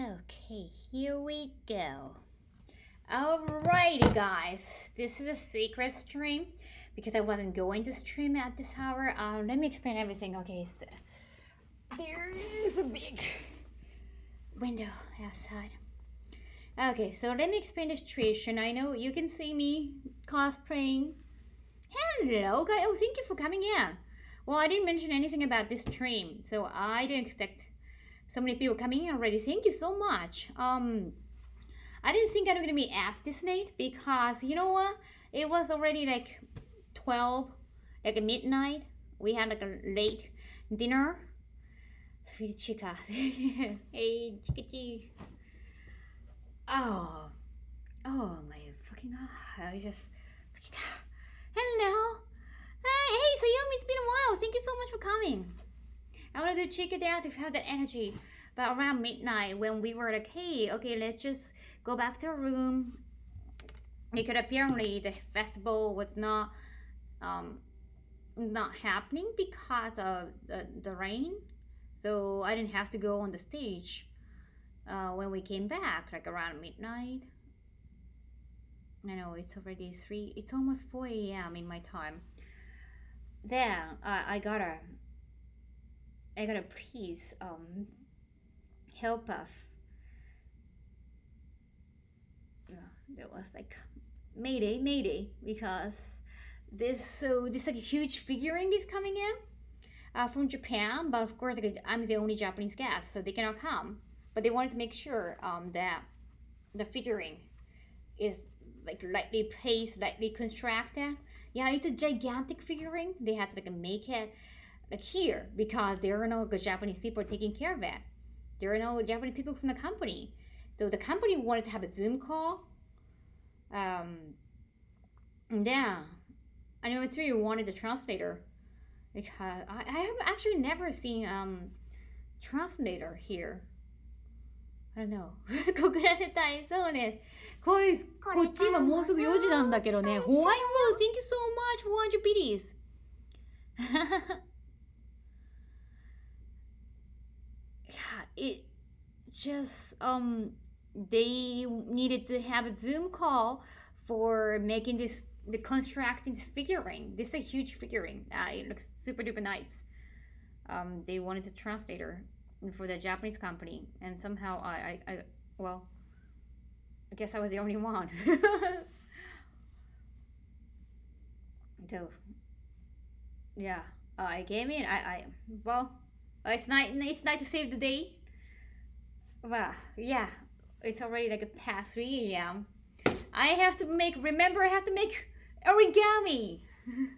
Okay, here we go. Alrighty, guys. This is a secret stream because I wasn't going to stream at this hour. Uh, let me explain everything. Okay, so there is a big window outside. Okay, so let me explain the situation. I know you can see me cosplaying. Hello, guys. Oh, thank you for coming in. Well, I didn't mention anything about this stream, so I didn't expect so many people coming in already. Thank you so much. Um, I didn't think I'm gonna be up this late because you know what? It was already like twelve, like midnight. We had like a late dinner. Sweet chica. hey, chica Oh, oh my fucking god! I just hello. Hi, hey, Sayumi, it's been a while. Thank you so much for coming. I wanted to check it out if you have that energy. But around midnight, when we were like, hey, okay, let's just go back to our room. Because apparently the festival was not um, not happening because of the, the rain. So I didn't have to go on the stage uh, when we came back, like around midnight. I know it's already 3, it's almost 4 a.m. in my time. Then uh, I gotta I gotta please um help us. Yeah, there was like mayday, mayday, because this so this like huge figurine is coming in uh, from Japan, but of course like, I'm the only Japanese guest, so they cannot come. But they wanted to make sure um that the figurine is like lightly placed, lightly constructed. Yeah, it's a gigantic figurine. They had to like make it like here because there are no Japanese people taking care of it. There are no Japanese people from the company. So the company wanted to have a Zoom call. Um, yeah, I know too. wanted the translator because I, I have actually never seen um translator here. I don't know. ここらでたいそうね。こいこっち今もうすぐ4時なんだけどね。Why, bro? Thank you so much for 100 biddies. it just um they needed to have a Zoom call for making this the constructing this figurine. This is a huge figurine. Uh, it looks super duper nice. Um, they wanted a translator for the Japanese company, and somehow I, I, I well, I guess I was the only one. so, yeah, uh, I came in. I, I well, it's nice. It's nice to save the day well, yeah, it's already like past 3 a.m. I have to make, remember I have to make origami.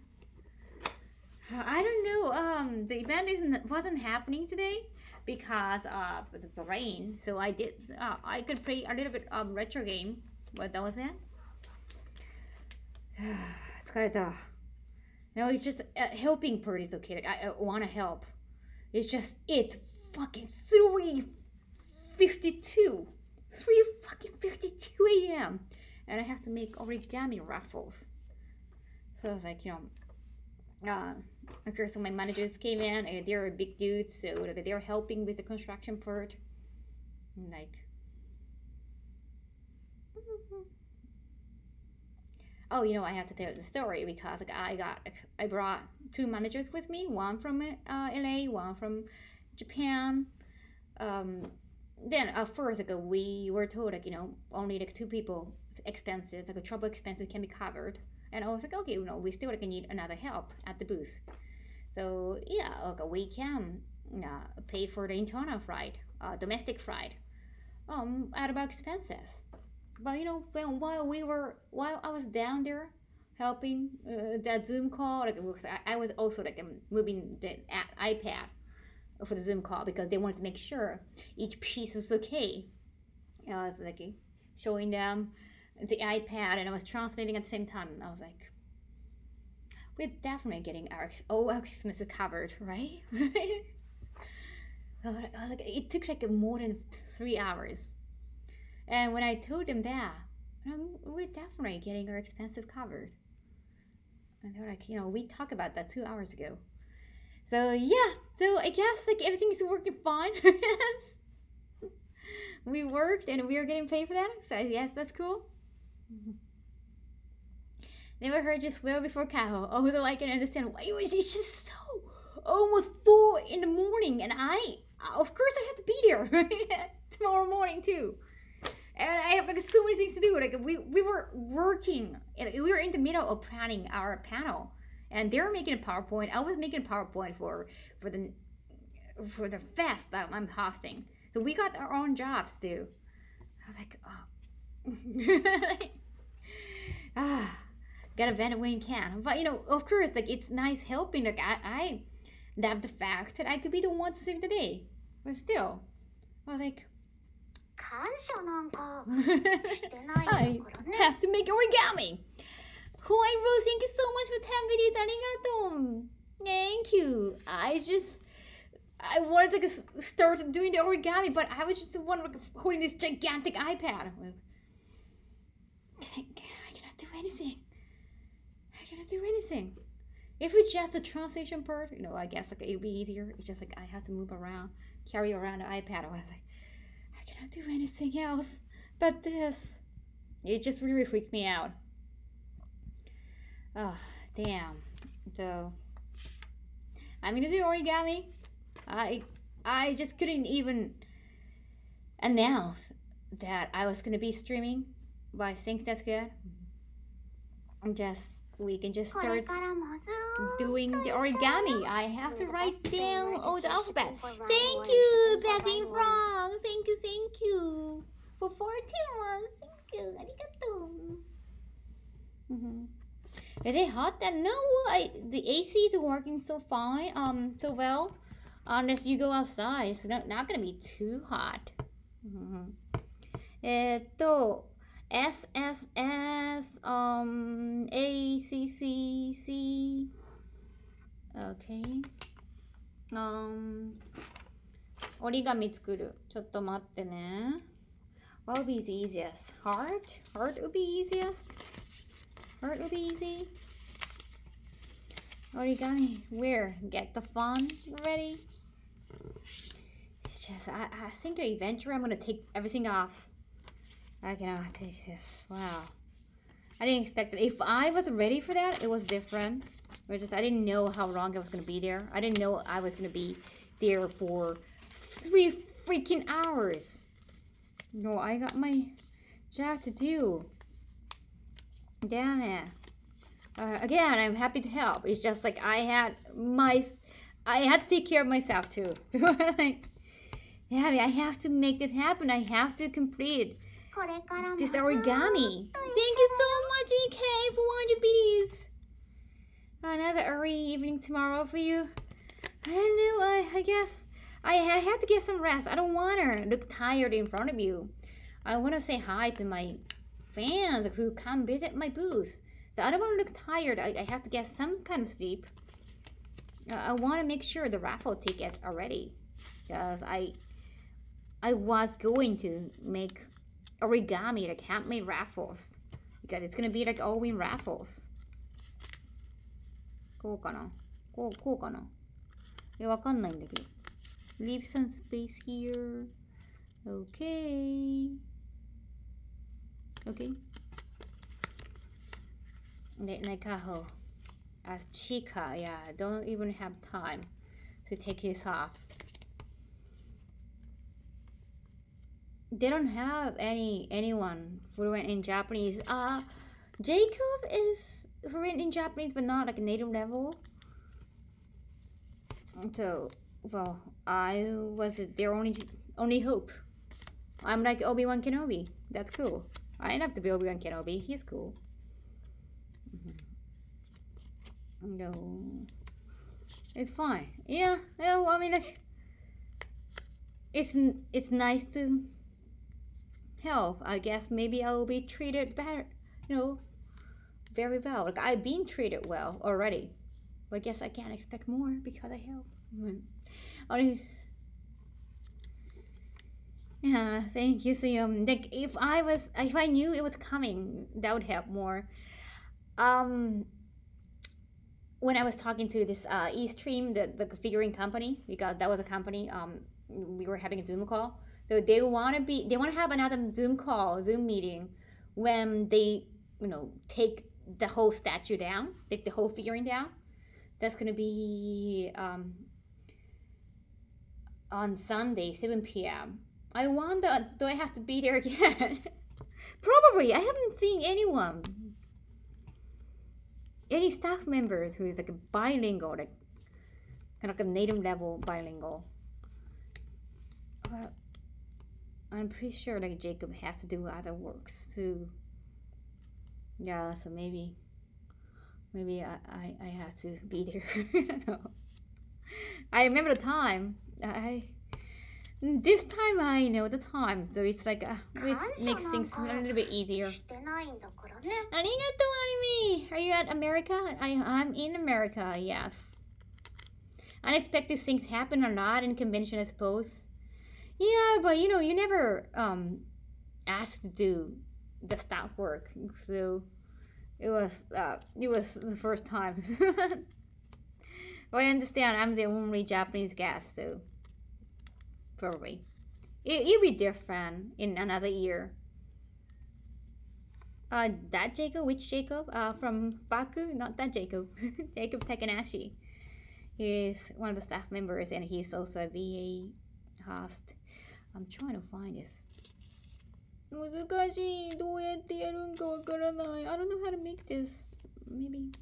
I don't know, um, the event isn't, wasn't happening today because uh, it's the rain. So I did, uh, I could play a little bit of retro game. What that was that? No, it's just uh, helping part is okay. I, I want to help. It's just, it's fucking 3 52. 3 fucking 52 a.m. And I have to make origami raffles. So I was like, you know, uh, course, so my managers came in, and they're a big dudes, so they're helping with the construction part. Like, oh, you know, I have to tell the story because like, I got, I brought two managers with me, one from uh, LA, one from Japan. Um, then at first like we were told like you know only like two people expenses like travel expenses can be covered. And i was like okay you know we still like need another help at the booth. So yeah like we can uh, pay for the internal flight uh, domestic flight um at about expenses. But you know when while we were while i was down there helping uh, that zoom call like I, I was also like moving the ipad for the Zoom call because they wanted to make sure each piece was okay. I was like showing them the iPad and I was translating at the same time. I was like, we're definitely getting our all our expenses covered, right? Like, it took like more than three hours. And when I told them that, we're definitely getting our expenses covered. And they're like, you know, we talked about that two hours ago. So yeah, so I guess like everything is working fine. we worked and we are getting paid for that. So yes, that's cool. Never heard you swear before Kaho. Although oh, I can understand why it was it's just so almost four in the morning, and I, uh, of course, I have to be there tomorrow morning too. And I have like so many things to do. Like we we were working, and we were in the middle of planning our panel, and they were making a PowerPoint. I was making a PowerPoint for for the for the fest that I'm hosting. So we got our own jobs too. I was like, oh. ah, got a vent when can. But you know, of course, like it's nice helping. Like I, I love the fact that I could be the one to save the day. But still, I was like, I have to make origami. Hawaii Rose, thank you so much for 10 videos. Arigato. Thank you. I just, I wanted to start doing the origami, but I was just the one holding this gigantic iPad. Can I, I cannot do anything. I cannot do anything. If it's just the translation part, you know, I guess like it would be easier. It's just like I have to move around, carry around the iPad. I was like, I cannot do anything else but this. It just really freaked me out. Oh, damn. So, I'm gonna do origami. I I just couldn't even announce that I was gonna be streaming, but I think that's good. I'm just we can just start doing the origami. I have to write down all the alphabet. Thank you, Passing Frog. Thank you, thank you. For 14 months. Thank you. Arigato. Mm-hmm. Is it hot then? No, I, the AC is working so fine, um, so well. Unless you go outside, it's not, not gonna be too hot. Mm-hmm. えーっと、SSS, um, ACCC, okay. Um, 折り紙作る。ちょっと待ってね。What would be the easiest? Heart? Heart would be easiest? Heart would be easy? Origami. Where? Get the font ready? It's just, I, I think that eventually I'm to take everything off. I cannot take this. Wow. I didn't expect it. If I was ready for that, it was different. Or just I didn't know how long I was gonna be there. I didn't know I was gonna be there for three freaking hours. No, I got my job to do. Damn it. Uh, again, I'm happy to help. It's just like I had my, I had to take care of myself too. like, yeah, I have to make this happen. I have to complete this origami. Thank you so much, EK, for 100 bees. Another early evening tomorrow for you. I don't know. I, I guess I, I have to get some rest. I don't want to look tired in front of you. I want to say hi to my fans who come visit my booth. So I don't want to look tired. I, I have to get some kind of sleep. Uh, I want to make sure the raffle tickets are ready. Because I I was going to make origami, like handmade raffles. Because it's gonna be like all win raffles. こうかなこう、こうかないや、わかんないんだけど。Leave some space here. Okay. Okay. で、Nakaho. As Chica, yeah, don't even have time to take this off. they don't have any anyone fluent in Japanese. Uh Jacob is fluent in Japanese but not like a native level. So well, I was their only only hope. I'm like Obi Wan Kenobi. That's cool. I have to be Obi Wan Kenobi. He's cool. No, it's fine. Yeah, yeah. Well, I mean, like, it's it's nice to help. I guess maybe I will be treated better, you know, very well. Like I've been treated well already. But I guess I can't expect more because I help. Mm. Only yeah, thank you, Siam. Like if I was if I knew it was coming, that would help more. Um when I was talking to this uh Eastream, the, the figurine company, because that was a company, um we were having a Zoom call So they want to be, they want to have another Zoom call, Zoom meeting, when they, you know, take the whole statue down, take the whole figuring down. That's gonna be um, on Sunday, 7 p.m. I wonder, do I have to be there again? Probably. I haven't seen anyone, any staff members who is like a bilingual, like kind of like a native level bilingual. But I'm pretty sure like Jacob has to do other works too. Yeah, so maybe, maybe I, I, I have to be there. I don't know. I remember the time. I this time I know the time, so it's like uh, it makes things a little bit easier. してないんだからね Arigato, anime. Are you at America? I I'm in America. Yes. Unexpected things happen a lot in convention, I suppose. Yeah, but you know, you never um asked to do the staff work, so it was uh it was the first time. well, I understand. I'm the only Japanese guest, so probably it, it'll be different in another year. Uh, that Jacob, which Jacob? Uh, from Baku, not that Jacob. Jacob Takanashi. He's one of the staff members, and he's also a VA host. I'm trying to find this. 難しい。どうやってやるんかわからない。I don't know how to make this. Maybe.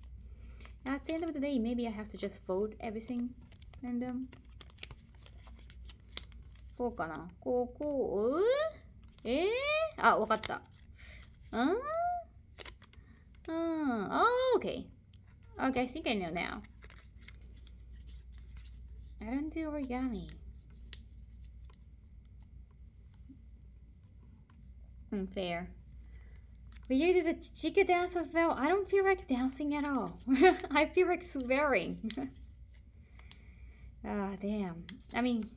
At the end of the day, maybe I have to just fold everything and um. こうかな。こう、こう。えー、あ、わかった。うんうん。Oh, okay. Okay, I think I know now. I don't do origami. Unfair. But you do the chica dance as well. I don't feel like dancing at all. I feel like swearing. Ah, damn. I mean,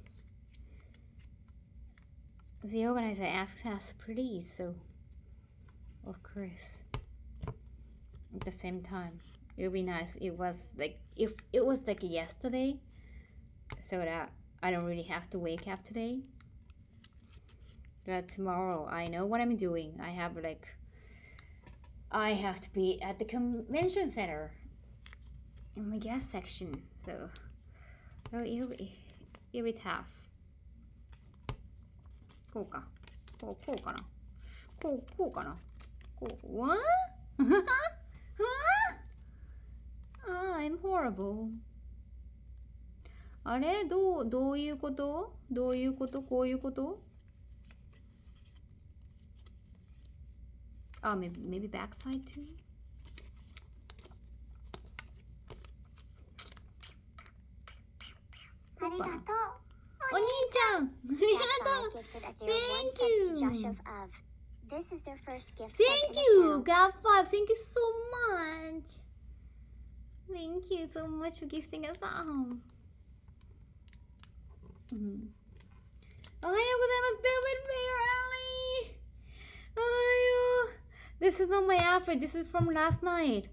the organizer asks us please, so of course. At the same time, it would be nice. It was like if it was like yesterday, so that I don't really have to wake up today. But tomorrow, I know what I'm doing. I have like, I have to be at the convention center in my guest section, so so it'll be it'll be tough. こうか。こう、こうかな。こう、こうかな。こう、what? ah, I'm horrible. あれ？どう、どういうこと？どういうこと？こういうこと？あ、maybe, maybe backside too? ありがとう Oni-chan! Thank you! Joshua. This is their first gift. Thank you, God Five. Thank you so much. Thank you so much for gifting us a home. Mm-hmm. Gozaimasu, bear with me, early. Ohio. This is not my outfit. This is from last night.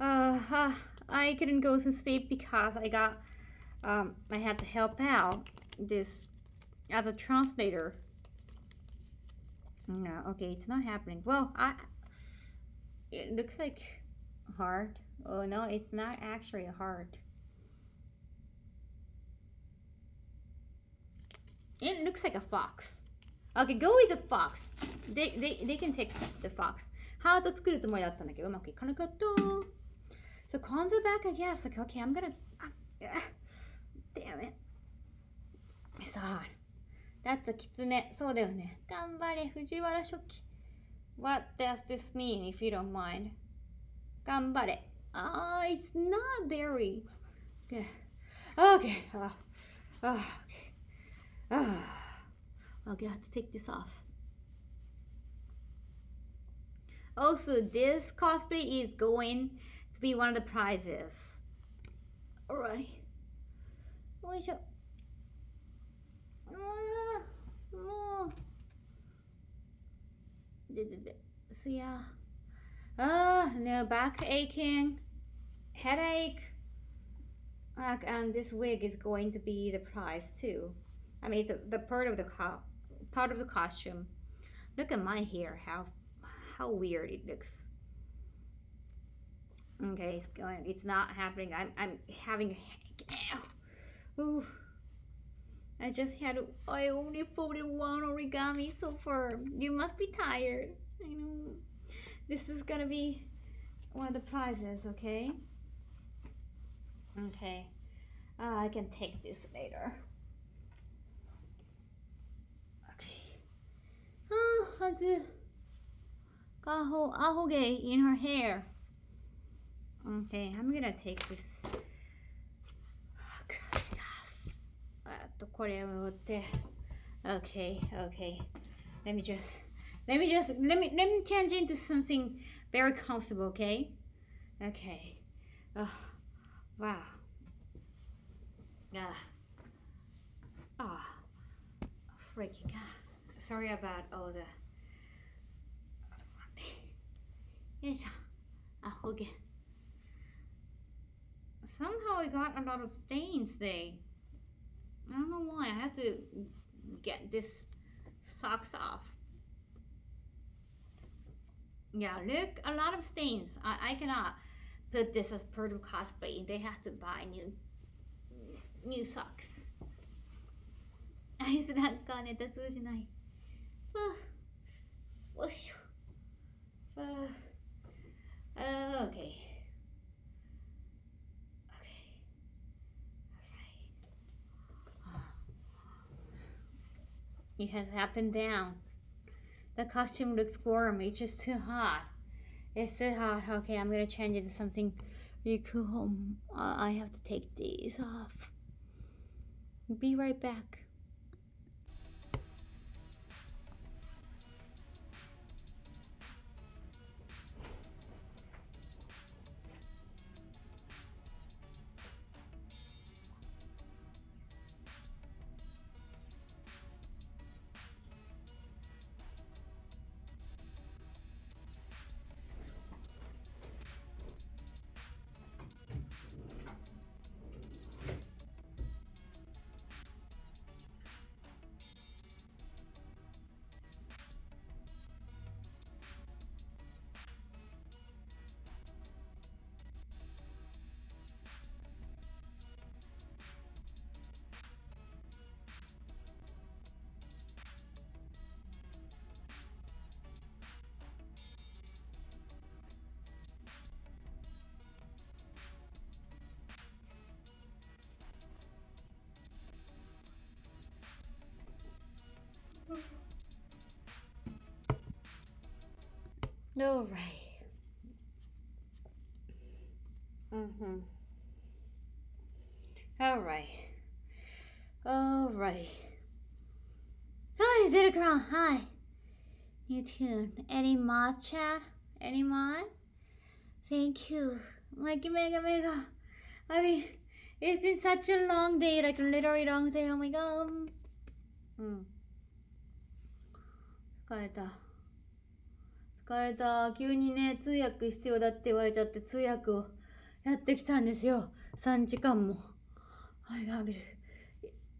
Uh, uh I couldn't go to sleep because I got um I had to help out this as a translator. No, okay, it's not happening. Well, I. It looks like a heart. Oh no, it's not actually a heart. It looks like a fox. Okay, go with the fox. They they they can take the fox. ハート作るつもりだったんだけどうまくいかなかった。So comes back, I guess. Like, okay, I'm gonna. ah, ah, damn it. It's hard. That's a キツネ。そうだよね。頑張れ、藤原初期。What does this mean, if you don't mind? 頑張れ。Ah, it's not very. Okay. Okay. Ah, ah, okay. Ah. Okay, I have to take this off. Also, this cosplay is going to be one of the prizes. Alright. よいしょ。 so yeah. Oh no, back aching, headache. Like, and this wig is going to be the price too. I mean, it's the part of the co part of the costume. Look at my hair. How how weird it looks. Okay, it's going. It's not happening. I'm I'm having. Ooh. I just had. I only folded one origami so far. You must be tired. I know. This is gonna be one of the prizes. Okay. Okay. Uh, I can take this later. Okay. Oh, I do. Got a whole ahoge in her hair. Okay, I'm gonna take this. あと これを持って。Okay, okay. Let me just, let me just, let me, let me change into something very comfortable, okay? Okay. Oh, wow. Ah. Ah. Freaking. Ah. Sorry about all the. よいしょ。あ、OK. Somehow I got a lot of stains there. I don't know why. I have to get this socks off. Yeah, look, a lot of stains. I, I cannot put this as part of cosplay. They have to buy new new socks. アイスラッカーネタ通じない。わあ。よいしょ。わあ。Uh, okay. Okay. It has happened down. The costume looks warm. It's just too hot. It's too hot. Okay, I'm gonna change it to something really cool. Uh, I have to take these off. Be right back. All right. Mm-hmm. All right. All right. Hi, Zitacron. Hi. You too. Any mod chat? Any mod? Thank you. Like mega mega. I mean, it's been such a long day, like literally long day. Oh my god. Hmm. 음. 가야다. 疲れた。急にね、通訳必要だって言われちゃって、通訳をやってきたんですよ。3時間も。I got me.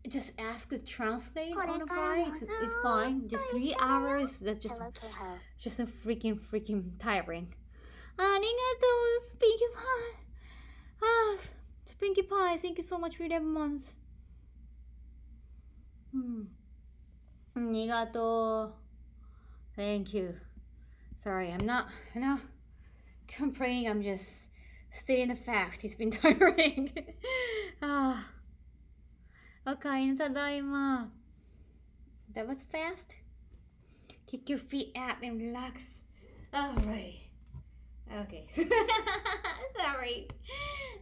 Just ask the translate on a fly. It's, it's fine. Just three hours. That's just just a freaking freaking tiring. ありがとう、スピンキーパイ。あ、スピンキーパイ。Thank you so much for 11 months. うん。ありがとう。Thank you. Sorry, I'm not, I'm not complaining. I'm just stating the fact. It's been tiring. ah. Okay, tadaima. That was fast. Kick your feet up and relax. Alright. Okay. Sorry.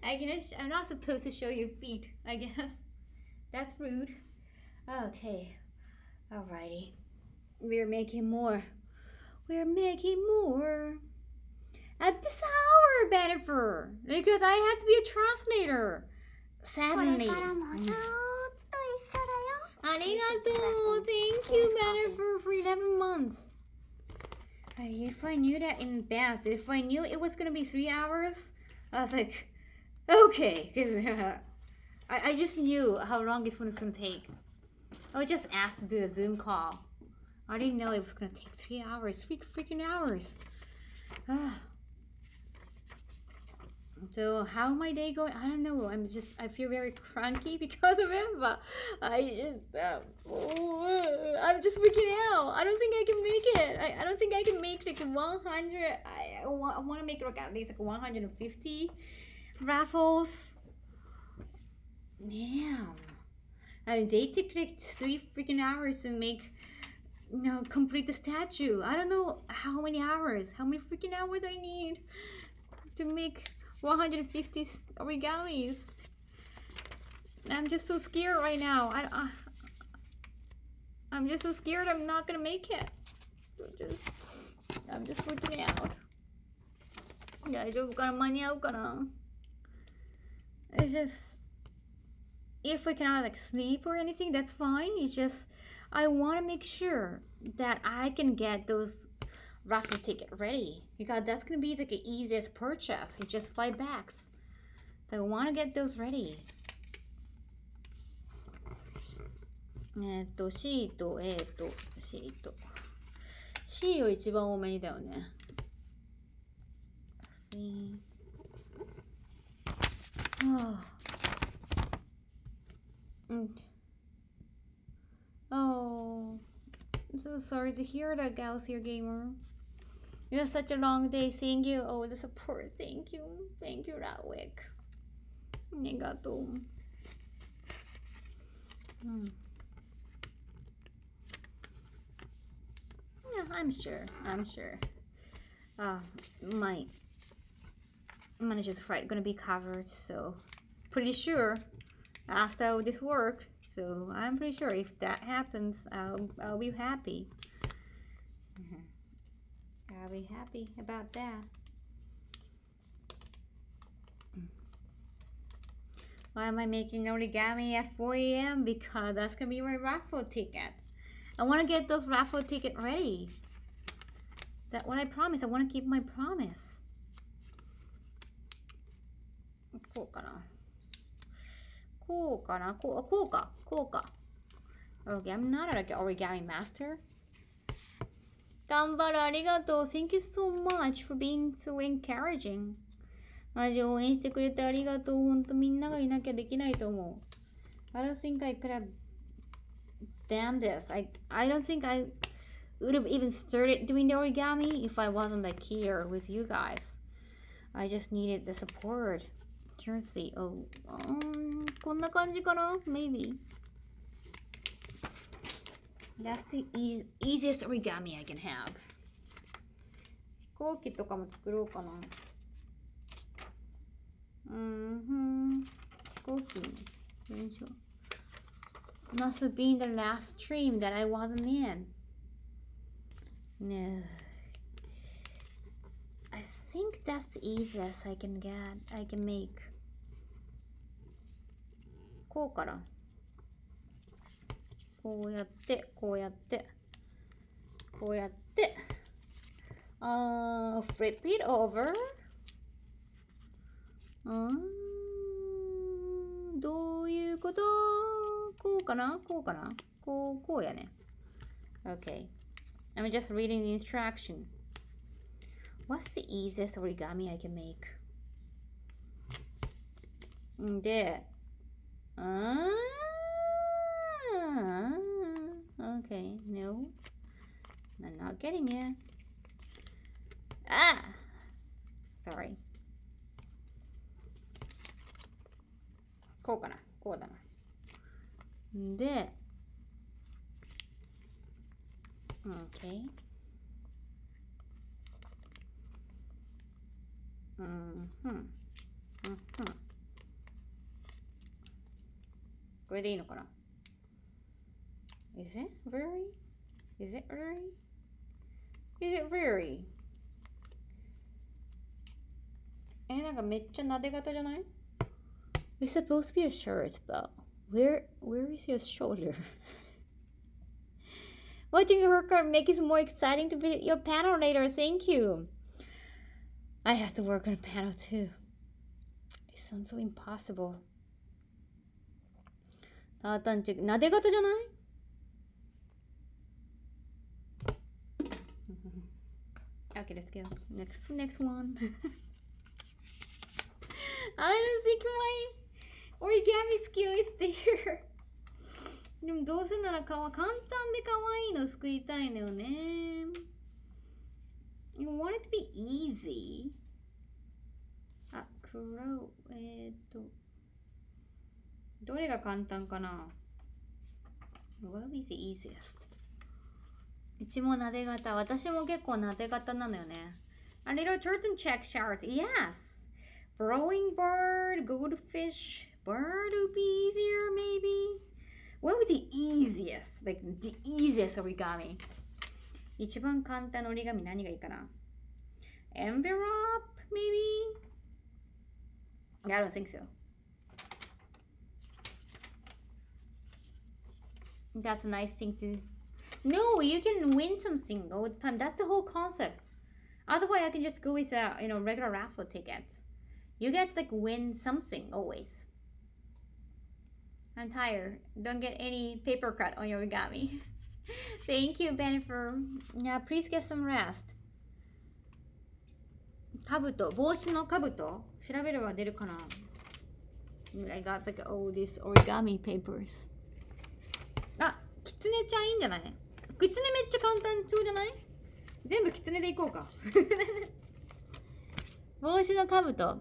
I guess I'm not supposed to show your feet, I guess. That's rude. Okay. Alrighty. We're making more we're making more at this hour, Bennifer, because I had to be a translator. Suddenly. Arigato, thank you, Bennifer, for 11 months. If I knew that in advance, if I knew it was gonna be three hours, I was like, okay, I, I just knew how long it's gonna take. I was just asked to do a Zoom call. I didn't know it was gonna take three hours. Three freaking hours. So how my day going? I don't know. I'm just I feel very cranky because of it, but I just uh, oh, I'm just freaking out. I don't think I can make it. I, I don't think I can make like 100. I, I want I want to make like at least like 150 raffles. Damn. I mean, they took like three freaking hours to make, you know, complete the statue. I don't know how many hours, how many freaking hours I need to make 150 origamis. I'm just so scared right now. I, I I'm just so scared I'm not gonna make it. So just, I'm just freaking out. 大丈夫かな間に合うかな It's just if we cannot like sleep or anything, that's fine. It's just I want to make sure that I can get those raffle ticket ready because that's gonna be like the easiest purchase. It's just five bucks. So I want to get those ready. えっと C と A と C と C を一番多めにだよね。C Oh. Mm. Oh. I'm so sorry to hear that, Gaussier Gamer. You had such a long day. Thank you. Oh, the support. Thank you. Thank you, Ratwick. Arigato. Hmm. Yeah, I'm sure. I'm sure. Uh, my manager's flight gonna be covered, so pretty sure after all this work. So I'm pretty sure if that happens, I'll I'll be happy. I'll be happy about that. Why am I making origami at 4 a.m.? Because that's gonna be my raffle ticket. I want to get those raffle ticket ready. That what I promised. I want to keep my promise. こうかな。 こうかな。こうこうか。こうか。Okay, I'm not like an origami master. 頑張るありがとう。Thank you so much for being so encouraging. マジ応援してくれてありがとう。ほんとみんながいなきゃできないと思う。I don't think I could have done this. I, I don't think I would have even started doing the origami if I wasn't like here with you guys. I just needed the support. Jersey. Oh, um, こんな感じかな Maybe. That's the e easiest origami I can have. 飛行機とかも作ろうかな。うんふん。飛行機。よいしょ。Must have been the last stream that I wasn't in. No. I think that's the easiest I can get. I can make. こうかな。こうやって、こうやって、こうやって、あー、flip it over. うーん、どういうことこうかなこうかなこう、こうやね。Okay. I'm just reading the instruction. What's the easiest origami I can make? んで、あー Okay, no. I'm not getting it. Ah! Sorry. こうかなこうだな。んで、OK。 うん、ふん。うん、ふん。これでいいのかな Is it very? Is it very? Is it very? え、なんかめっちゃ撫で型じゃない It's supposed to be a shirt, but where where is your shoulder? Watching your haircut make it more exciting to be at your panel later. Thank you. I have to work on a panel too. It sounds so impossible. タータンチェック。撫で型じゃない Okay, let's go. Next, next one. I don't think my origami skill is there. でもどうせならかわ簡単で可愛いの作りたいのよね。You want it to be easy. 黒、えー、と。どれが簡単かな ?What would be the easiest? うちもなで型。私も結構なで型なのよね。A little turtle check shark. Yes! Burrowing bird, goldfish, bird would be easier maybe? What would be the easiest? Like the easiest origami? 一番簡単な折り紙何がいいかな Envelope, maybe? I don't think so. That's a nice thing to. No, you can win something all the time. That's the whole concept. Otherwise, I can just go with a you know regular raffle tickets. You get like win something always. I'm tired. Don't get any paper cut on your origami. Thank you, Bennifer. Yeah, please get some rest. かぶと帽子のかぶと調べれば出るかな？I got like all these origami papers. あキツネちゃんいいんじゃない？キツネめっちゃ簡単そうじゃない？全部キツネでいこうか。帽子のかぶと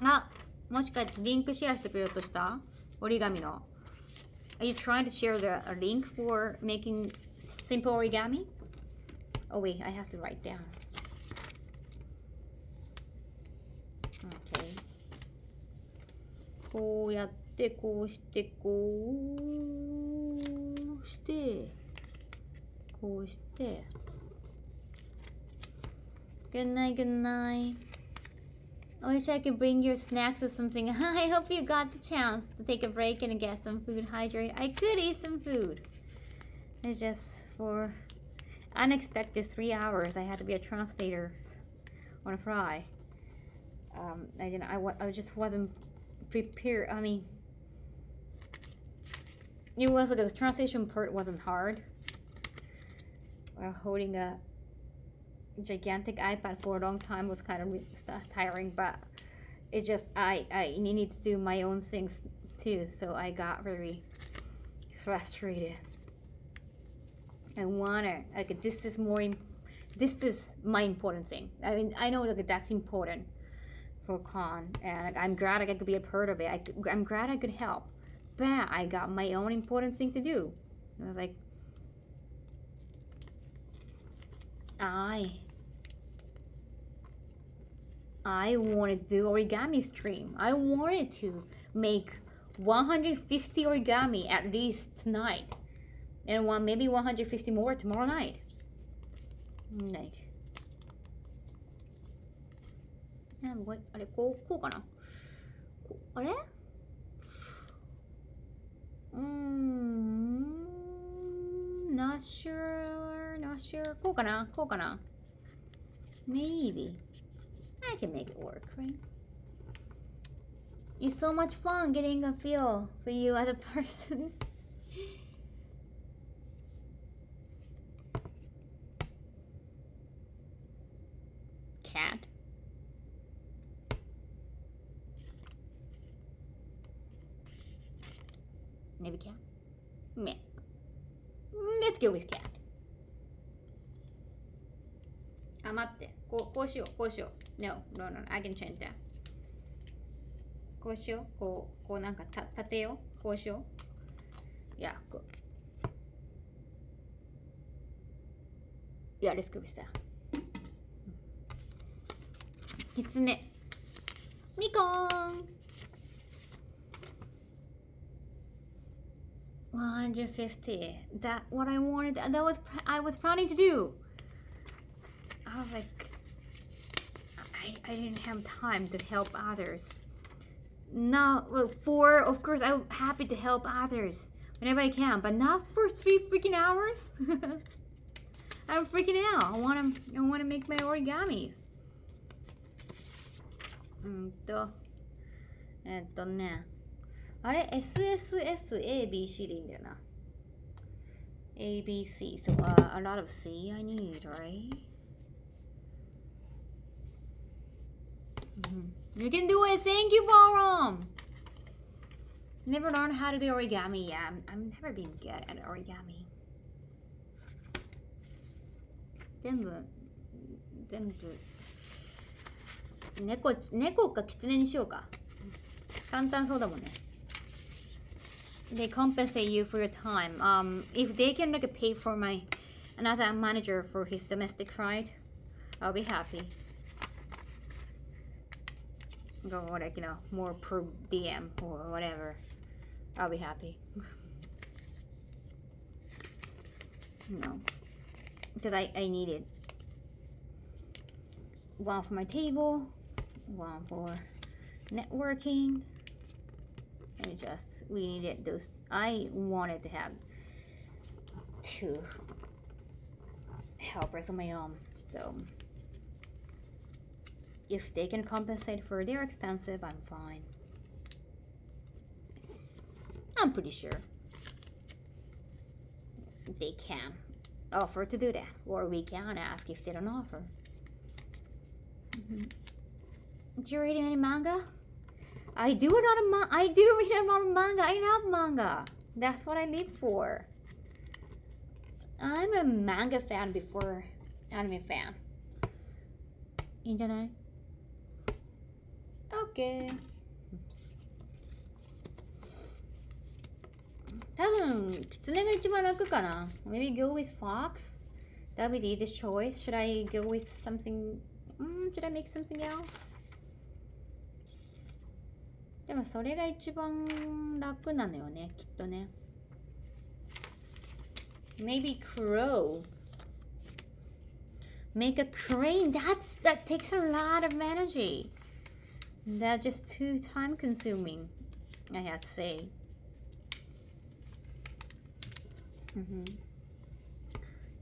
あもしかしてリンクシェアしてくれようとした？折り紙の。Are you trying to share the link for making simple origami? Oh wait, I have to write down. Okay. こうやってこうしてこうしてこうして Good night, good night. I wish I could bring you snacks or something. I hope you got the chance to take a break and get some food, hydrate. I could eat some food. It's just for unexpected three hours. I had to be a translator on a fly. Um, I didn't. I, I just wasn't prepared. I mean, it was like the translation part wasn't hard. While holding a gigantic iPad for a long time was kind of tiring, but it just I I needed to do my own things too, so I got very frustrated. I wanna like this is more. this is my important thing. I mean, I know like that's important for con, and like, I'm glad I could be a part of it. I, I'm glad I could help, but I got my own important thing to do. I was like, I I wanted to do origami stream. I wanted to make 150 origami at least tonight and one maybe 150 more tomorrow night like ああれこうこうかなあれうーん not sure not sure こうかなこうかな maybe I can make it work right It's so much fun getting a feel for you as a person cat. Maybe cat? Meh. Let's go with cat. あ、待って。こう、こうしよう、こうしよう。No, no, no, I can change that. こうしよう。こう、こうなんかた立てよう。こうしよう。いや、こう。Yeah, let's go with that. キツネみこーん150 that what I wanted that was I was planning to do I was like I, I didn't have time to help others now well, for of course I'm happy to help others whenever I can but not for three freaking hours I'm freaking out I want to I want to make my origamis うんと、えっとね、あれ ?SSSABC でいいんだよな。 A, B, C. So uh, a lot of C I need, right? Mhm. You can do it. Thank you, Barum. Never learned how to do origami. Yeah, I'm, I'm never been good at origami. 全部全部 猫猫か狐にしようか簡単そうだもんね They compensate you for your time um if they can like pay for my another manager for his domestic ride I'll be happy go like you know more per DM or whatever I'll be happy no because I, I need it one for my table one for networking. And just we needed those I wanted to have two helpers on my own so. If they can compensate for their expensive I'm fine. I'm pretty sure they can offer to do that or we can ask if they don't offer. Mhm. Do you read any manga? I do a lot of ma- I do read a lot of manga. I love manga. That's what I live for. I'm a manga fan before anime fan. いいんじゃない ?OK。多分、キツネが一番楽かな。Maybe go with fox? That would be the easiest choice. Should I go with something Mm, should I make something else? でもそれが一番楽なのよね、きっとね。Maybe crow. Make a crane. That's that takes a lot of energy. That's just too time consuming. I have to say. Mhm.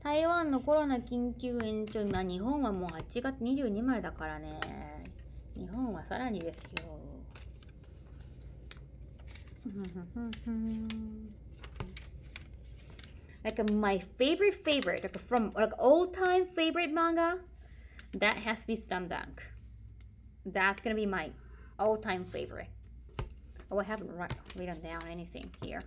台湾のコロナ緊急延長、まあ、日本はもう8月22までだからね。日本はさらにですよ。Like my favorite favorite, like from like old time favorite manga, that has to be Slam Dunk. That's gonna be my all time favorite. Oh, I haven't written down anything here.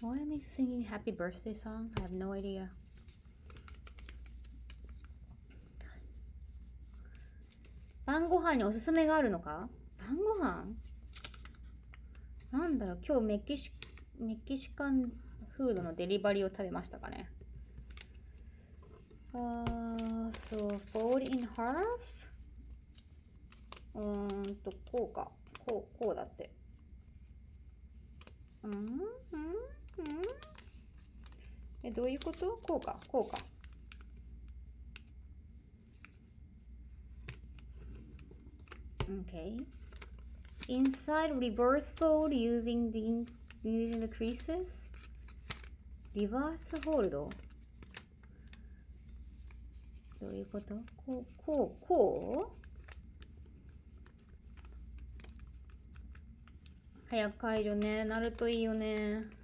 Why am I singing happy birthday song? I have no idea. 晩ご飯におすすめがあるのか？晩ご飯？なんだろう今日メキシメキシカンフードのデリバリーを食べましたかね Uh, so fold in half? うーんと、こうか。こう、こうだって。うん？うん？え、どういうことこうか、こうか。Okay. Inside reverse fold using the using the creases. Reverse hold. どういうことこう、こう、こう早く解除ね、なるといいよね。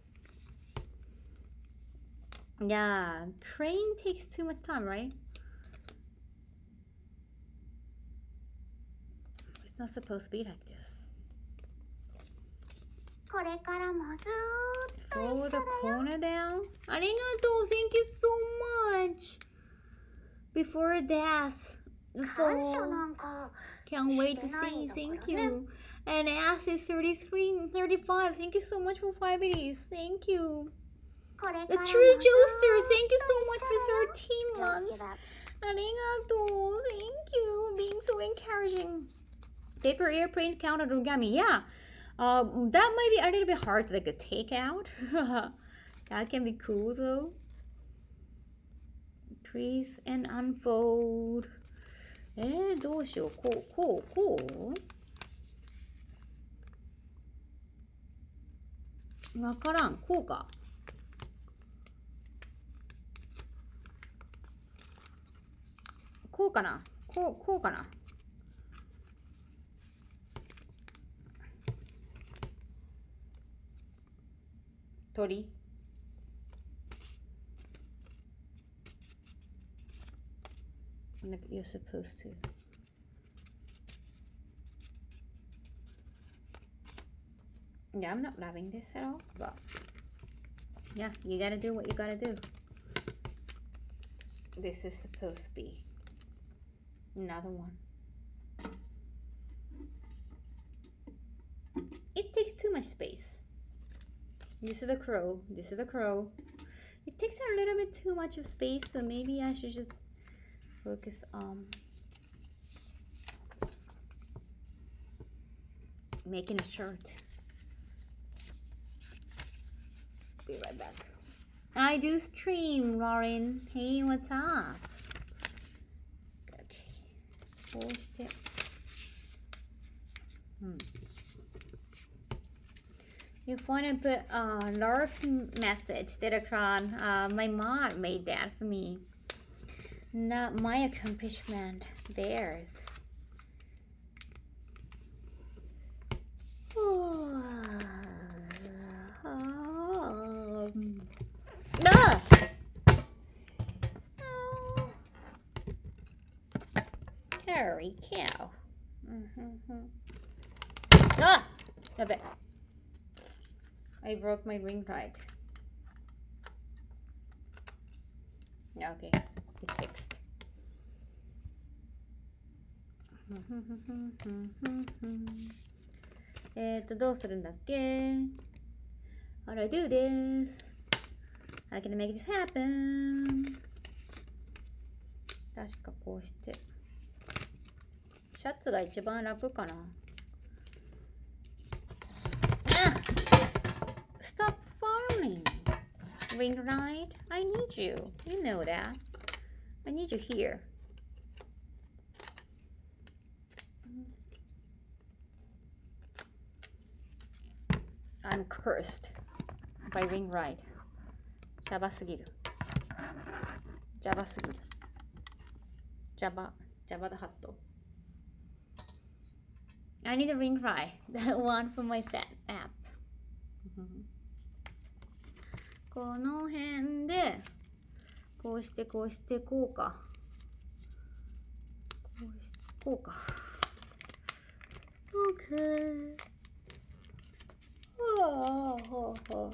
Yeah, crane takes too much time, right? It's not supposed to be like this. Fold the corner down. Arigato, thank you so much. Before death. Fall. Can't wait to see. Thank you. And Ass is 33, 35. Thank you so much for 5 days. Thank you. これ The から True も Joester, thank you ず so っ much と for 一緒 13 months. だよ Check it out. ありがとう。Thank you. Being so encouraging. Paper airplane counted origami. Yeah. Uh, that might be a little bit hard to like take out. that can be cool though. Crease and unfold. えー、どうしよう。こう、こう、こうわからん。こうか。 こうかなこう、こうかな鳥 Like you're supposed to. Yeah, I'm not loving this at all, but yeah, you gotta do what you gotta do. This is supposed to be another one. It takes too much space. This is the crow. This is the crow. It takes a little bit too much of space, so maybe I should just focus on making a shirt. Be right back. I do stream, Lauren. Hey, what's up? Okay. こうして。Hmm. You want to put a large message that across. Uh, my mom made that for me. Not my accomplishment, theirs. Carry cow. Mm-hmm. Ah! Stop it. I broke my ring light. Yeah, okay. It's fixed. Mm-hmm. えっと、どうするんだっけ ?What do I do this? I can make this happen. 確かこうして。 シャツが一番楽かな。あ Stop farming. Ring light, I need you. You know that. I need you here. I'm cursed by ring right. ジャバすぎる。ジャバすぎる。ジャバ、ジャバ the ハット。 I need a ring right. That one for my set app. この辺で、こうしてこうしてこうか。こうしてこうか。OK。はあはあは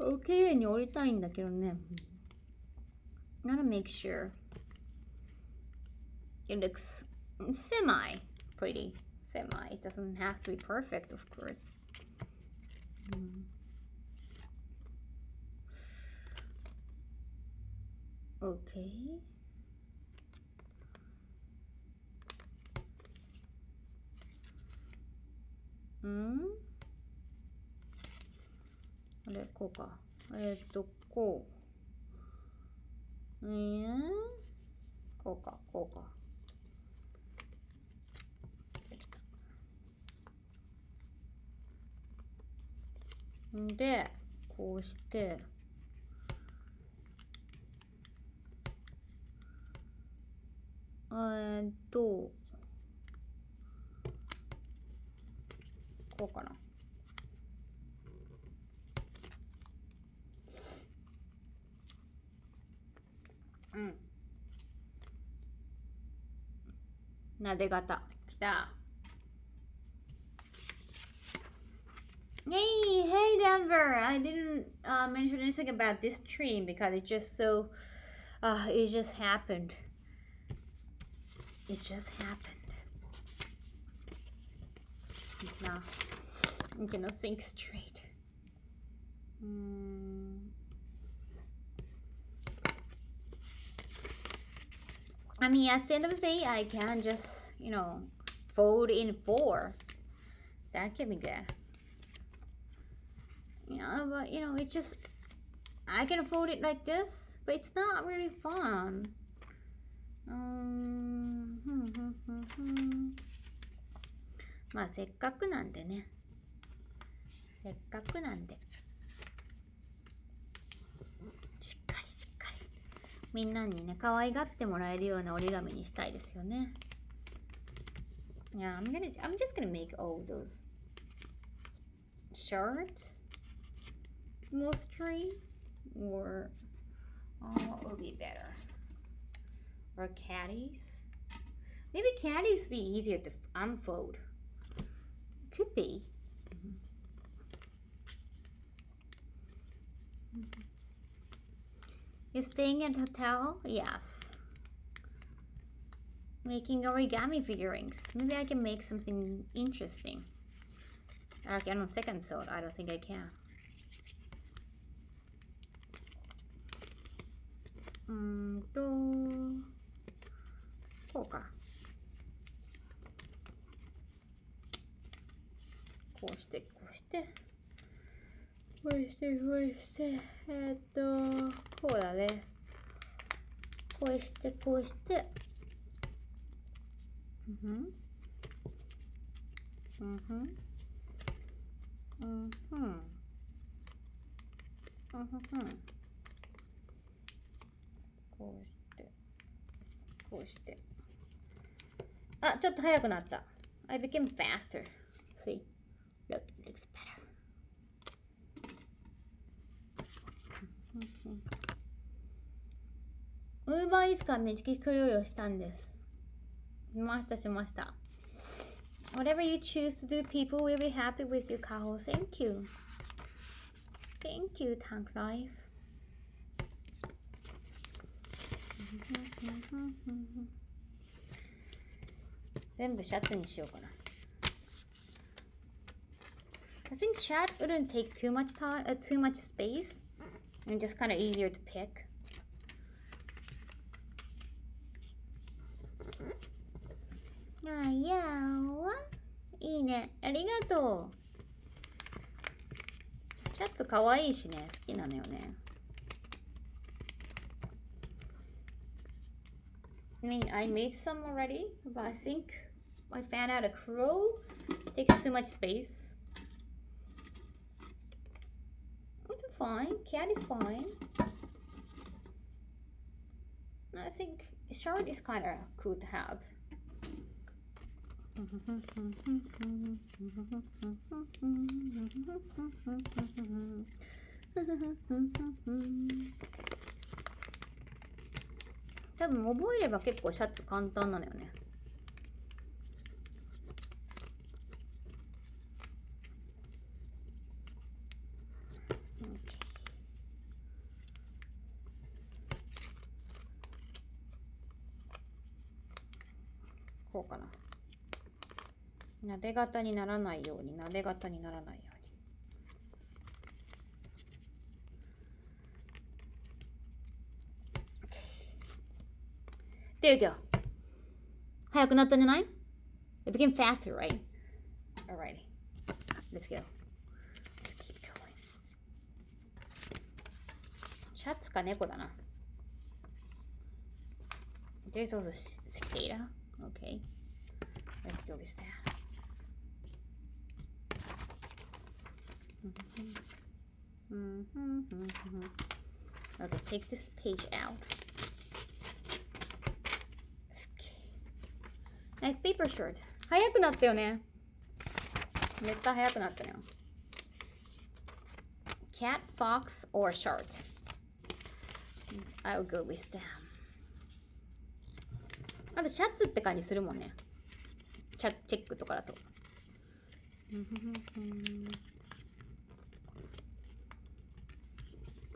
あ。OK に降りたいんだけどね。Gotta make sure it looks semi pretty. Semi. It doesn't have to be perfect, of course. Mm. Okay. Mm? あれこうかえー、っとこうえー、こうかこうか んでこうして。え、っと。こうかな。うん。なで型きた。Hey, hey Denver! I didn't uh, mention anything about this stream because it just so, uh, it just happened. It just happened. Now, I'm gonna think straight. うーん I mean, at the end of the day, I can just, you know, fold in four. That can be good. You know, but, you know, it's just, I can fold it like this, but it's not really fun. Um, ふんふんふんふんまあせっかくなんでねせっかくなんでしっかりしっかりみんなにね可愛がってもらえるような折り紙にしたいですよね Yeah, I'm gonna I'm just gonna make all those shirts mostly or oh what would be better. Or caddies. Maybe caddies be easier to unfold. Could be. Mm-hmm. You staying at hotel? Yes. Making origami figurines. Maybe i can make something interesting. Okay on second thought. I don't think i can うんとこうか。こうしてこうして。こうしてこうして。えーっとこうだね。こうしてこうして。うんふん。うんふん。うんふん。うん。こうしてこうしてあちょっと速くなった I became faster see look it looks better ウーバーイーツからメチキク料理をしたんですしましたしました Whatever you choose to do, people will be happy with you, Kaho. Thank you. Thank you, Tank Life. 全部シャツにしようかな。I think chat wouldn't take too much time, uh, too much space, and just kind of easier to pick. あいやわいいね。ありがとう。シャツかわいいしね。好きなのよね。I mean, I made some already, but I think I found out a crow takes too much space. It's fine. Cat is fine. I think short is kind of cool to have. 多分覚えれば結構シャツ簡単なのよね。こうかな。なで型にならないように、なで型にならないよ There you go. 早くなったんじゃない It became faster, right? Alrighty. Let's go. Let's keep going. シャツか猫だな。There's also cicada. Okay. Let's go with that. Okay, take this page out. Nice paper short. 早くなったよね。めっちゃ早くなったよ。Cat, fox, or short? I'll go with them. あとシャツって感じするもんね。チャチェックとかだと。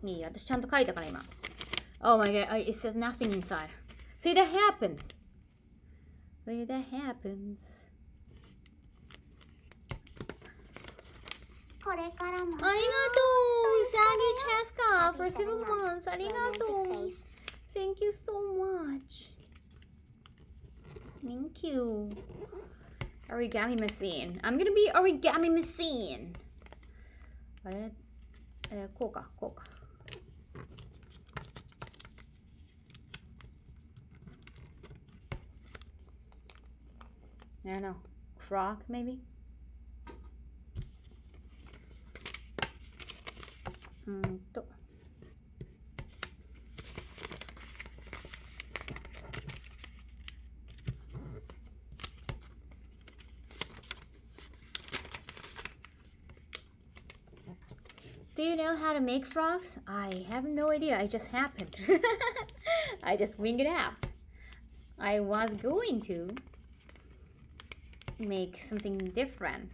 いいよ、私ちゃんと書いたから今。Oh my god, it says nothing inside. See, that happens. See, that happens. これからもありがとう Aggie Cheska for Seven seven months. months. ありがと Romantic う。 face. Thank you so much. Thank you. Origami machine. I'm gonna be origami machine. あれえーこうか、こうか。 I don't know, frog maybe? -hmm. Do you know how to make frogs? I have no idea. It just happened. I just winged it out. I was going to. Make something different.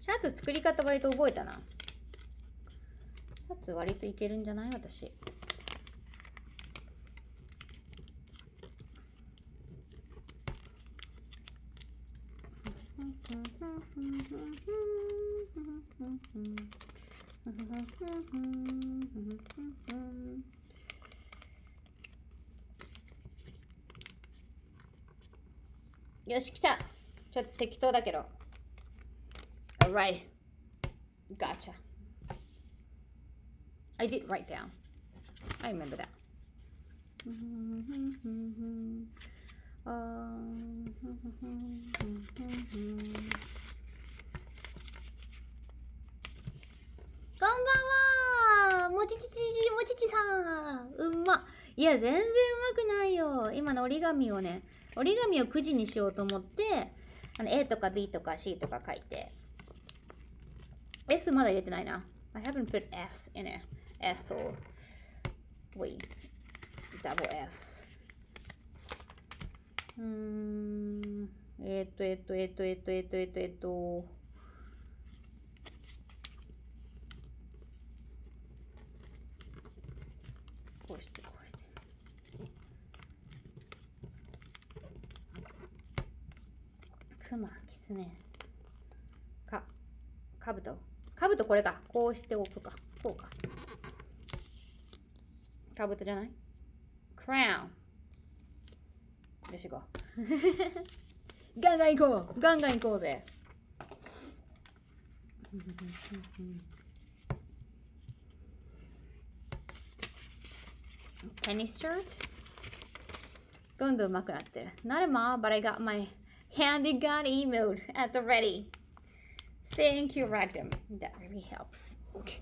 シャツ作り方割と覚えたな。シャツ割といけるんじゃない？私。よし、来た。ちょっと適当だけど。Alright. Gotcha. I did write down. I remember that. Uh, こんばんはもちちちもちちさんうんまいや全然うまくないよ今の折り紙をね折り紙を9時にしようと思ってあの A とか B とか C とか書いて。S まだ入れてないな。I haven't put S in it. S を Wait. Double S. うん。えっとえっとえっとえっとえっとえっと。こうしてこうしてクマキツネかかぶとかぶとこれか。こうしておくか。こうか。かぶとじゃない？クラウン。よし行こう。ガンガン行こう。ガンガン行こうぜ。Tennis shirt どんどん上手くなってる。Not a mom, but I got my handy gun emote at the ready. Thank you, Ragdam. That really helps. Okay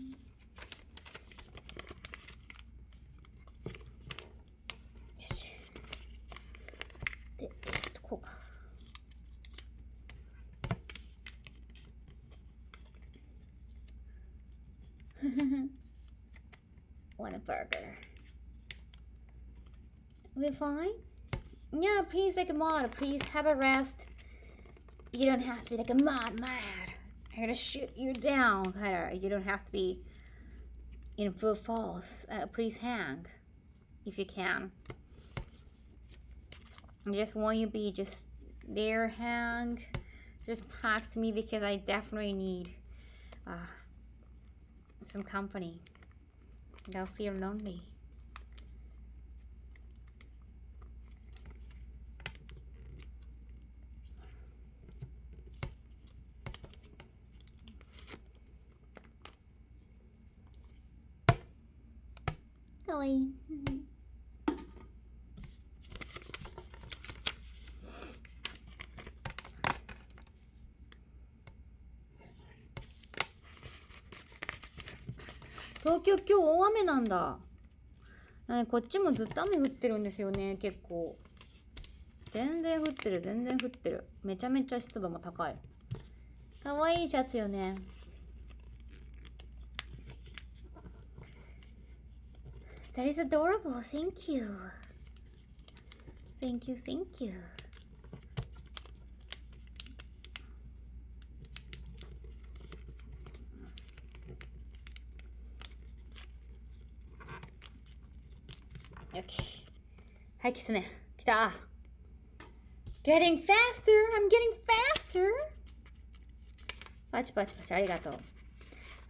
We fine? Yeah, please take a mod. Please have a rest. You don't have to be like a mod mad. I'm gonna shoot you down, kinda. You don't have to be in full force. Uh, please hang if you can. I just want you to be just there, hang. Just talk to me because I definitely need uh, some company. Don't feel lonely. Kawaii. 東京今日大雨なんだ。ねこっちもずっと雨降ってるんですよね、結構。全然降ってる、全然降ってる。めちゃめちゃ湿度も高い。かわいいシャツよね。That is adorable. Thank you. Thank you, thank you. Okay. Hi, Kisune. Kita. Getting faster. I'm getting faster. Much, much, much. Arigato.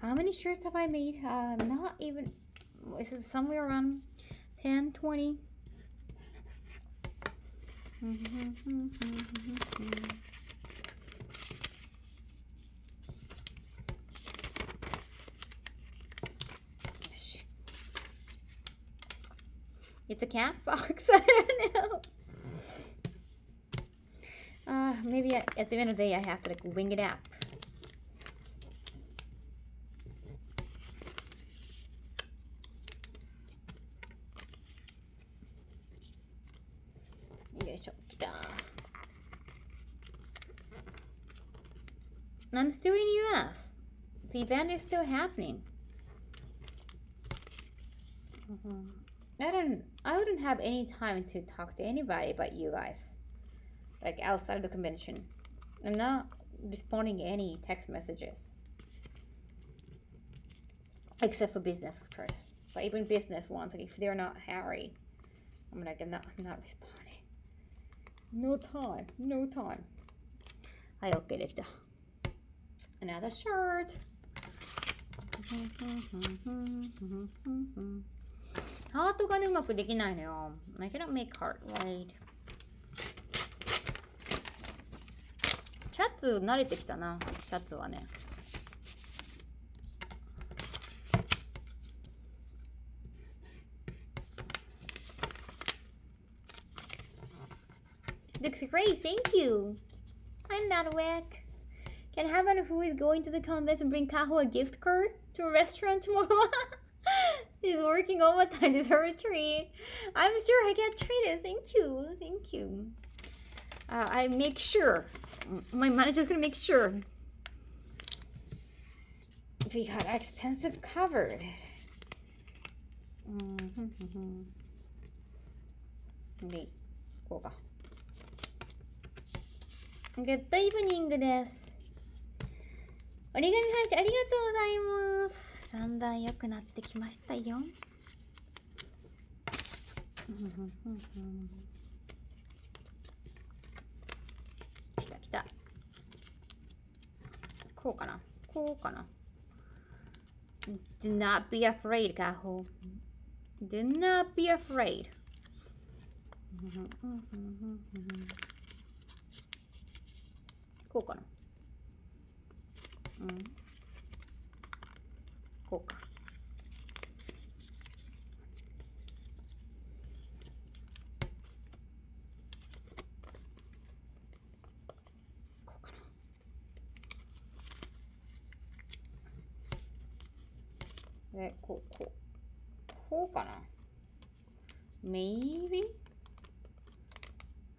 How many shirts have I made? Uh, not even this is somewhere around 10, 20. It's a cat fox. I don't know. Uh, maybe at, at the end of the day, I have to like wing it up. I'm still in US the event is still happening. Mm -hmm. I don't, I wouldn't have any time to talk to anybody but you guys, like outside the convention. I'm not responding any text messages. Except for business, of course. But even business ones, like if they're not Harry, I'm like, I'm not, I'm not responding. No time, no time. I okay. okay, Another shirt. ハートがね、うまくできないのよ。I cannot make heart right. シャツ慣れてきたな。シャツはね。Looks great, thank you. I'm not awake. Can I have one who is going to the convention bring Kaho a gift card to a restaurant tomorrow? He's working overtime to her retreat. I'm sure I get treated. Thank you. Thank you. Uh, I make sure. My manager's gonna make sure. We got expensive covered. Mm-hmm. で、こうか。グッドイブニングです。 折り紙配信ありがとうございます。だんだん良くなってきましたよ。来た来た。こうかなこうかな Do not be afraid, カホ。Do not be afraid. こうかなうん。こうか。こうかな。え、こう、こう。こうかな。maybe?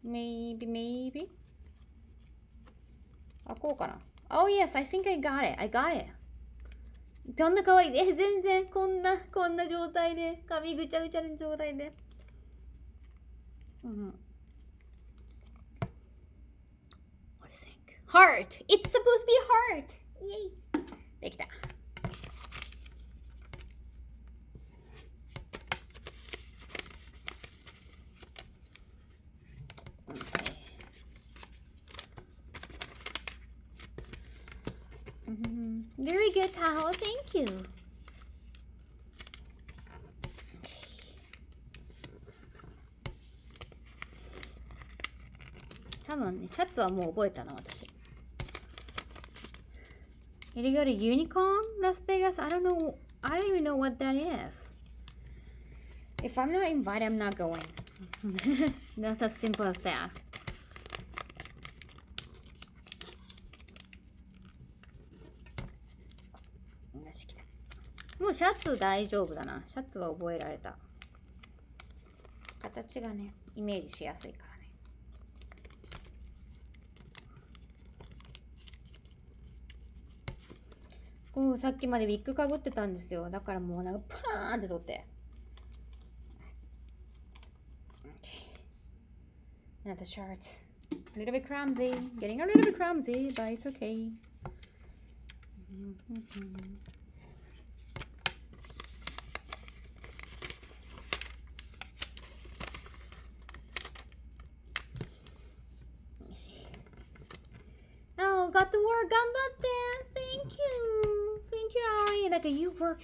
maybe, maybe? あ、こうかな。Oh yes, I think I got it. I got it. どんな可愛いえ、全然こんな、こんな状態で、髪ぐちゃぐちゃの状態で。うん。What do you think? Heart! It's supposed to be heart! イェイできた。Very good, Tahoe. Thank you. Okay. 多分ね、シャツはもう覚えたな、私。Did you go to Unicorn, Las Vegas? I don't know. I don't even know what that is. If I'm not invited, I'm not going. That's as simple as that. もシャツ大丈夫だなシャツは覚えられた形がねイメージしやすいからねこうさっきまでウィッグかぶってたんですよだからもうなんかパーンって取って Okay. Another shirt. A little bit clumsy. Getting a little bit clumsy, but it's okay. Back to work. Ganbatte. Thank you. Thank you, Ari. Like you work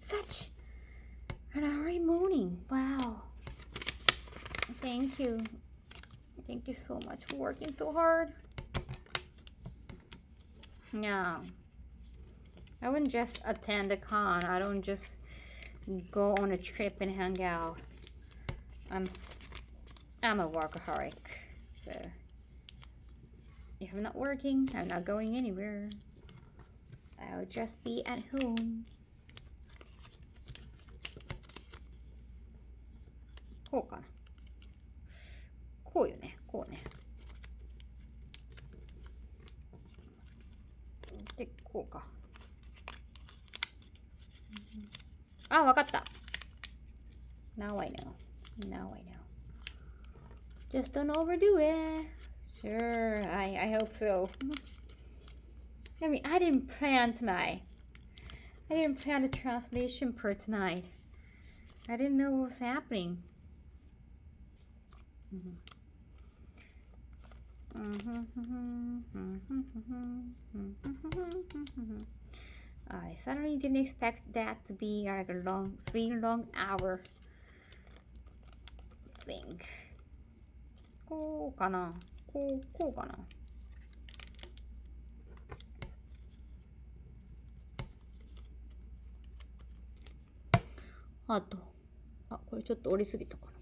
such an early morning. Wow. Thank you. Thank you so much for working so hard. Yeah. I wouldn't just attend the con. I don't just go on a trip and hang out. I'm I'm a workaholic. So if I'm not working, I'm not going anywhere. I'll just be at home. こうかな。こうよね、こうね。で、こうか。あ、わかった。Now I know. Now I know. Just don't overdo it. Sure, I, I hope so. I mean, I didn't plan tonight. I didn't plan the translation per tonight. I didn't know what was happening. I suddenly didn't expect that to be like a long, three long hour thing. こうかな こう、こうかなあと、あ、これちょっと折りすぎたかな。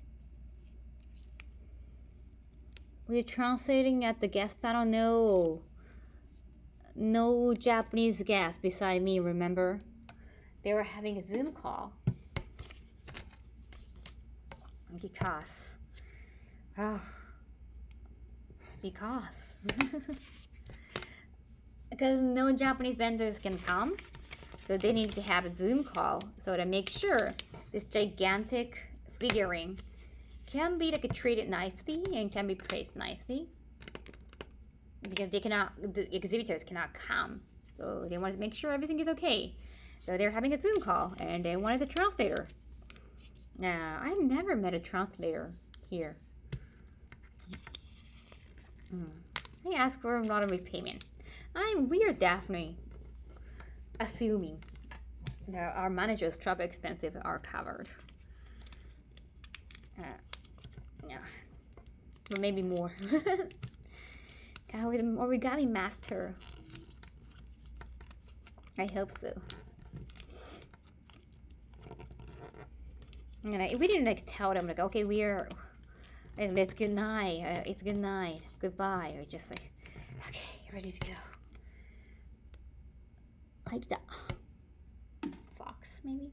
We're translating at the guest panel? No. No Japanese guests beside me, remember? They were having a Zoom call. Because. Oh. Because. because no Japanese vendors can come. So they need to have a Zoom call so to make sure this gigantic figurine can be like treated nicely and can be placed nicely because they cannot the exhibitors cannot come so they wanted to make sure everything is okay so they're having a zoom call and they wanted a translator now i've never met a translator here Hmm. i ask for not a repayment i'm we are definitely assuming that our manager's travel expenses are covered uh, yeah. But maybe more. God, with an origami master. I hope so. And I, we didn't like tell them like, okay, we are, like, let's good night. Uh, it's good night Goodbye. Or just like, okay, ready to go. Like that. Fox, maybe.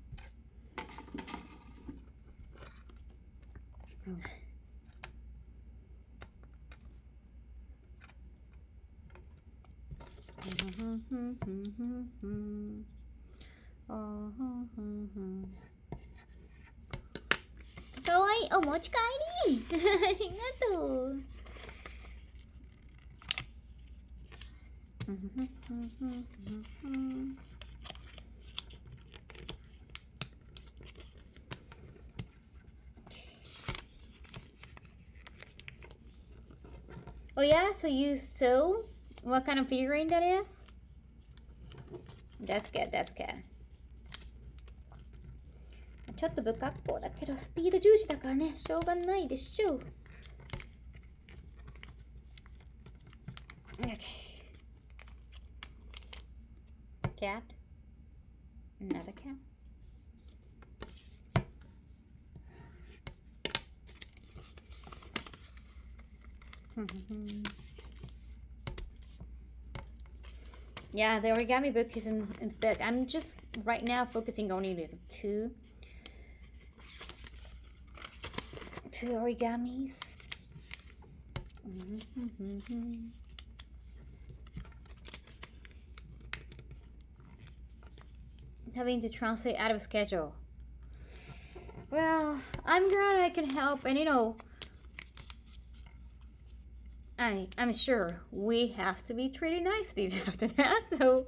かわいいお持ち帰りありがとう Oh yeah, so you sew? What kind of figurine that is? That's good, that's good. ちょっと不格好だけどスピード重視だからね、しょうがないでしょう。Okay. Cat. Another cat. yeah, the origami book is in, in the book. I'm just right now focusing only on two two origamis. Having to translate out of schedule. Well, I'm glad I can help, and you know, I I'm sure we have to be treated nicely after that. So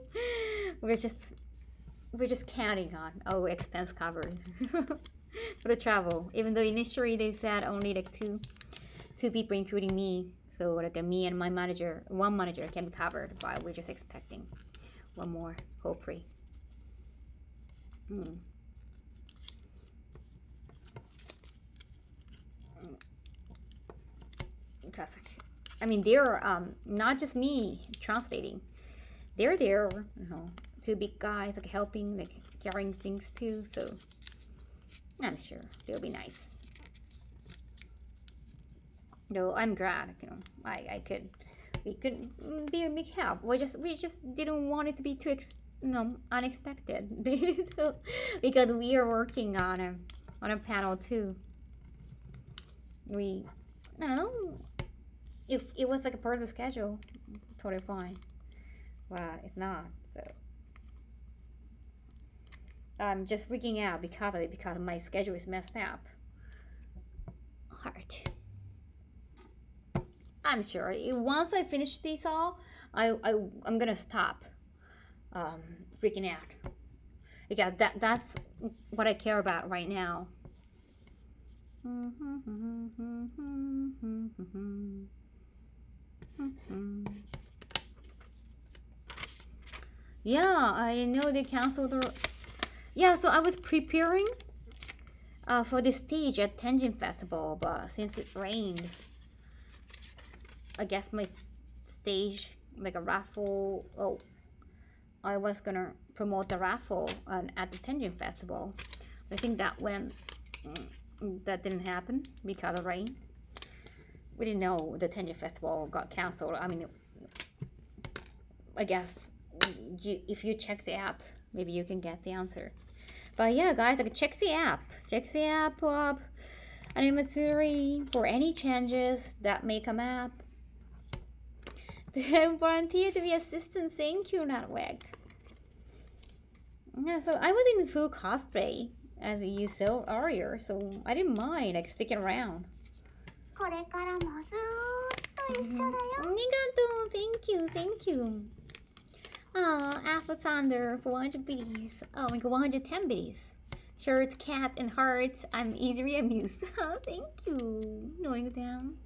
we're just we're just counting on oh expense covered for the travel. Even though initially they said only like two two people including me. So like me and my manager, one manager can be covered, but we're just expecting one more, hopefully. Hmm. Because, I mean, they're um, not just me translating. They're there, you know, two big guys like helping, like carrying things too. So I'm sure they'll be nice. No, I'm glad, you know, I, I could, we could be a big help. We just, we just didn't want it to be too, ex, know, unexpected. because we are working on a, on a panel too. We, I don't know, if it was like a part of the schedule, totally fine. Well, it's not, so. I'm just freaking out because of it, because my schedule is messed up. Hard. I'm sure once I finish these all, I, I I'm gonna stop um, freaking out because that that's what I care about right now. Yeah, I know they canceled the. Yeah, so I was preparing uh, for the stage at Tenjin Festival, but since it rained, I guess my stage, like a raffle. Oh, I was gonna promote the raffle uh, at the Tenjin Festival. I think that went, mm, that didn't happen because of rain. We didn't know the Tenjin Festival got canceled. I mean, I guess if you check the app, maybe you can get the answer. But yeah, guys, like check the app. Check the app up. Anime Matsuri for any changes that may come up. volunteer to be assistant. Thank you, Natweg Yeah, so I was in full cosplay as you saw earlier, so I didn't mind like sticking around. これからもずーっと一緒だよ。 Arigato, thank you, thank you. Oh, Alpha Thunder for 100 biddies. Oh my god, 110 biddies. Shirts, cat, and hearts. I'm easily amused. Oh, thank you. Knowing them.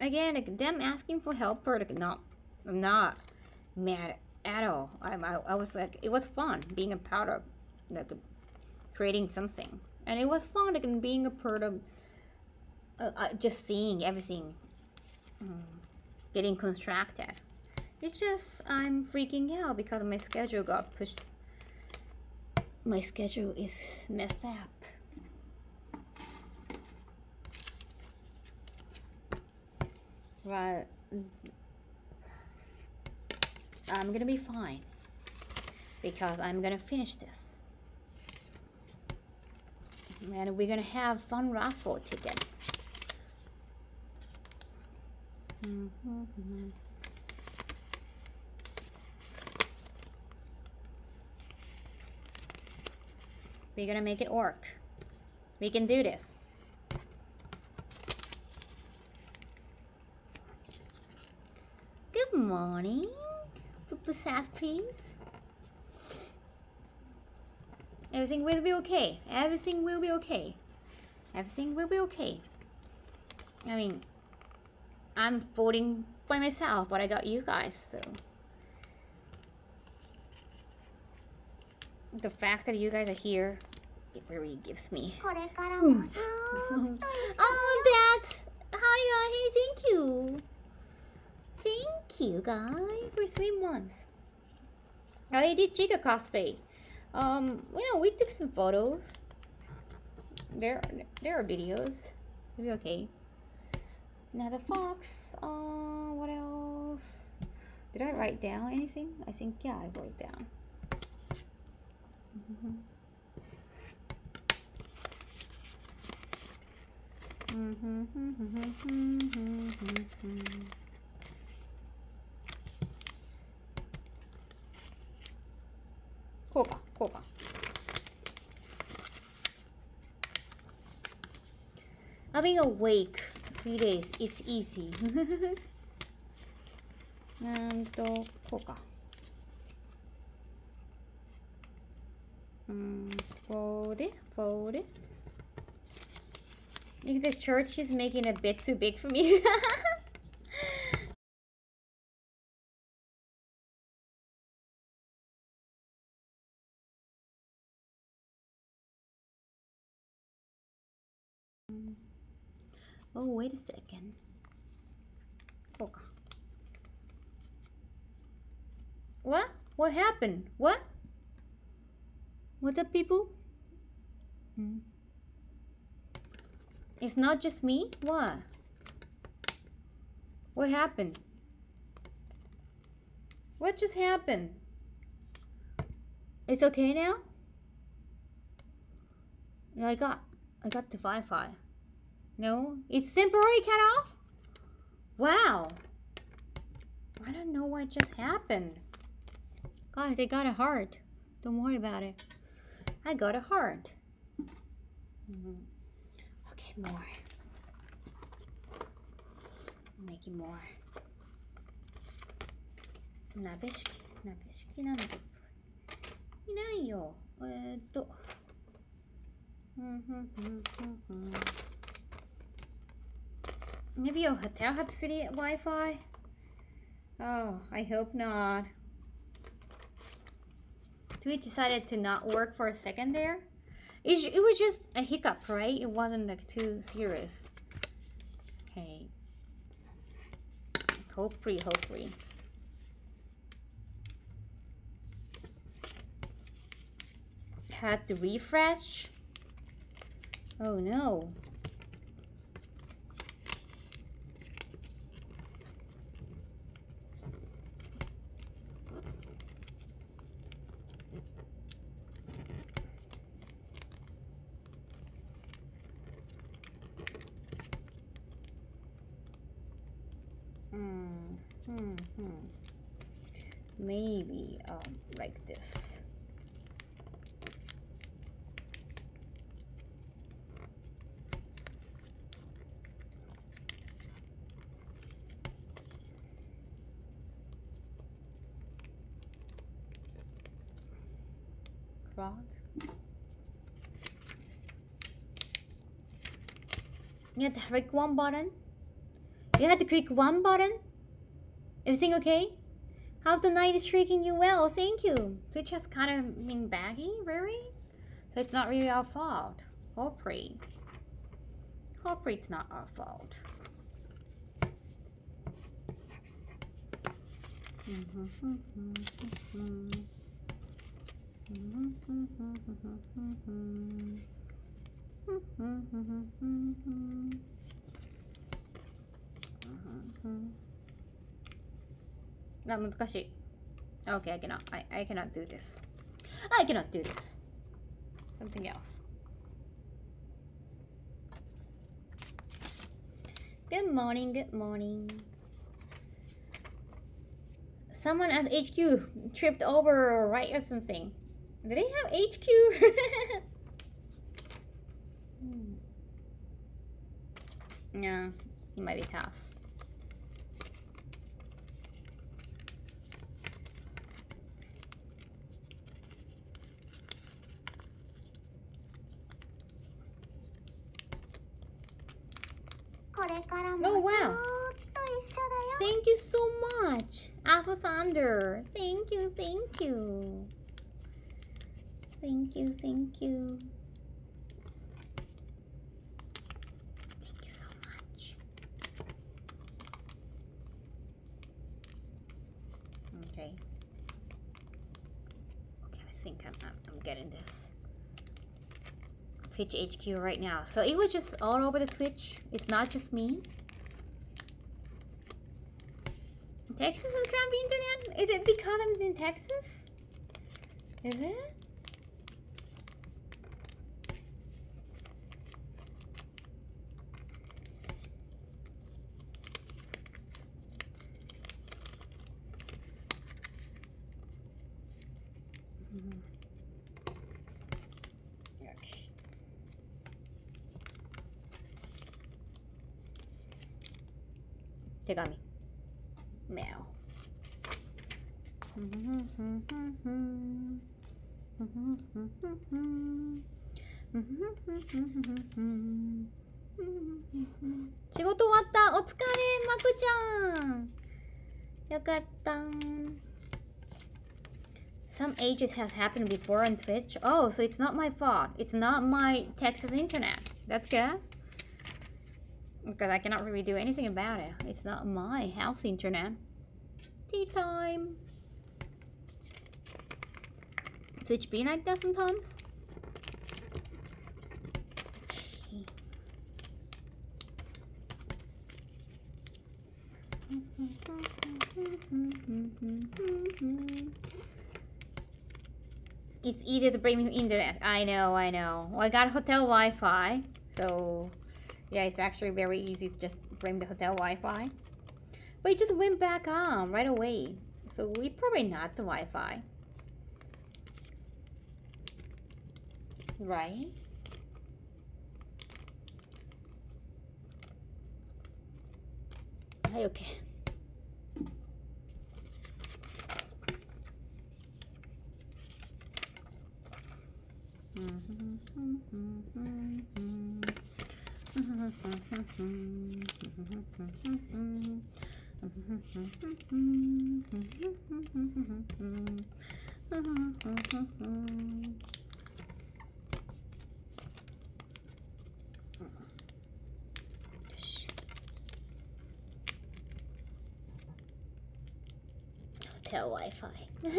Again, like them asking for help or like not, I'm not mad at all. I'm, I, I was like, it was fun being a part of, like, creating something, and it was fun like being a part of, uh, uh, just seeing everything, um, getting constructed. It's just I'm freaking out because my schedule got pushed. My schedule is messed up. But I'm gonna be fine because I'm gonna finish this. And we're gonna have fun raffle tickets. Mm-hmm. We're gonna make it work. We can do this. Good morning, Papa Sass, please. Everything will be okay. Everything will be okay. Everything will be okay. I mean, I'm folding by myself, but I got you guys, so. The fact that you guys are here, it really gives me. oh, that's. Hi, hey, thank you thank you guys for three months. I did Chika cosplay. Um, well, we took some photos. There, there are videos. It'll be okay. Now the fox. Uh, what else? Did I write down anything? I think yeah, I wrote down. Mm -hmm. Mm-hmm. Mm-hmm. Mm-hmm. Mm-hmm. mm-hmm. mm-hmm. mm-hmm. か。I've been awake three days. It's easy. なんと、こうか。うーん。 Fold it, fold it. I think the church is making a bit too big for me. wait a second. Oh. What? What happened? What? What up, people? Hmm. It's not just me? What? What happened? What just happened? It's okay now? Yeah, I got I got the Wi-Fi. No? It's temporary cut off? Wow. I don't know what just happened. Guys, I got a heart. Don't worry about it. I got a heart. Mm -hmm. Okay, more. Making more. 鍋敷き鍋敷きなんだいないよ。えー、っと。 Maybe your hotel had city Wi-Fi? Oh, I hope not. Twitch decided to not work for a second there. It, it was just a hiccup, right? It wasn't like too serious. Okay. Hopefully, hopefully. Had to refresh. Oh no. Hmm, hmm. Maybe um, like this. Frog. You had to click one button. You had to click one button Everything okay? How the night is treating you well, thank you. Twitch just kind of been baggy, very? So it's not really our fault. Hopefully. Hopefully it's not our fault. Mm-hmm, mm-hmm, mm-hmm, Okay, I cannot. I, I cannot do this. I cannot do this. Something else. Good morning, good morning. Someone at HQ tripped over right or something. Do they have HQ? No, he might be tough. Oh wow! Thank you so much, Apple Thunder. Thank you, thank you. Thank you, thank you. Thank you so much. Okay. Okay, I think I'm, I'm, I'm getting this. Twitch HQ right now. So it was just all over the Twitch. It's not just me. Texas is crappy internet? Is it because I'm in Texas? Is it? 仕事終わったお疲れまくちゃんよかった Some ages has happened before on Twitch. Oh, so it's not my fault. It's not my Texas internet. That's good. Because I cannot really do anything about it. It's not my house internet. Tea time. Twitch be like that sometimes? It's easier to bring internet. I know, I know. Well, I got hotel Wi-Fi, so yeah, it's actually very easy to just bring the hotel Wi-Fi. But it just went back on right away. So we probably not the Wi-Fi. Right? Hi, okay. Hotel Wi-Fi.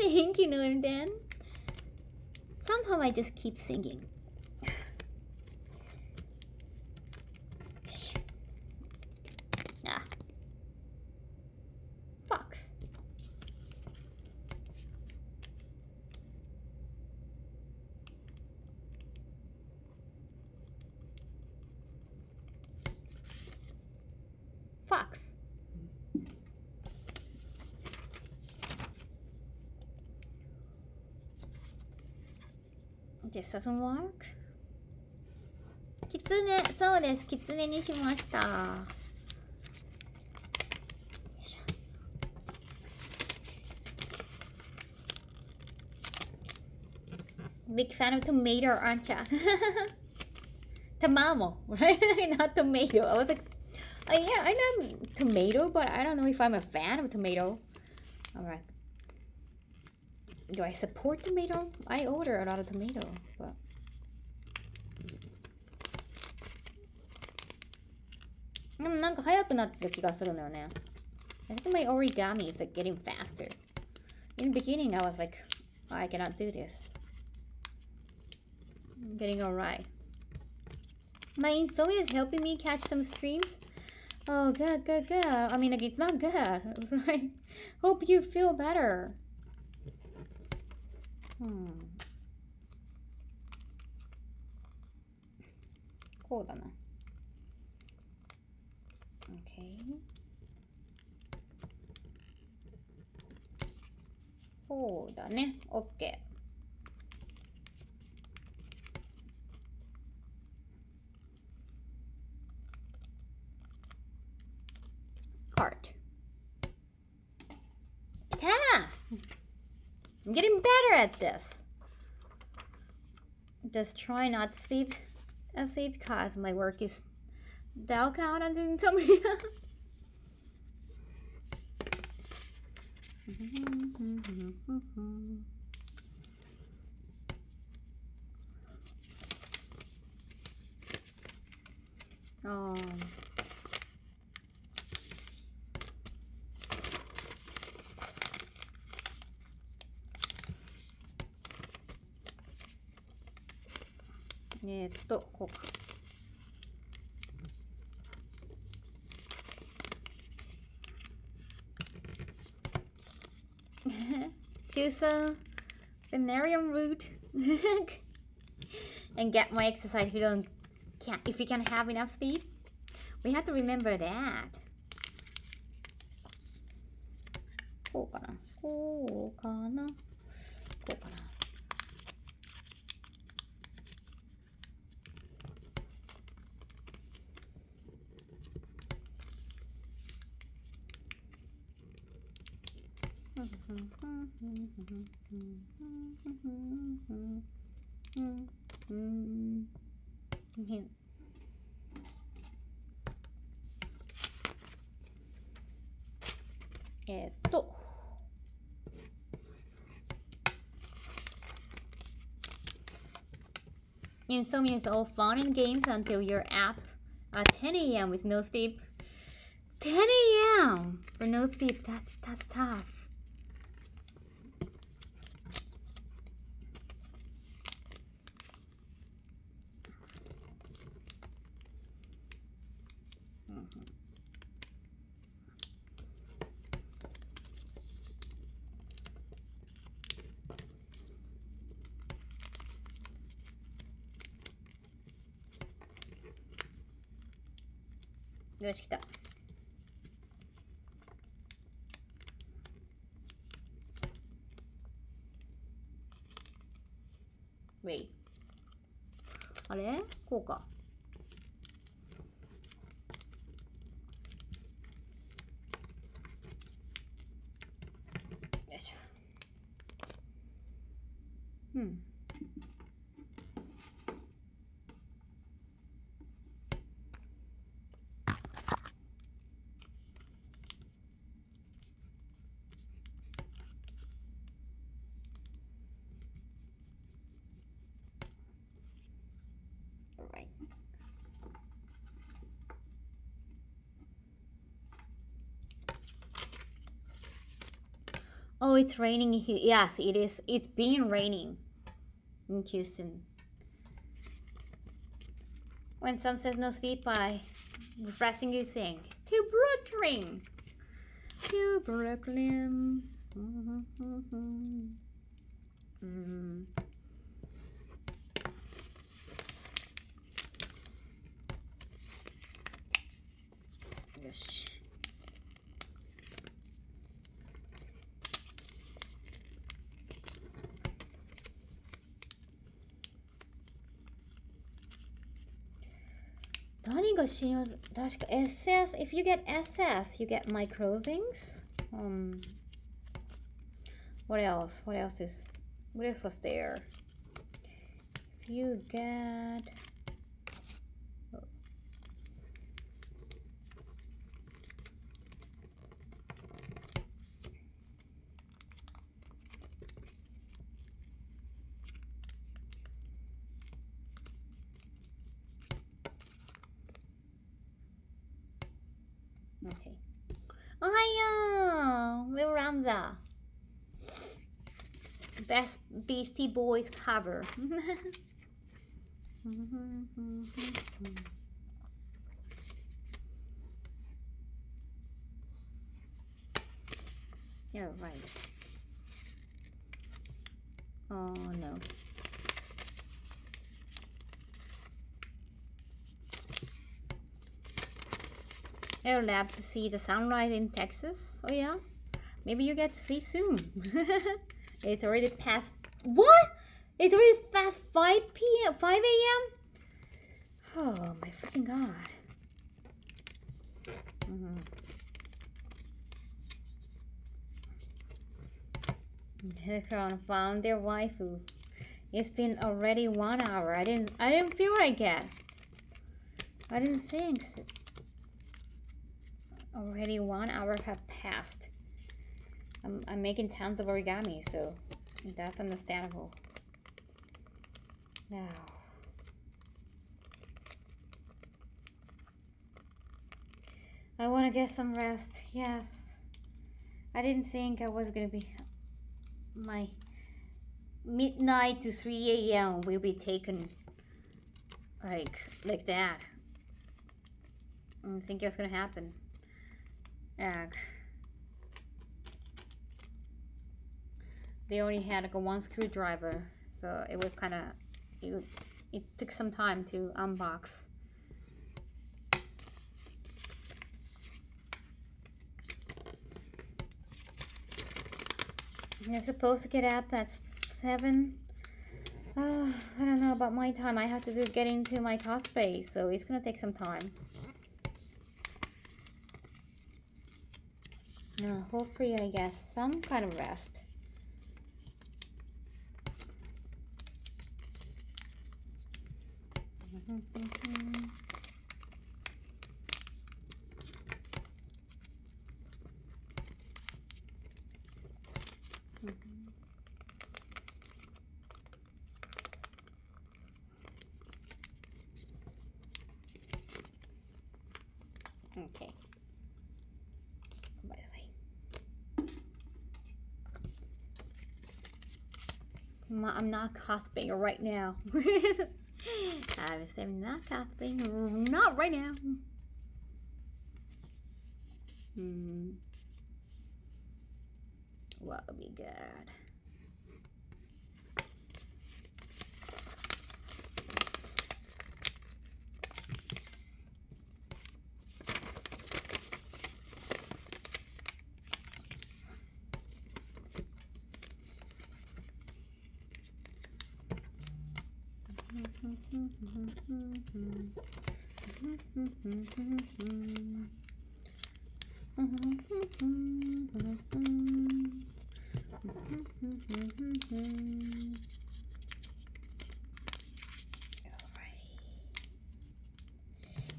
Thank you, Nordan. Somehow I just keep singing. Shh. ah. Fox. Fox. This doesn't work? キツネ、そうです。キツネにしました。よいしょ Big fan of tomato, aren't ya? Tamamo, right? Not tomato. I was like, oh, yeah, I know tomato, but I don't know if I'm a fan of tomato. Alright. Do I support tomato? I order a lot of tomato, でもなんか早くなってる気がするのよね。I think my origami is like getting faster. In the beginning, I was like, I cannot do this. I'm getting alright. My insomnia is helping me catch some streams. Oh, good, good, good. I mean, like, it's not good, right? Hope you feel better. Hmm. こうだな。 こうだね。OK。Heart. きた I'm getting better at this. Just try not to sleep asleep because my work is dark out あ。え、っと、こうか。Do some valerian root and get more exercise if you don't can if you can have enough sleep. We have to remember that. Oh, こうかな。こうかな。こうかな。Hmm. えーっと。Insomnia is all fun and games until you're up at 10 a.m. with no sleep. 10 a.m. for no sleep. That's that's tough. よし、来た。it's raining here. Yes, it is. It's been raining in Houston. When some says no sleep, I refreshingly sing to Brooklyn. To Brooklyn. Mm-hmm. Mm-hmm. Yes. SS if you get SS you get my closings um what else? What else is what else was there? If you get Beastie Boys cover Yeah, right. Oh no. I would love to see the sunrise in Texas. Oh yeah? Maybe you get to see soon. it's already past what? It's already past 5 p.m. 5 a.m. Oh my freaking god. Mhm. Helicon found their waifu. It's been already one hour. I didn't I didn't feel like it. I didn't think so. Already one hour have passed. I'm, I'm making tons of origami, so that's understandable. Now. I want to get some rest. Yes. I didn't think I was going to be. My midnight to 3 a.m. will be taken like like that. I didn't think it was going to happen. Ag. They only had like a one screwdriver, so it was kind of it, it took some time to unbox. You're supposed to get up at seven. Uh, I don't know about my time. I have to do get into my cosplay, so it's gonna take some time. Hopefully, I guess some kind of rest. Okay. By the way. I'm not cosplaying right now. I was saving that not cosplaying. Not right now. Hmm. What'll be good?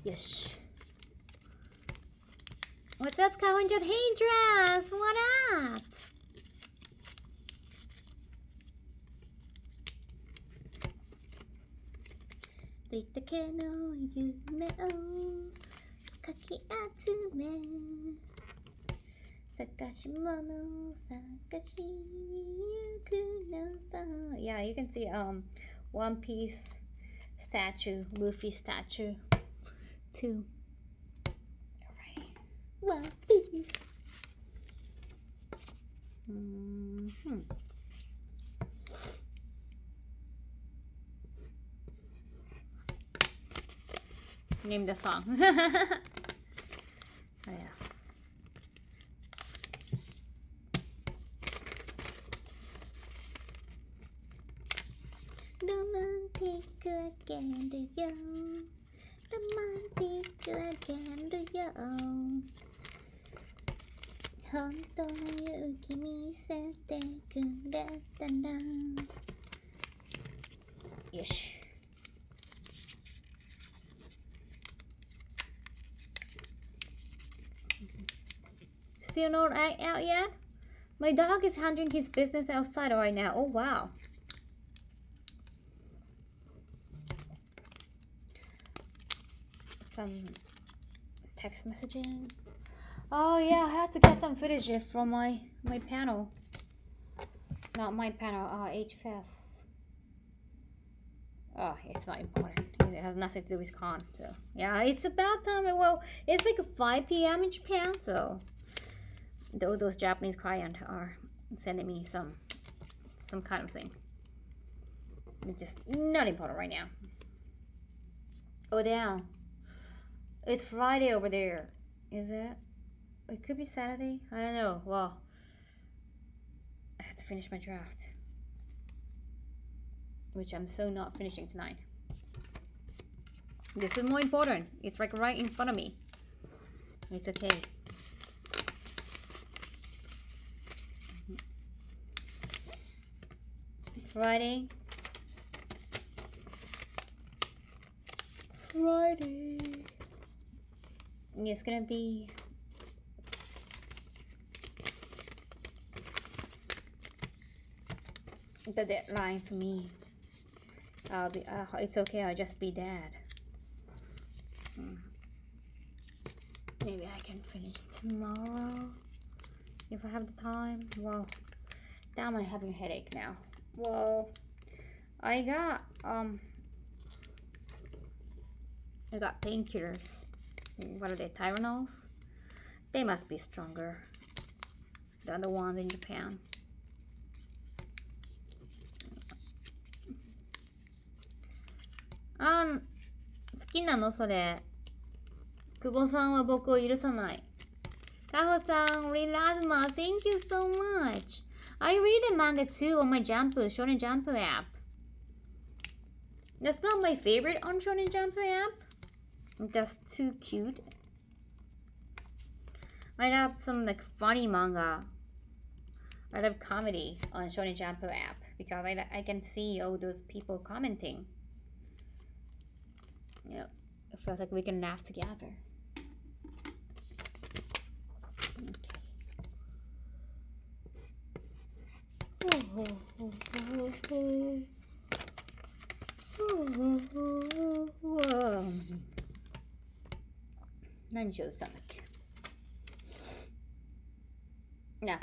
Yes. What's up, Kawanjat? Hey, Dress! What up?「夢をかき集め」「探し物を探しに行くのさ」Yeah, you can see um One Piece statue, Luffy statue. Two. Alright. One Piece. Mm-hmm. Name the song. oh, yes. ロマンティックあげるよロマンティックあげるよ本当の勇 Still not out out yet? My dog is handling his business outside right now. Oh wow. Some text messaging. Oh yeah, I have to get some footage from my my panel. Not my panel, uh HFS. Oh, it's not important. It has nothing to do with con. So yeah, it's about time. Well, it's like 5 p.m. in Japan, so those those Japanese clients are sending me some some kind of thing. It's just not important right now. Oh damn. It's Friday over there. Is it? It could be Saturday. I don't know. Well, I have to finish my draft. Which I'm so not finishing tonight. This is more important. It's like right in front of me. It's okay. Friday. Friday. It's gonna be the deadline for me. I'll be. Uh, it's okay. I'll just be dead. Hmm. Maybe I can finish tomorrow if I have the time. Well, damn, I'm having a headache now Well, I got um, I got painkillers. What are they? Tylenols. They must be stronger than the ones in Japan. Um, 好きなのそれ。久保さんは僕を許さない。カホさん、Relasma, thank you so much. I read the manga too on my Jump, Shonen Jump app. That's not my favorite on Shonen Jump app. Just too cute. I have some like funny manga. I'd have comedy on Shonen Jump app because I, I can see all those people commenting. Yeah, it feels like we can laugh together. 何しようとしたんだっけ？な。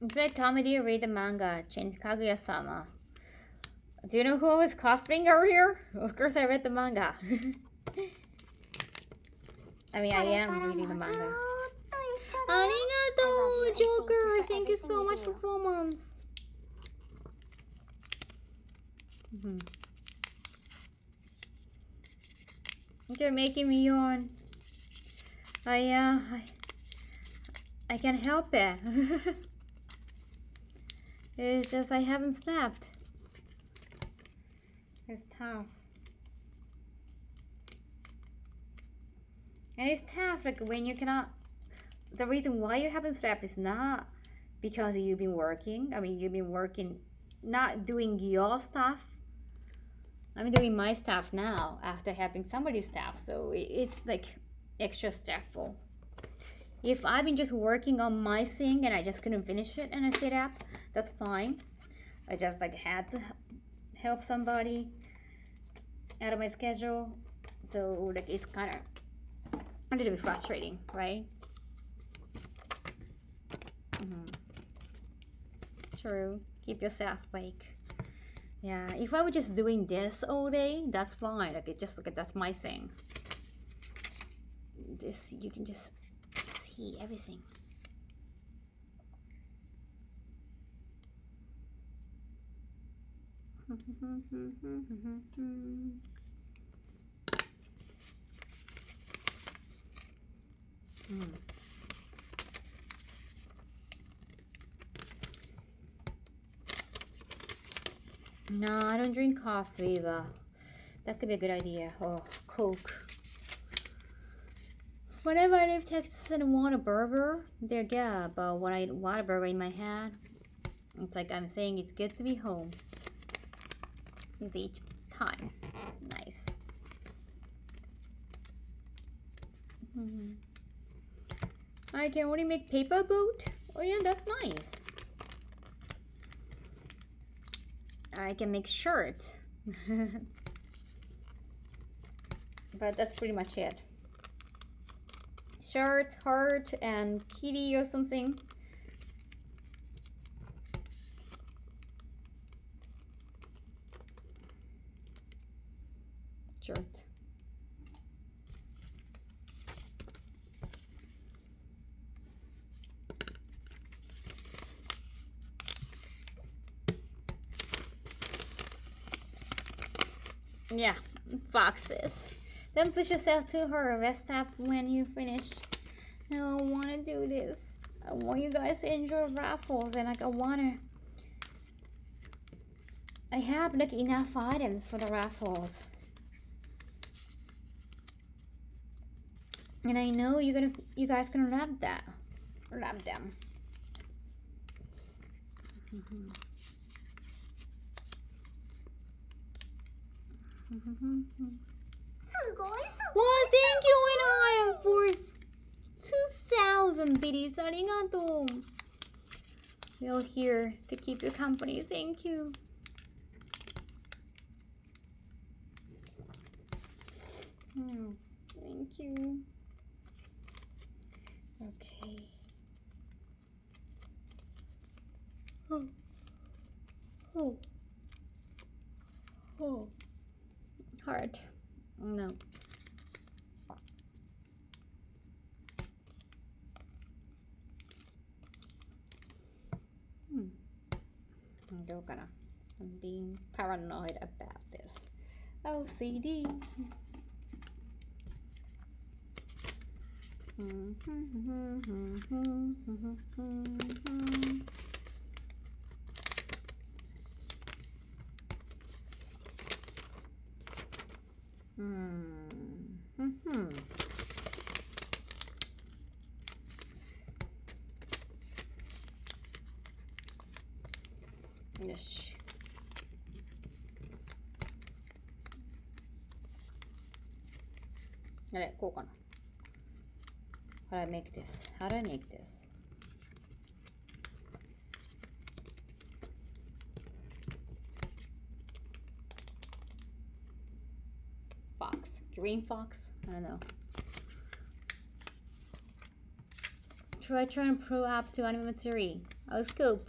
Read comedy read the manga? Change Kaguya-sama. Do you know who I was cosplaying earlier? Of course I read the manga. I mean, I am reading the manga. Arigato, Joker! Thank you so much for four months. Mm -hmm. You're making me yawn. I, uh, I, I can't help it. it's just I haven't slept. It's tough. And it's tough, like when you cannot, the reason why you haven't slept is not because you've been working. I mean, you've been working, not doing your stuff. I'm doing my stuff now after having somebody's stuff. So it's like extra stressful. If I've been just working on my thing and I just couldn't finish it and I stayed up, that's fine. I just like had to help somebody out of my schedule. So like it's kind of a little bit frustrating, right? Mm -hmm. True. Keep yourself awake. Yeah, if I were just doing this all day, that's fine. Like it's just like that's my thing. This you can just everything. Mm. No, I don't drink coffee, but that could be a good idea. Oh, Coke. Whenever I leave Texas and want a burger, they're good, but when I want a burger in my head, it's like I'm saying it's good to be home. It's each time. Nice. Mm -hmm. I can only make paper boat. Oh yeah, that's nice. I can make shirts. but that's pretty much it. Shirt, heart, and kitty or something. Shirt. Yeah, foxes. Push yourself to her. Rest up when you finish. I don't want to do this. I want you guys to enjoy raffles and like I want to. I have like enough items for the raffles. And I know you're gonna, you guys gonna love that, love them. Mm -hmm. Well, thank you, and I am for 2,000 biddies. Arigato. We're here to keep you company. Thank you. Oh, thank you. Okay. Oh. Oh. Oh hard. No. Hmm. I'm gonna. I'm being paranoid about this. OCD. う mm-hmm, mm-hmm, mm-hmm, うん、よ Hmm. あれこうかな。原メイきです。原メイきです。Green fox? I don't know. Try trying to pro up to Anime Matsuri. Oh, scoop.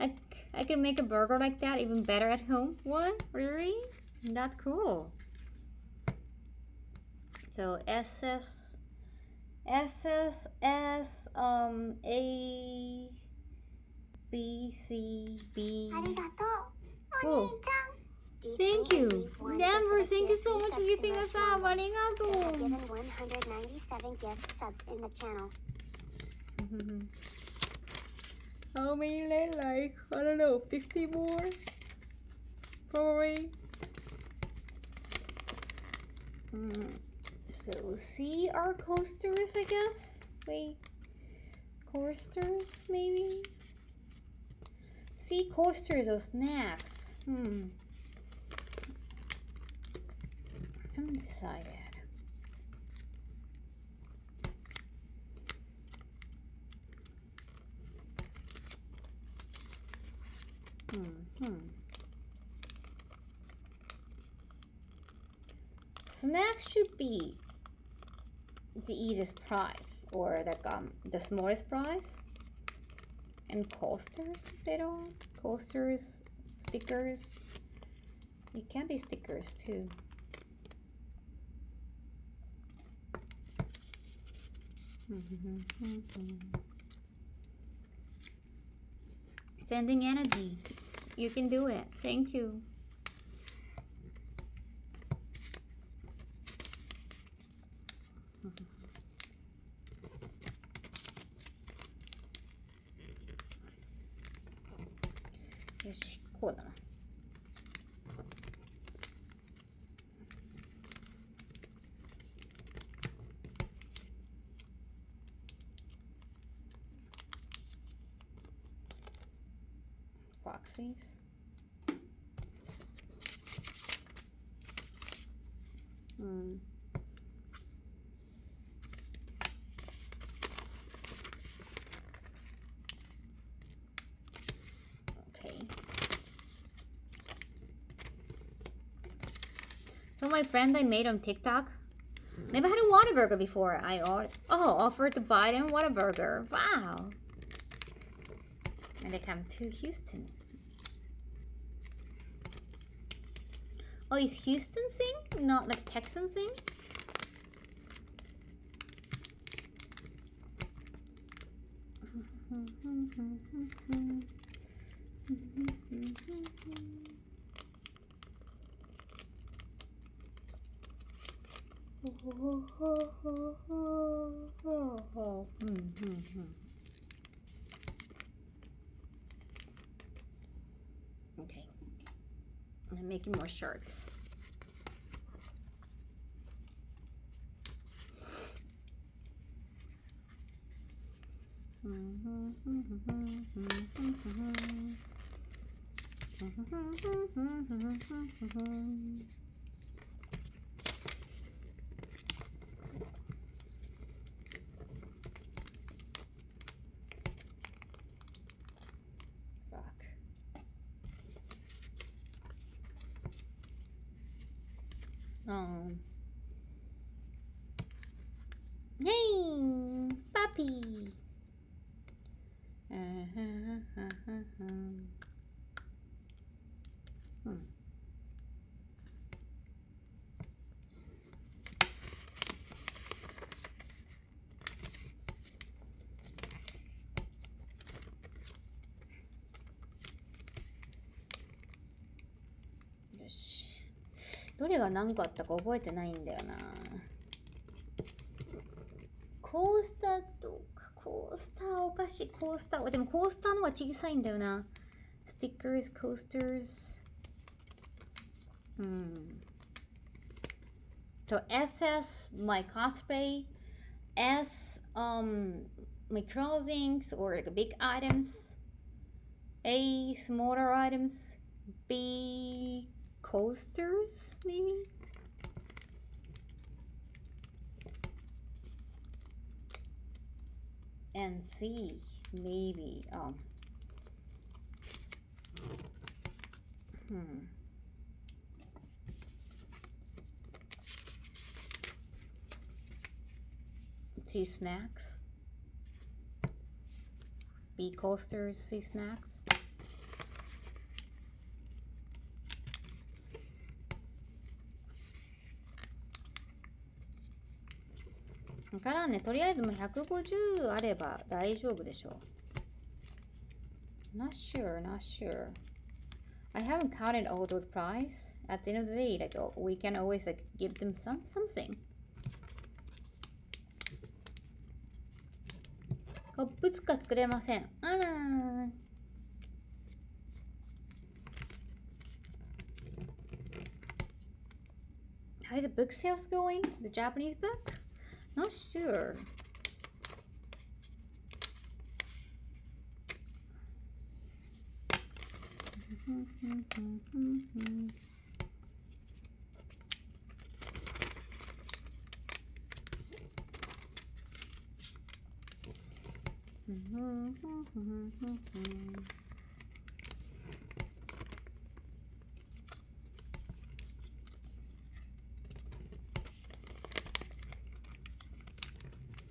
I, I can make a burger like that even better at home. What? Really? That's cool. So SS SSS um A B C B あり Thank you. Denver, thank you so much for giving us up. Arigato. Given 197 gift subs in the channel. How many left? Like, I don't know, 50 more? Probably. Mm. So, see our coasters, I guess? Wait. Coasters, maybe? See coasters or snacks. Hmm. I haven't decided. Hmm. hmm. Snacks should be the easiest price or like um the smallest price. And coasters little coasters, stickers. It can be stickers too. Sending energy. You can do it. Thank you. Foxies. Hmm. Okay. So my friend I made on TikTok never had a Whataburger before. I ordered, oh offered to buy them Whataburger. Wow. And they come to Houston. Oh, is Houston sing? Not like Texan sing? Hmm, hmm, hmm. Okay. I'm making more shirts. Hmm. よし。どれが何個あったか覚えてないんだよな。コースターとスターおかしいコースターでもコースターの方が小さいんだよな stickers coasters うんと SS my cosplay S um my clothings or like big items A smaller items B coasters maybe and C maybe um hmm. C snacks? B coasters C snacks わからんね。とりあえずもう150あれば大丈夫でしょう。Not sure, not sure. I haven't counted all those price. At the end of the day, like oh, we can always like give them some something. コップしか作れません。あらー。How is the book sales going? The Japanese book? Not sure.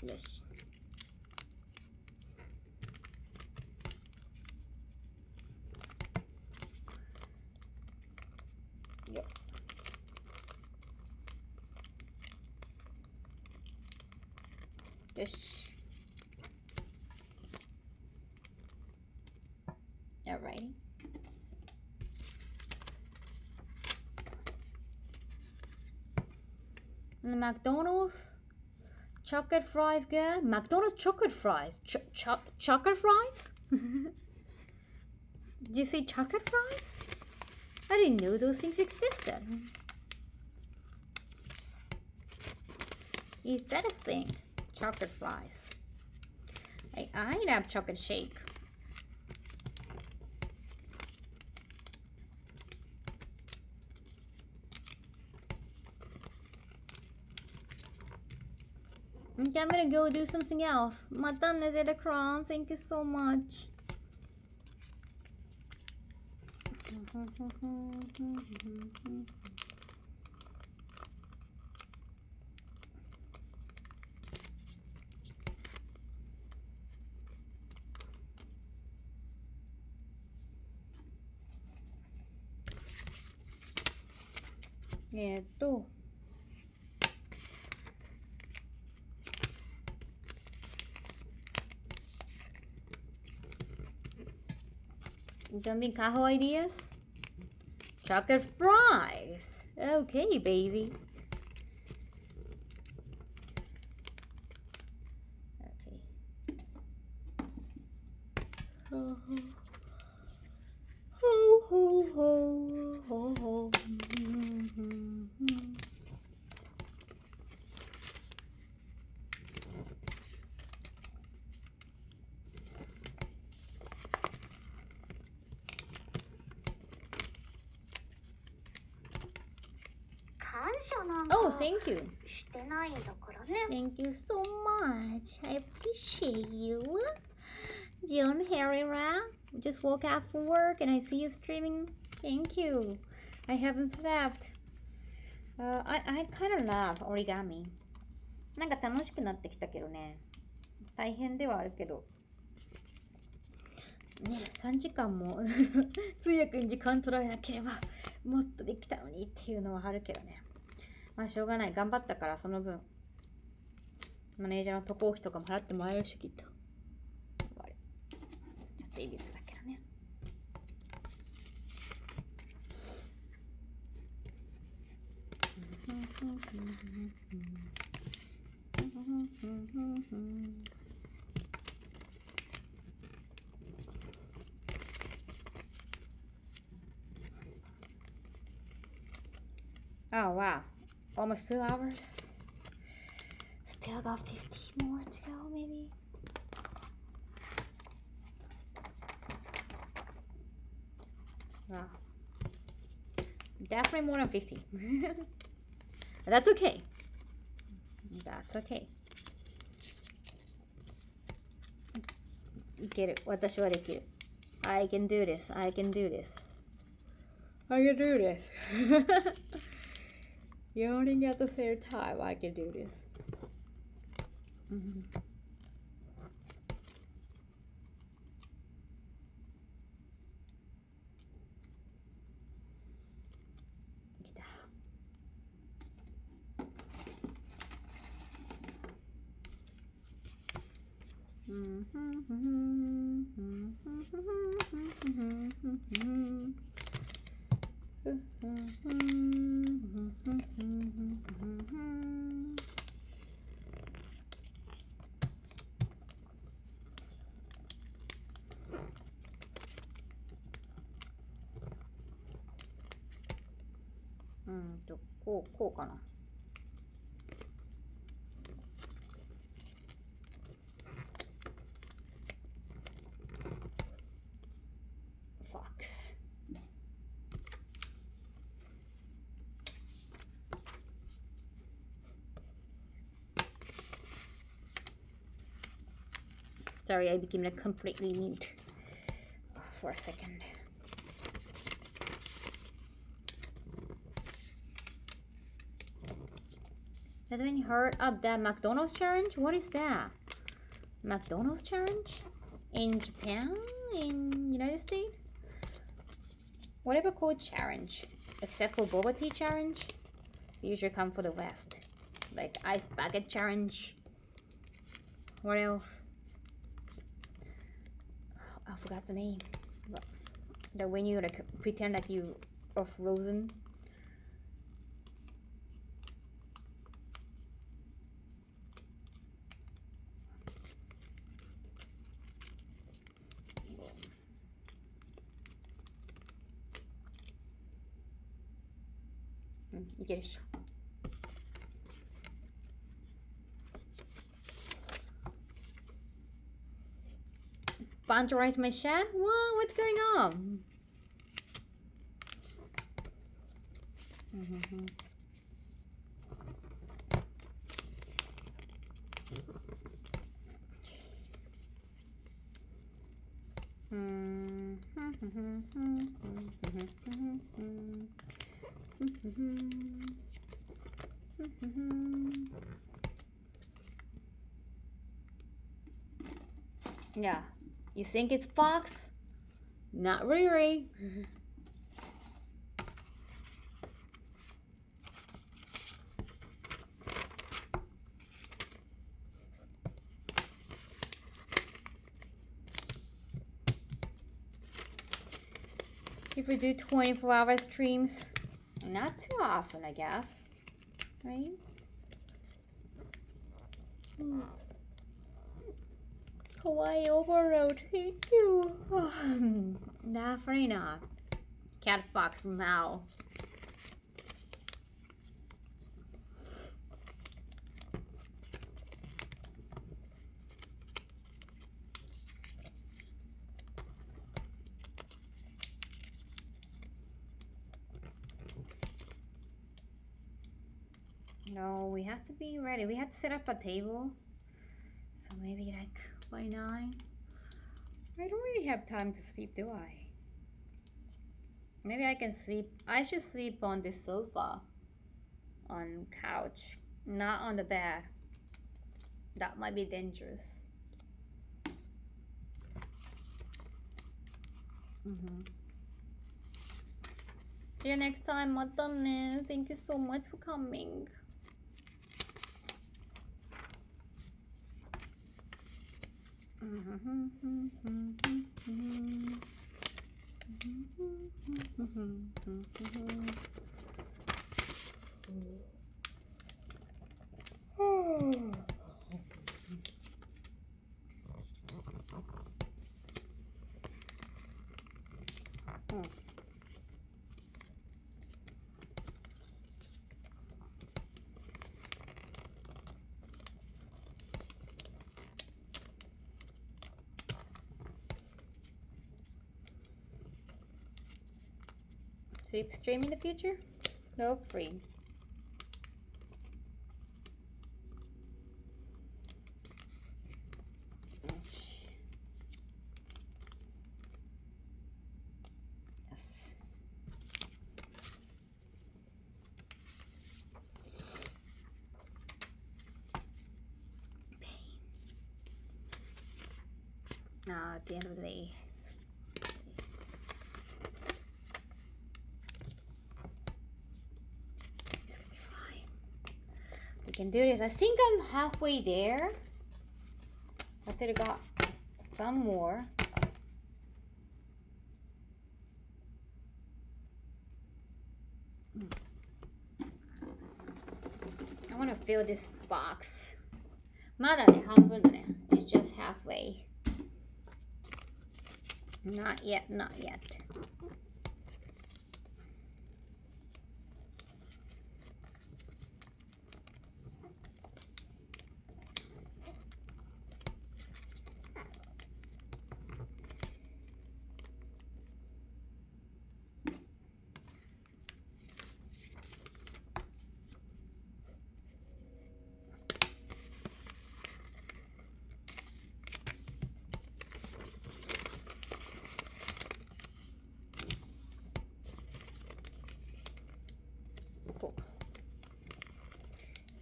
Yes. Yep. Yes. Alrighty. And the McDonald's chocolate fries good. McDonald's chocolate fries. Ch- cho- chocolate fries? Did you say chocolate fries? I didn't know those things existed. Is that a thing? Chocolate fries. I, I'd have chocolate shake. Okay, I'm gonna go do something else. Madonna de a Crown, thank you so much. Jumping Kaho ideas? Chocolate fries! Okay, baby. Woke up from work and I see you streaming. Thank you. I haven't slept. Uh, I, I kind of love origami. なんか楽しくなってきたけどね。大変ではあるけど。ね、3時間も 通訳に時間取られなければもっとできたのにっていうのはあるけどね。まあしょうがない。頑張ったからその分。マネージャーの渡航費とかも払ってもらえるしきっと。ちょっといびつだ Oh wow, almost two hours. Still got 50 more to go, maybe. Wow. Definitely more than 50. That's okay. That's okay. いける。私はできる。I can do this. I can do this. I can do this. Yawning at the same time. I can do this. Mhm. うんとこうこうかな。Sorry, I became a completely mute oh, for a second. Have you heard of that McDonald's challenge? What is that? McDonald's challenge? In Japan? In United States? Whatever called challenge. Except for boba tea challenge. Usually come for the West. Like ice bucket challenge. What else? Forgot the name. But the when you like pretend like you are frozen. 응, Vanderize my shed? What? What's going on? Mm -hmm. yeah you think it's Fox? Not Riri. If we do 24 hour streams, not too often, I guess. Right? Hmm. Hawaii overload, thank you. nah. Cat Fox Mal. No, we have to be ready. We have to set up a table. So maybe like by nine. I don't really have time to sleep, do I? Maybe I can sleep. I should sleep on the sofa, on couch, not on the bed. That might be dangerous. Mm-hmm. See you next time, Matane. Thank you so much for coming. Oh. Sleep stream in the future? No free. Yes. Ah, at the end of the day. It's gonna be fine. We can do this. I think I'm halfway there. I still got some more. I want to fill this box. まだね、半分だね。It's just halfway. Not yet, not yet.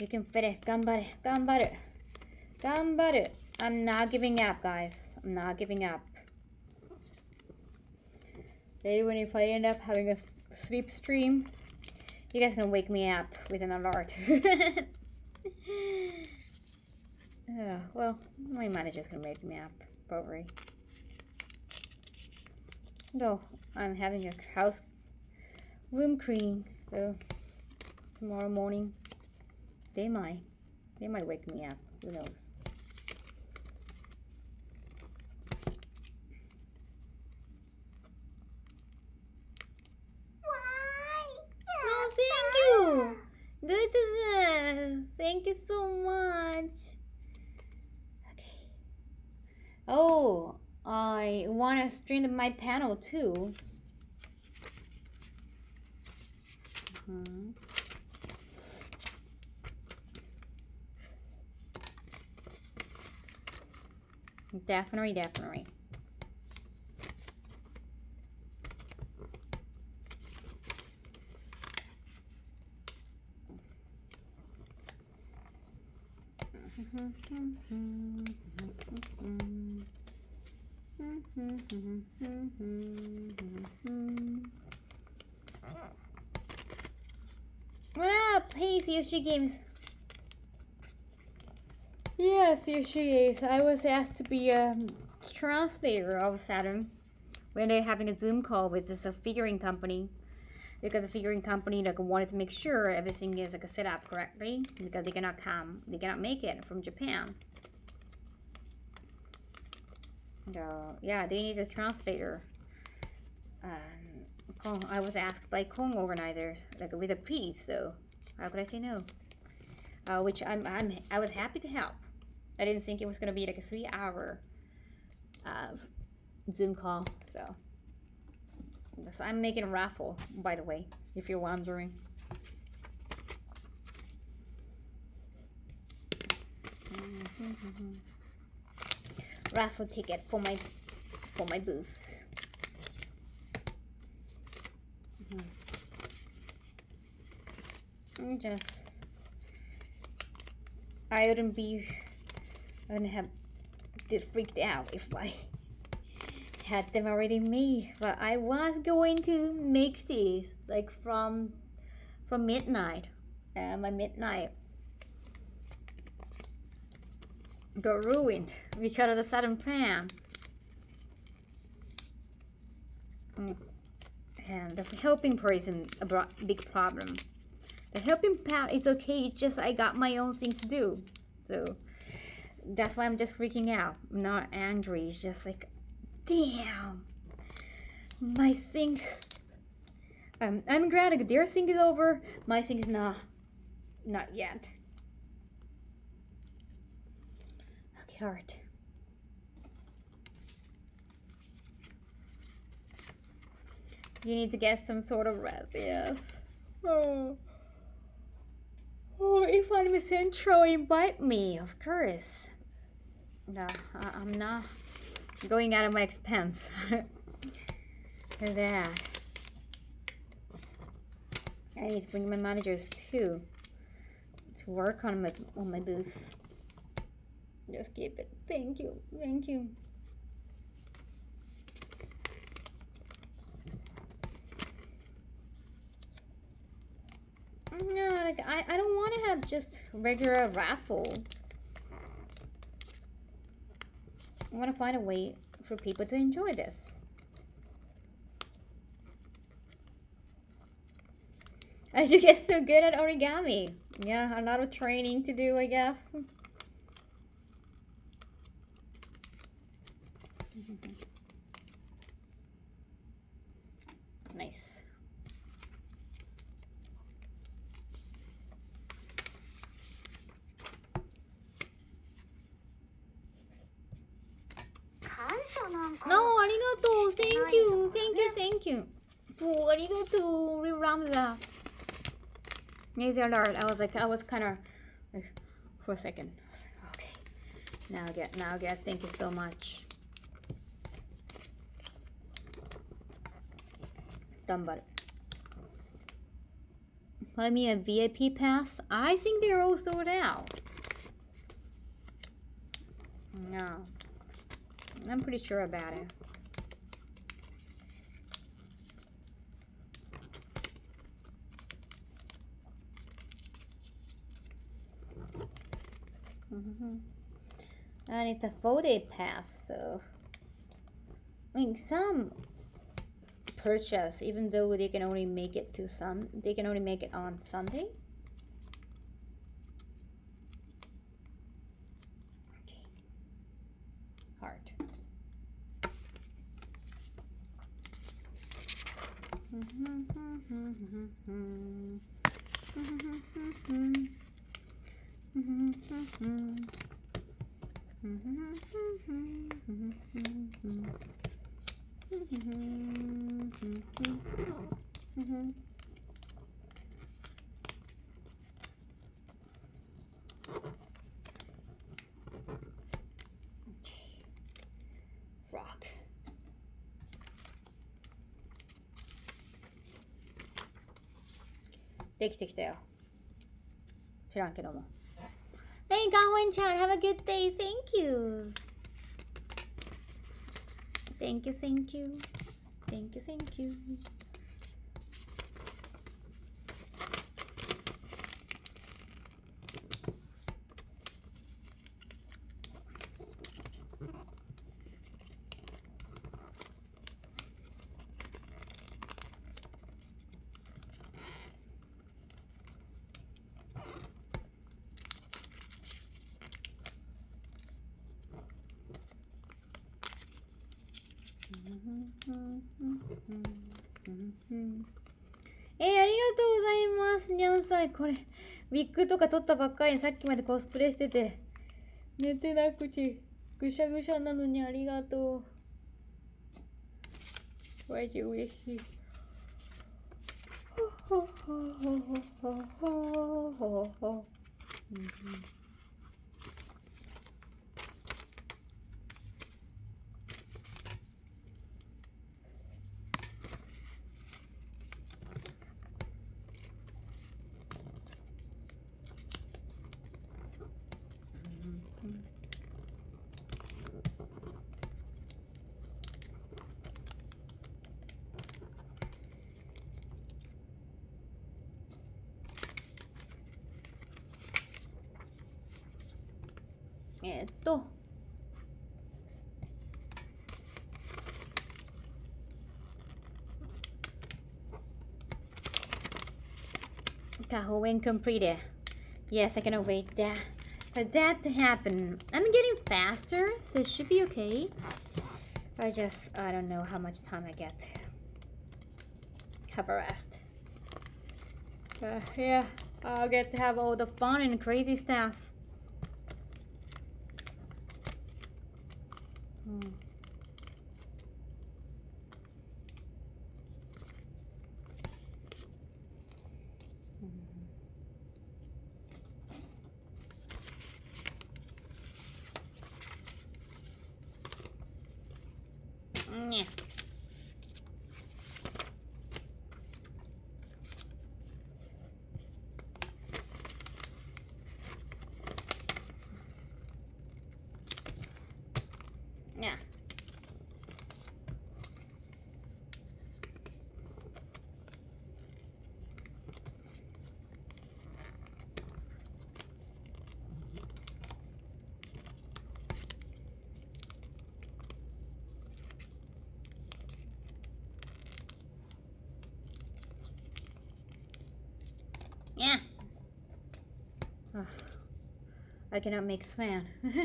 You can finish. Ganbare. Ganbare. Ganbare. I'm not giving up, guys. I'm not giving up. Even if I end up having a sleep stream, you guys can wake me up with an alert. Uh, well, my manager's gonna wake me up, probably. No, I'm having a house room cleaning, so tomorrow morning they might. They might wake me up. Who knows? No thank you. Good to see. Thank you so much. Okay. Oh i want to stream my panel too. Mhm. Definitely, definitely. What up, please, Yoshi Games? Yes, yes, she is. I was asked to be a translator all of sudden when they're having a Zoom call with this figuring company. Because the figuring company like wanted to make sure everything is like set up correctly because they cannot come, they cannot make it from Japan. So yeah, they need a translator. Um, I was asked by Kong organizer like with a piece, so how could I say no? Uh, which I'm, I'm I was happy to help. I didn't think it was gonna be like a three hour uh, Zoom call. So I'm making a raffle, by the way, if you're wondering. raffle ticket for my for my booth. Mhm. Just I wouldn't be I wouldn't have freaked out if I had them already made. But I was going to make these like from from midnight. And my midnight got ruined because of the sudden plan. Mm. And the helping part is a big problem. The helping part is okay, it's just I got my own things to do. So that's why I'm just freaking out. I'm not angry, it's just like, damn, my things. Um, I'm glad their thing is over, my thing is not, not yet. Okay, alright. You need to get some sort of rest, yes. Oh. Oh, if Anime Central invite me, of course. No, I, I'm not going out of my expense for that. I need to bring my managers too to work on my on my booth. Just keep it. Thank you. Thank you. No, like I, I don't want to have just regular raffle. I want to find a way for people to enjoy this. As you get so good at origami. Yeah, a lot of training to do, I guess. nice. No, arigato. Thank you. Thank you. Thank you. Oh, arigato, Ramza. Easy alert. I was like, I was kind of like, for a second. Like, okay. Now, get now, guys. Thank you so much. Buy me a VIP pass. I think they're all sold out. No. I'm pretty sure about it. Mm -hmm. And it's a day pass, so I mean some purchase even though they can only make it to sun they can only make it on Sunday. Mm-hmm. できてきたよ。知らんけども。Hey, Gawain Chan have a good day. Thank you. Thank you, thank you. Thank you, thank you. 23歳これウィッグとか取ったばっかりさっきまでコスプレしてて。寝てなくてぐしゃぐしゃなのにありがとう。マジ嬉しい。ほほほほほほほほ Tahoe completed. Yes, I cannot wait that for that to happen. I'm getting faster, so it should be okay. I just I don't know how much time I get to have a rest. Uh, yeah, I'll get to have all the fun and crazy stuff. Yeah. Ugh. I cannot make fan.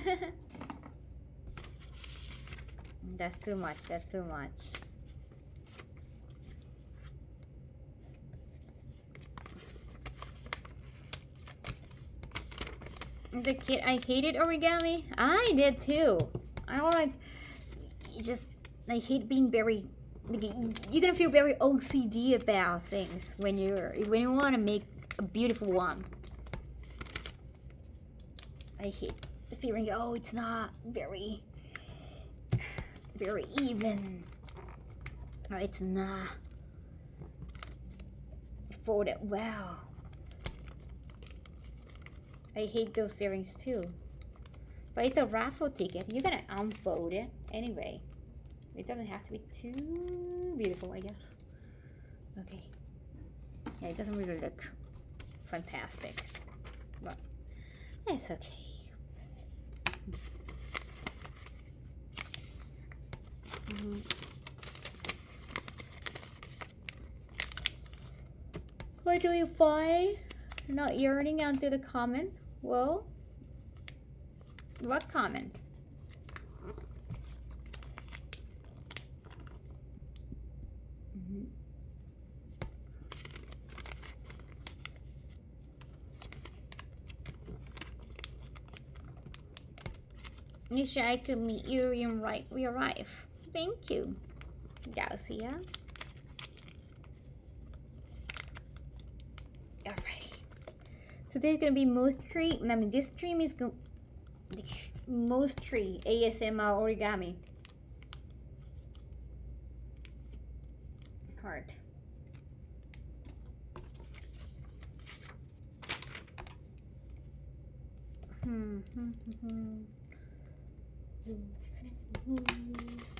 that's too much. That's too much. The kid, I hated origami. I did too. I don't like. You just, I hate being very. You're gonna feel very OCD about things when you're when you want to make a beautiful one. I hate the feeling. Oh, it's not very, very even. Oh, it's not folded well. I hate those feelings too. But it's a raffle ticket. You're gonna unfold it anyway. It doesn't have to be too beautiful, I guess. Okay. Yeah, it doesn't really look fantastic. But it's okay. Mhm. What do you find? Not yearning onto the comment? Well, what comment? Mhm. Wish I could meet you in right real life. Thank you, Garcia. Alrighty. Today's gonna be mostly. I mean, this stream is going mostly ASMR origami. Heart. Hmm. hmm, hmm, hmm.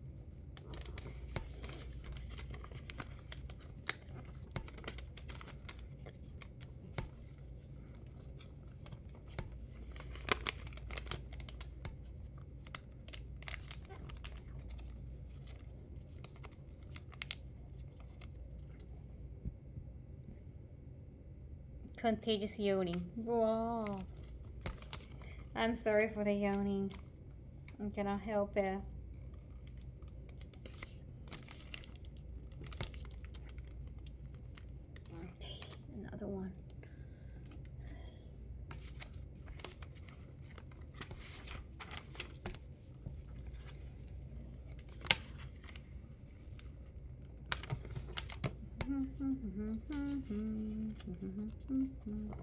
Contagious yawning. Whoa. I'm sorry for the yawning. I cannot help it. 嗯哼哼，嗯哼。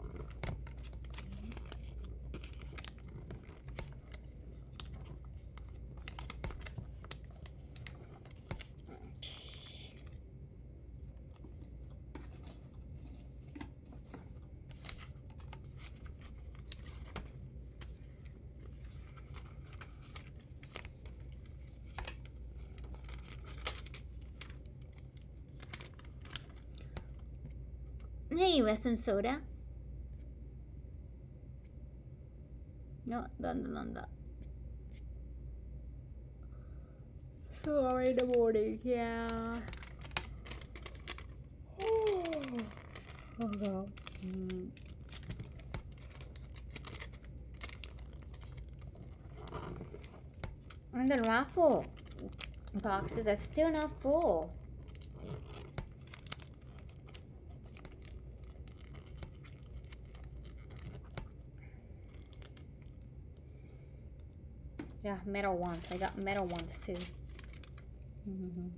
Hey, Western Soda. No, don't, Sorry, in the morning, yeah. oh, God. Mm. And the raffle boxes are still not full. Yeah, metal ones. I got metal ones too. Mm-hmm.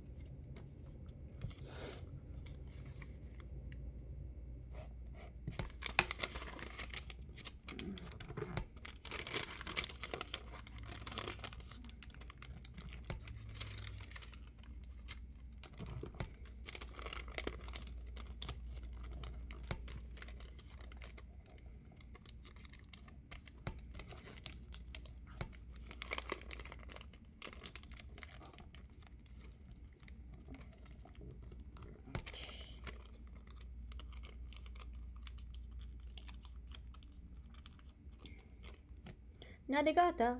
Mhm. Navigata.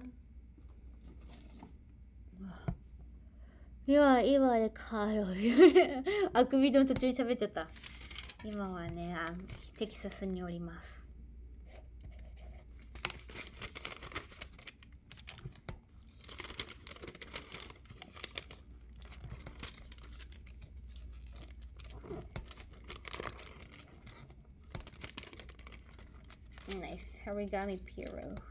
今今でカーロあくびの途中に喋っちゃった今はねあテキサスにおります Nice origami Piro.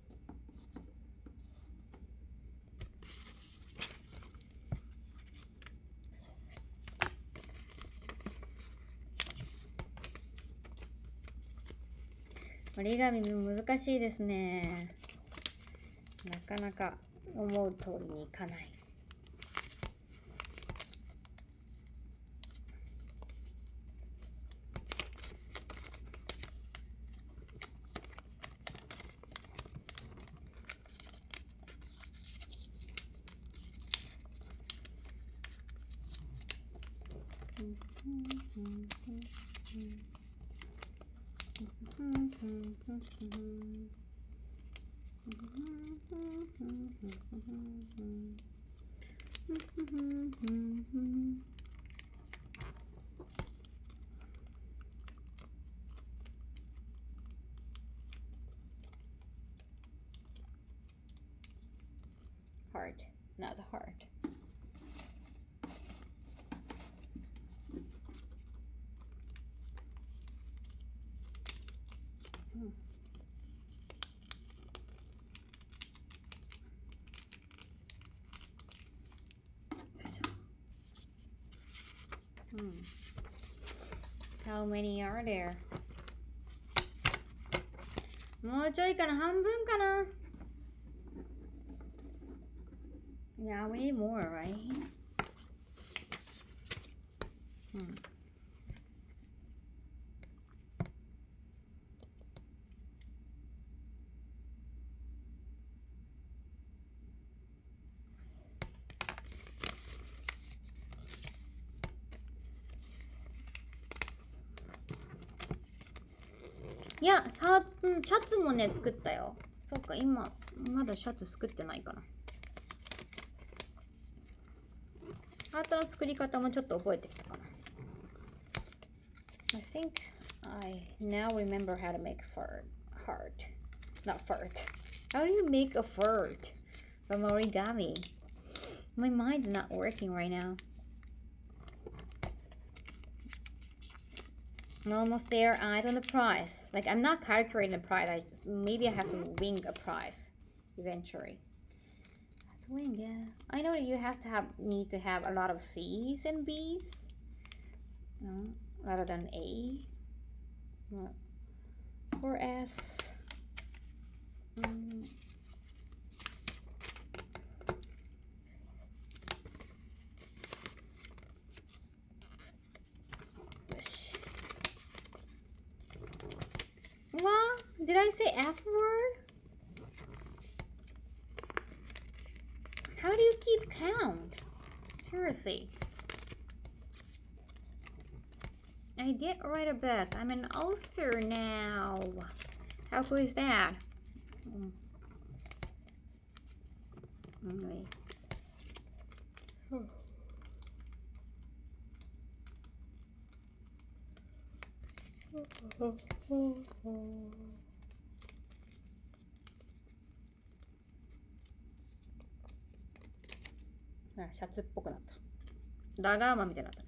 折り紙も難しいですね。なかなか思う通りにいかない。How many are there? もうちょいかな半分かな Yeah, we need more, right? ハートシャツもね、作ったよ。そっか、今、まだシャツ作ってないかな。ハートの作り方もちょっと覚えてきたかな。I think I now remember how to make fart. Heart. Not fart. How do you make a fart from origami? My mind's not working right now. I'm almost there. Eyes on the prize. Like I'm not calculating the prize. I just maybe I have to wing a prize eventually. I have to wing, yeah. I know that you have to have need to have a lot of C's and B's. Rather than A. Or S. Mm. Yes. What? Did I say F word? How do you keep count? Seriously. I did write a book. I'm an author now. How cool is that? Mm. Anyway. あシャツっぽくなった。ラガーマンみたいになったね。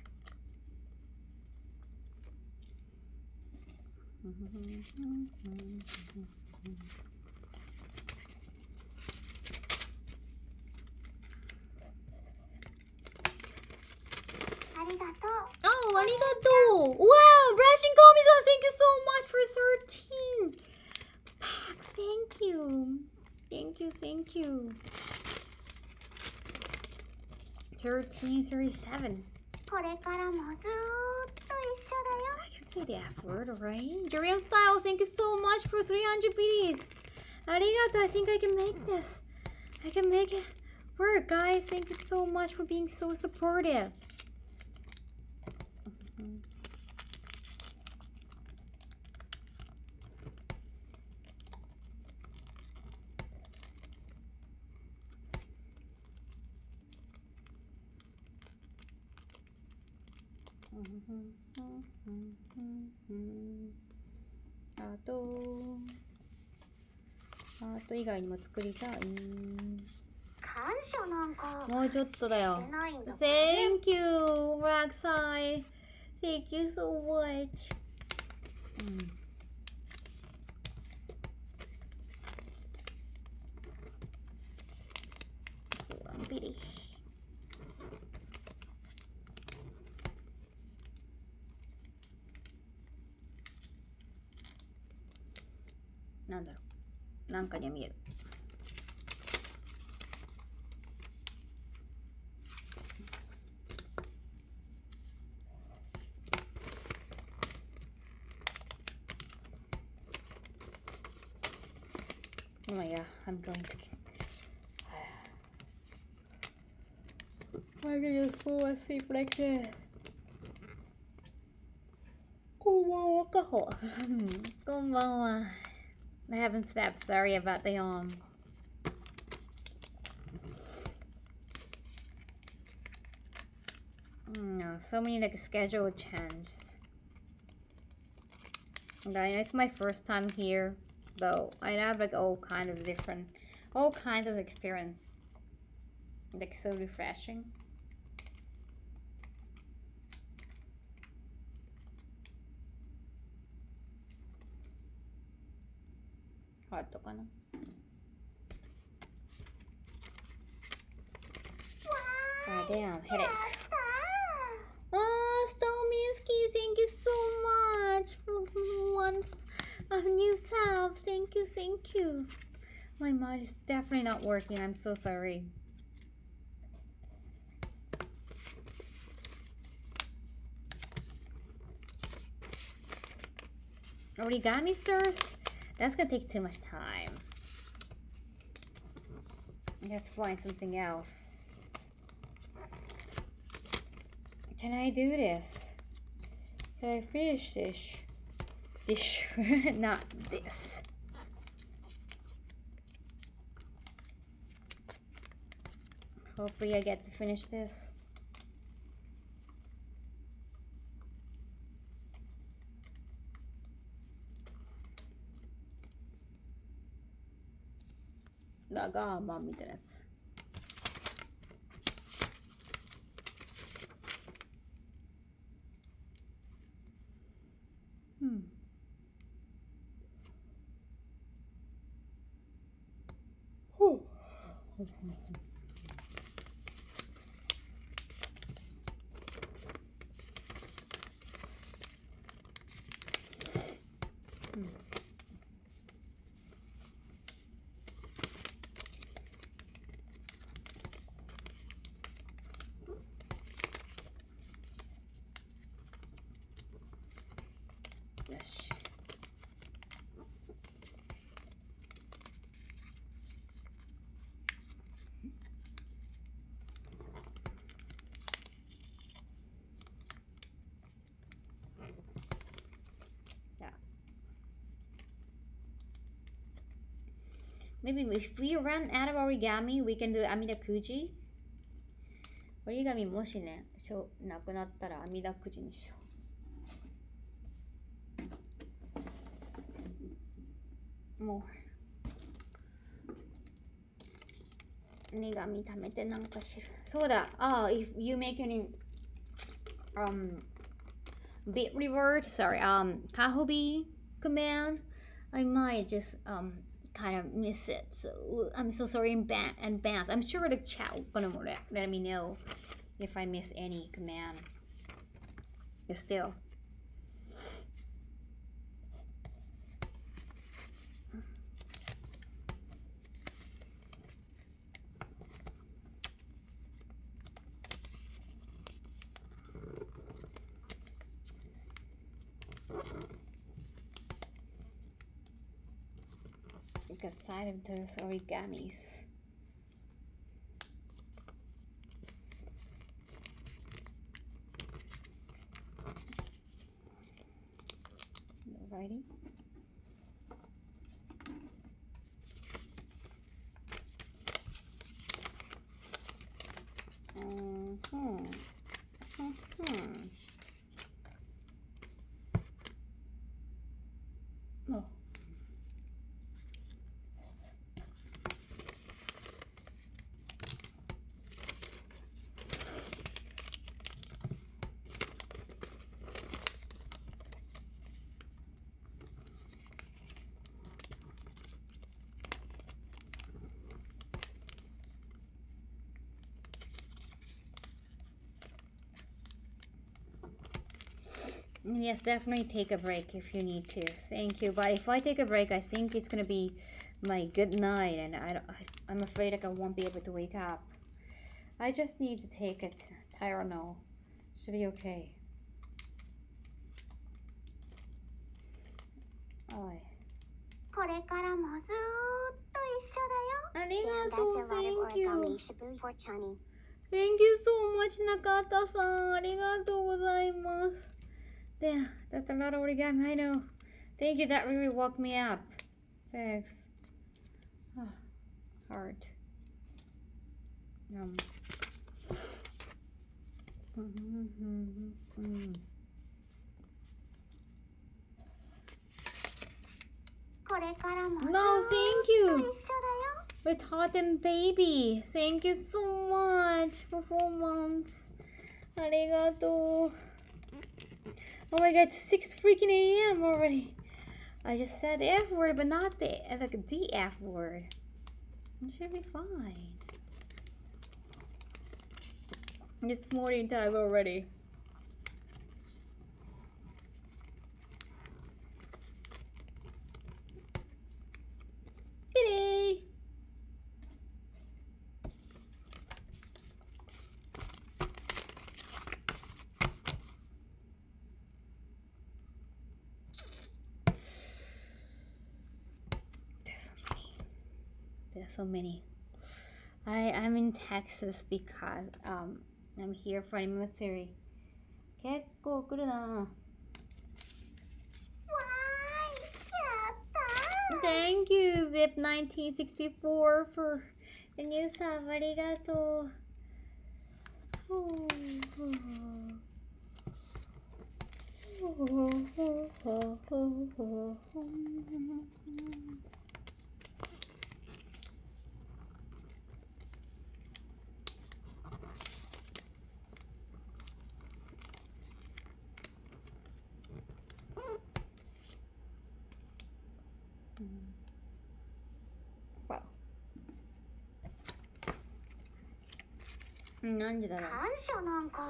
ありがとう。Oh, arigato! Wow, Brushing Komi-san, thank you so much for 13 packs. Thank you. Thank you, thank you. 1337. これからもずーっと一緒だよ I can say the F word, right? Durian Style, thank you so much for 300 BDs. Arigato, I think I can make this. I can make it work, guys. Thank you so much for being so supportive. Mm-hmm. あとアート以外にも作りたい。感謝なんか。もうちょっとだよ。Thank you Raksai Thank you so much. うんそうだビリなんだろうなんかには見える Oh yeah, I'm going to. I'm gonna just fall asleep like this. こんばんは、かほ。こんばんは。I haven't slept. Sorry about the yawn. No, so many like schedule changes. Know it's my first time here, though. I have like all kind of different, all kinds of experience. Like so refreshing. Hard to ka na. Ah, damn, headache. Oh, Stominsky, thank you so much for once a new sub. Thank you, thank you. My mind is definitely not working. I'm so sorry. Origami stores? That's gonna take too much time. I have to find something else. Can I do this? Can I finish this? This, not this. Hopefully I get to finish this. ラガーマンみたいなや Yes. Yeah. Maybe if we run out of origami, we can do Amida Kuji. 折り紙もしね、しょなくなったら阿弥陀くじにしよう。もう。 苦味食べてなんかしらそうだ oh if you make any um bit reward sorry um kahobi command I might just um kind of miss it so I'm so sorry in ban and advance I'm sure the chat will gonna let, let me know if I miss any command but still Side of those origamis. Alrighty. Mm-hmm. Mm-hmm. Oh Yes, definitely take a break if you need to. Thank you. But if I take a break, I think it's gonna be my good night, and I, don't, I I'm afraid like I won't be able to wake up. I just need to take it. Tylenol should be okay. Oh. これからもずーっと一緒だよ。あり And がとう。 that's a lot Thank of you. origami Shibu for Chani. Thank you so much, Nakata さん。ありがとうございます。 Damn, that's a lot of origami. I know. Thank you. That really woke me up. Thanks. Oh, heart. Um. これからもずーっ No, と thank 一緒 you. だよ。 Retarded baby. Thank you so much for four months. ありがとう。 Oh my god, it's 6 freaking a.m. already. I just said the F word, but not the like the F word. It should be fine. It's morning time already. Kitty! There's so many. There's so many. I I'm in Texas because um I'm here for anniversary. 結構来るな。わーい。やった Thank you, Zip1964, for the new sub. ありがとう。 なんでだろう。感謝なんか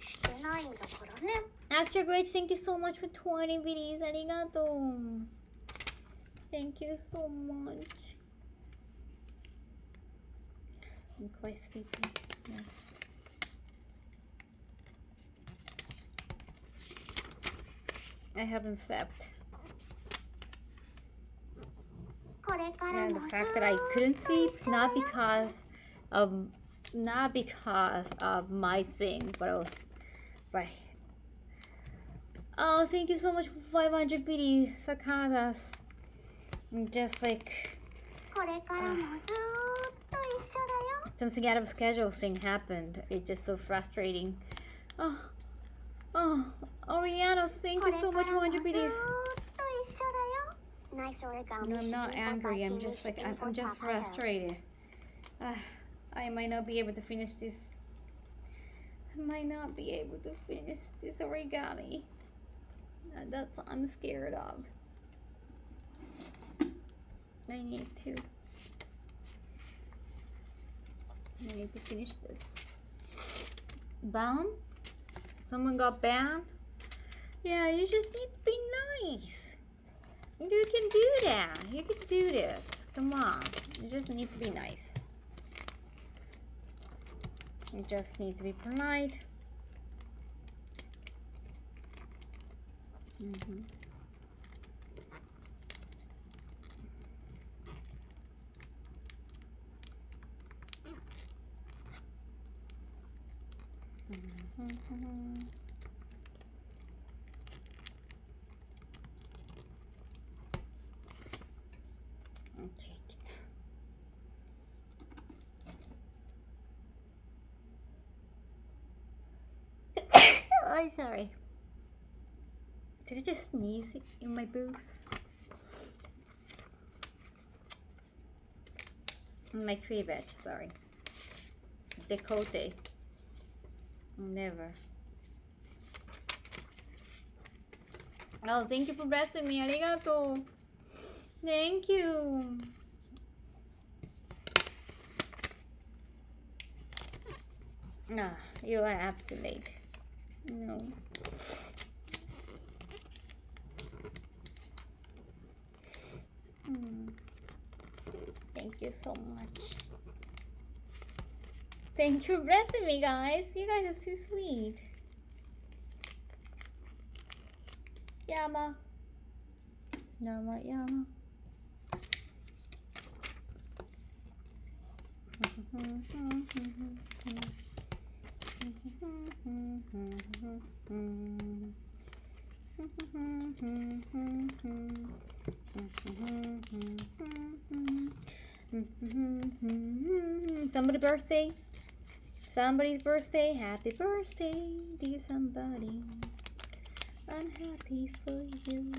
してないんだからね。 Extra great, thank you so much for 20 videos. ありがとう。Thank you so much. I'm quite sleepy. Yes. I haven't slept. これから And も the ずー fact っ that I couldn't と sleep, 一緒だ not よ because of not because of my thing, but was right. Oh, thank you so much for 500 BD Sakadas." I'm just like. Uh, something out of schedule thing happened. It's just so frustrating. Oh, oh, Oriana, thank you so much for 100 BDs. Nice origami. No, I'm not angry. I'm just like I'm, I'm just frustrated. Uh, I might not be able to finish this. I might not be able to finish this origami. Uh, That's what I'm scared of. I need to. I need to finish this. Bound? Someone got banned? Yeah, you just need to be nice. You can do that. You can do this. Come on. You just need to be nice. You just need to be polite. hmm Mm-hmm. Okay. Oh, sorry. Did I just sneeze in my boots? My cribbage, sorry. Decote. Never. Oh, thank you for blessing me. Arigato. Thank you. Ah, you are up too late. No. Hmm. Thank you so much. Thank you for blessing me, guys. You guys are so sweet. Yama. Yama, Yama. Somebody birthday? Somebody's birthday? Happy birthday, dear somebody. I'm happy for you.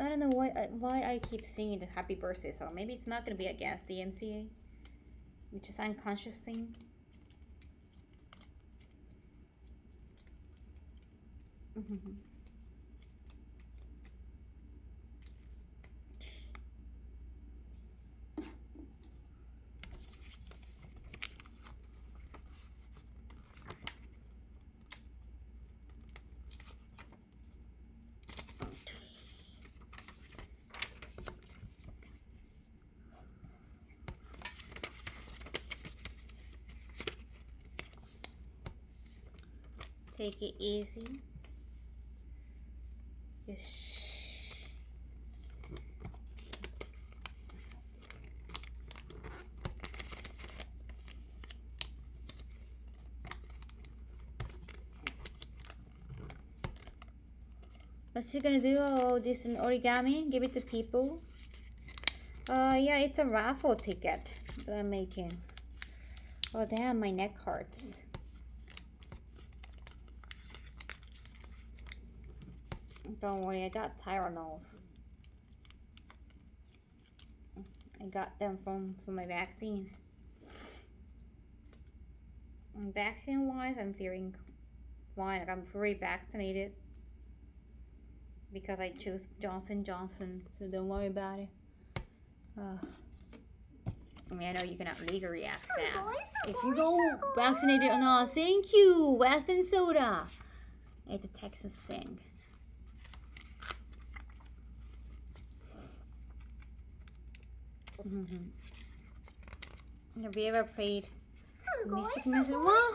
I don't know why I, why I keep singing the happy birthday song. Maybe it's not gonna be against the MCA. It's just unconscious thing. Take it easy. Yes. She gonna do? all this in origami? Give it to people? Uh, yeah, it's a raffle ticket that I'm making. Oh, damn, my neck hurts. Don't worry, I got Tylenols. I got them from from my vaccine. Vaccine wise, I'm feeling fine. Like I'm fully vaccinated because I chose Johnson Johnson. So don't worry about it. Ugh. I mean, I know you cannot legally ask that. If you go vaccinated or not, thank you, Western Soda. It's a Texas thing. Mm -hmm. Have you ever played Mystic Method? Wow.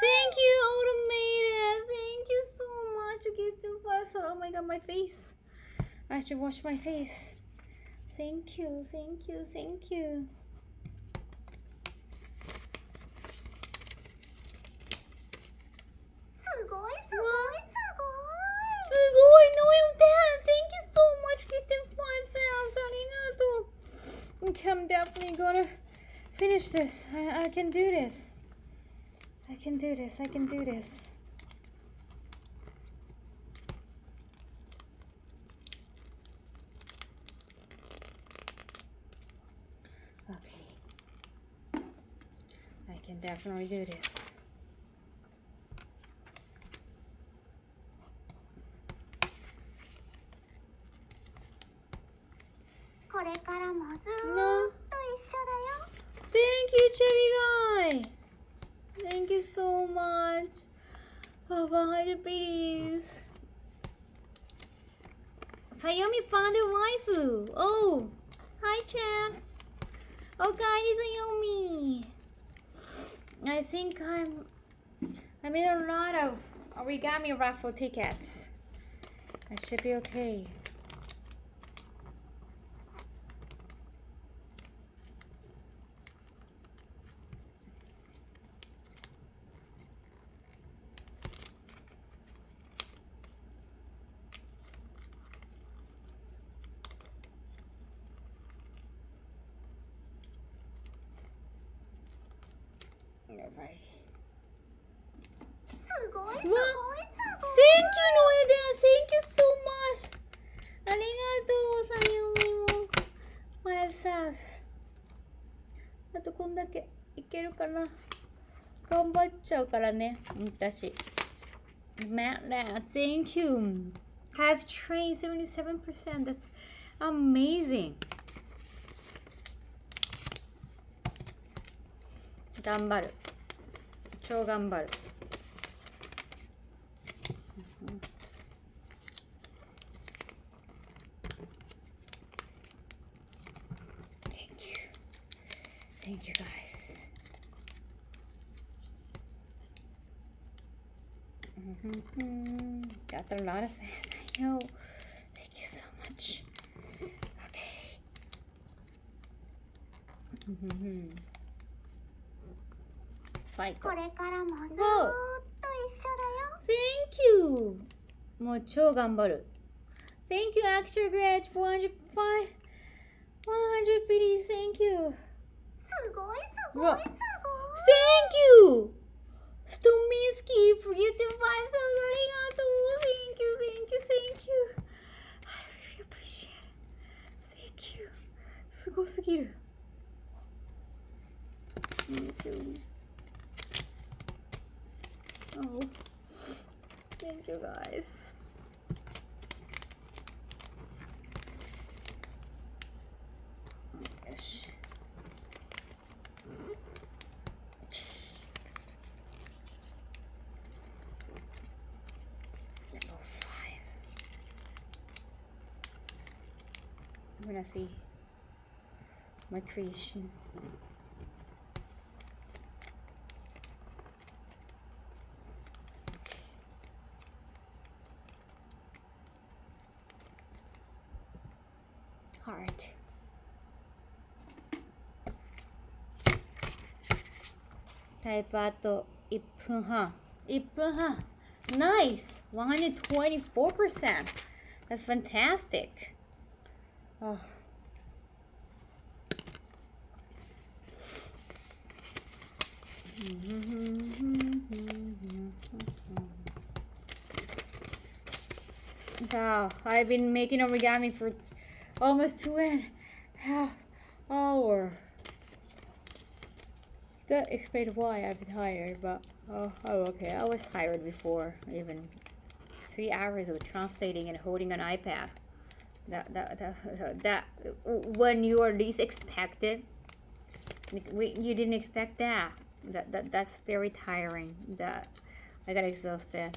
Thank you, Automated. Thank you so have to give two us. Oh my god, my face. I have to wash my face. Thank you, thank you, thank you. I'm definitely gonna finish this. I, I can do this. I can do this. I can do this. definitely do this. No. Thank you, Cherry Guy. Thank you so much. Oh, 100 bitties. Sayumi found a waifu. Oh, hi, Chan. Oh, God, Sayumi. I think I'm. I made a lot of origami raffle tickets. I should be okay. ゃうからね、私。Matt, Matt, thank you. Have trained 77%. That's amazing. 頑張る。超頑張る。Got a lot of sand. I know. Thank you so much. Okay. Mhm. Fight. これからもずーっと一緒だよ Thank you! もう超頑張る。Thank you, Extra Grad, 405. 100 PDs, thank you. すごいすうわごいすごい Thank you! Stominski for you to five stars. you, thank you. I really appreciate it. Thank you. すごすぎる。Thank you. Oh. Thank you guys. gonna see my creation. Heart. Type あと1分半。1分半。Nice! 124%. That's fantastic. Oh. Wow, I've been making origami for almost two and a half hour. That explains why I'm tired, but oh, oh, okay. I was tired before, even three hours of translating and holding an iPad. That that that, that when you are least expected, we, you didn't expect that. That that that's very tiring. That I got exhausted.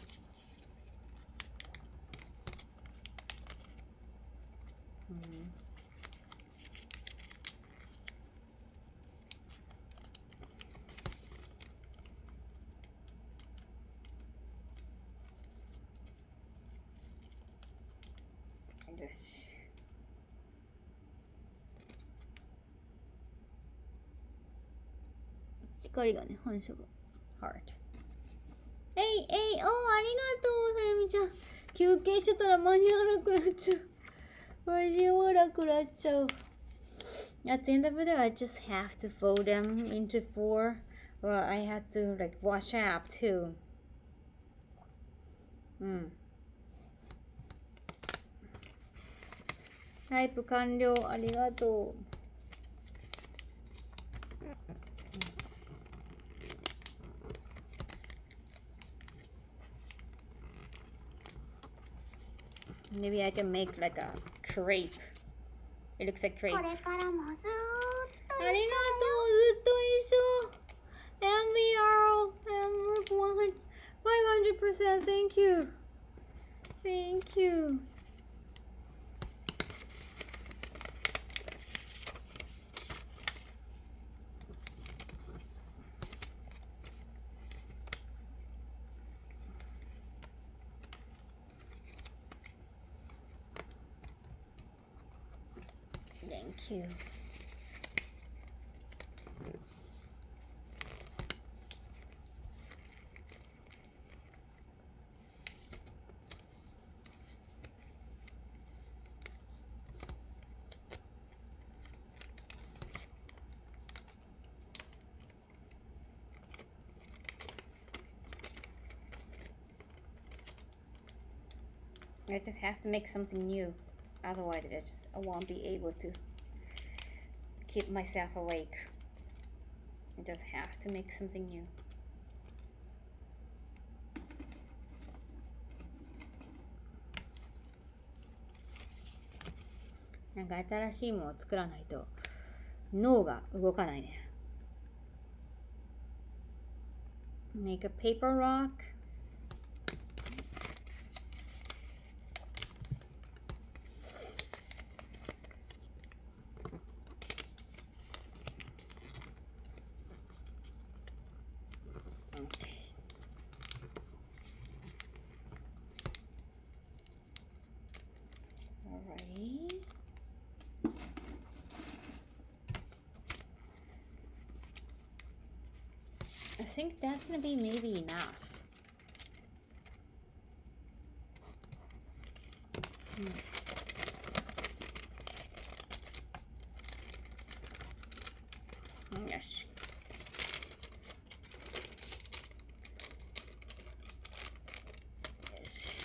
光がね、反射が。Heart. えいえい、おー、ありがとう、さゆみちゃん。休憩してたら間に合わなくなっちゃう。間に合わなくなっちゃう。At the end of the day, I just have to fold them into four. Well, I had to like wash up too. うん。タイプ完了。ありがとう。Maybe I can make like a crepe. It looks like crepe. これからもずーっとありがとう、ずっと一緒。And we are um, with 100 500%. Thank you. Thank you. I just have to make something new. Otherwise, I just I won't be able to keep myself awake. I just have to make something new. なんか新しいものを作らないと脳が動かないね。Make a paper rock. Be maybe enough. Hmm. Yes. Yes.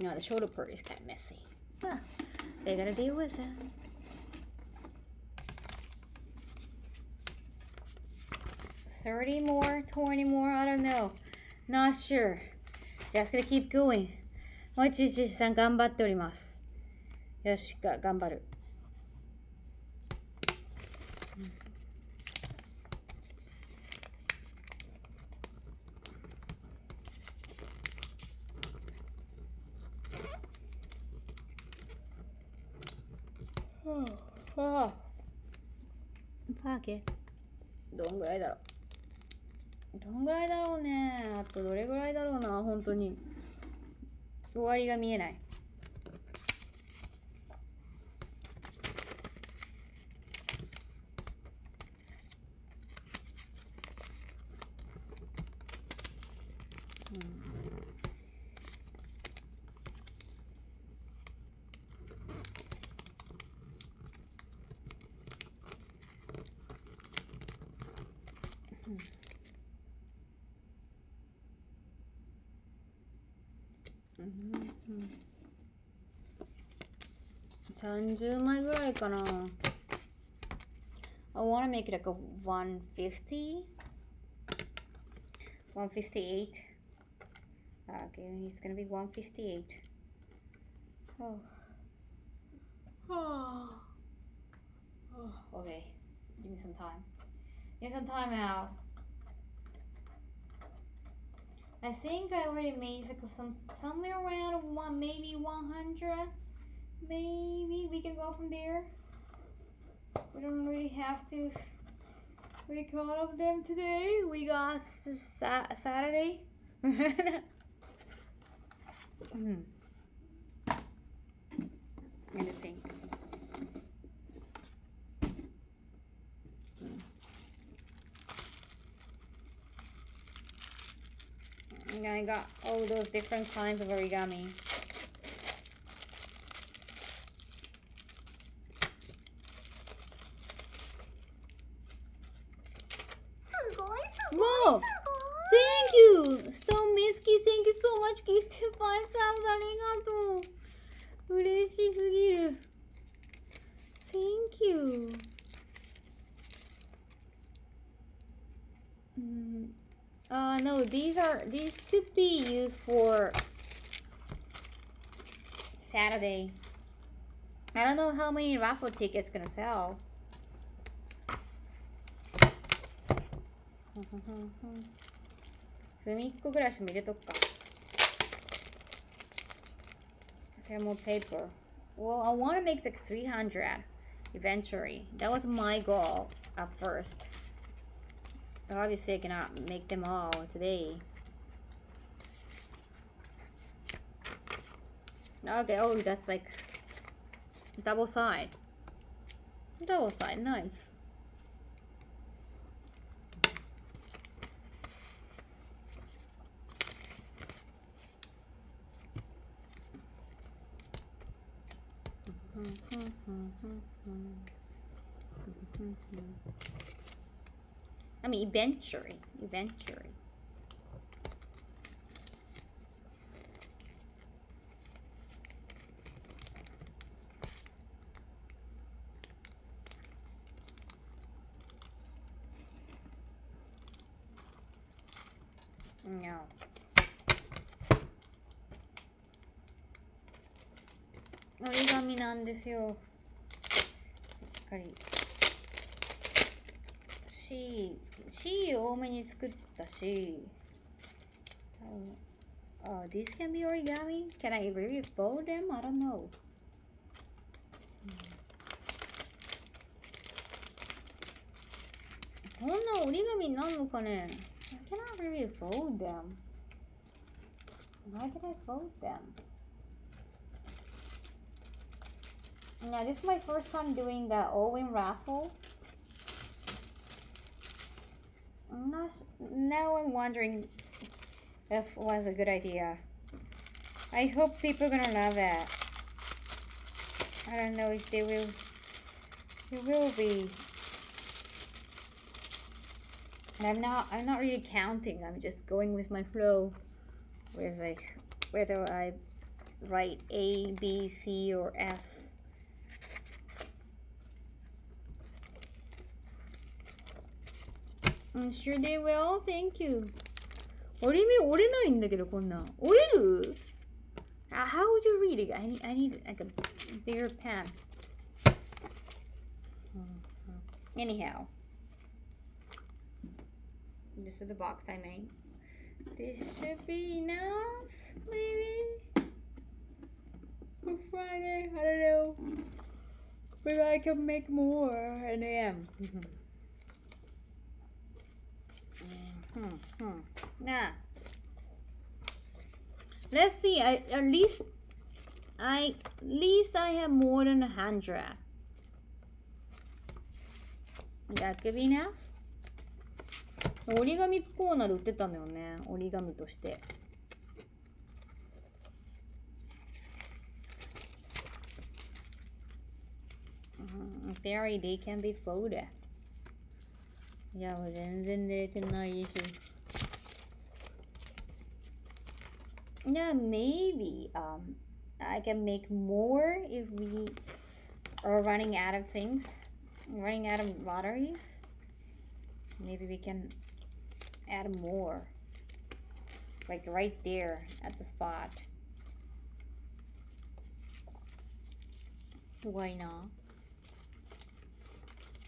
No, the shoulder part is kind of messy. Huh. They gotta deal with it. Thirty more, twenty more, I don't know. Not sure. Just gonna keep going. もちちさん頑張っております。よし、が頑張る。 30枚ぐらいかな I wanna make it like a 150 158 okay it's gonna be 158 oh oh oh okay give me some time give me some time out I think I already made like some somewhere around one maybe 100 maybe we can go from there we don't really have to make all of them today we got sa- Saturday Hmm. Let me think And I got all those different kinds of origami. す Whoa! ごい Thank you! Stone Misky, thank you so much! Gifted 5 subs ありがとう嬉しすぎる Thank you! Mm, uh, no, these are, these could be used for Saturday. I don't know how many raffle tickets gonna sell. 隅っこ暮らしも入れとくか。Thermal paper. Well, I want to make like 300 eventually. That was my goal at first. Obviously, I cannot make them all today. Okay, oh, that's like double side. Double side, nice. I mean, eventually, eventually. No. 折り紙なんですよしっ かり C, C 多めに作ったし Oh, these can be origami? Can I really fold them? I don't know. こんな折り紙になるのかね I cannot really fold them. Why did I fold them? Yeah, this is my first time doing the all-in raffle. I'm not. Now I'm wondering if it was a good idea. I hope people are gonna love it. I don't know if they will. It will be. And I'm not. I'm not really counting. I'm just going with my flow. With like whether I write A, B, C, or S. I'm sure they will. Thank you. 折り目折れないんだけどこんなん折れる Uh, How would you read it? I need, I need like a bigger pen. Anyhow, this is the box I made. This should be enough, maybe for Friday. I don't know. Maybe I can make more, and I am. Hmm, hmm. Nah. Let's see. I, at least, I at least I have more than a hundred. That could be enough. 折り紙コーナーで売ってたんだよね。折り紙として。うん In theory, they can be folded. Ya زنزانة النايفي yeah maybe um I can make more if we are running out of things running out of batteries. Maybe we can add more. Like right there at the spot. Why not?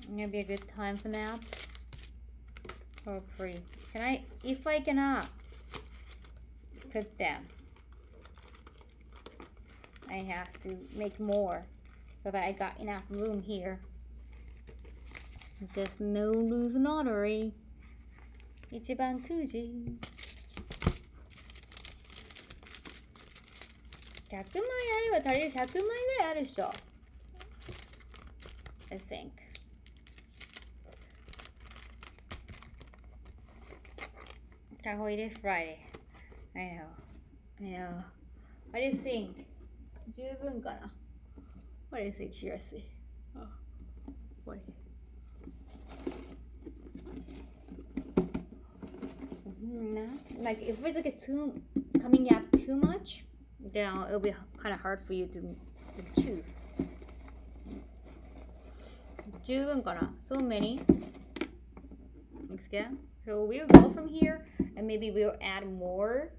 Maybe be a good time for now For free. Can I, if I cannot put them, I have to make more so that I got enough room here. Just no lose lottery. 一番くじ。100枚あれば足りる100枚ぐらいあるでしょ。I think. Tahoe Friday. I know. I know. What do you think? 十分かな What do you think, Jesse? Oh, what? No, like if it's like too coming up too much, then it'll be kind of hard for you to, to choose. 十分かな So many. Next again. So we'll go from here and maybe we'll add more.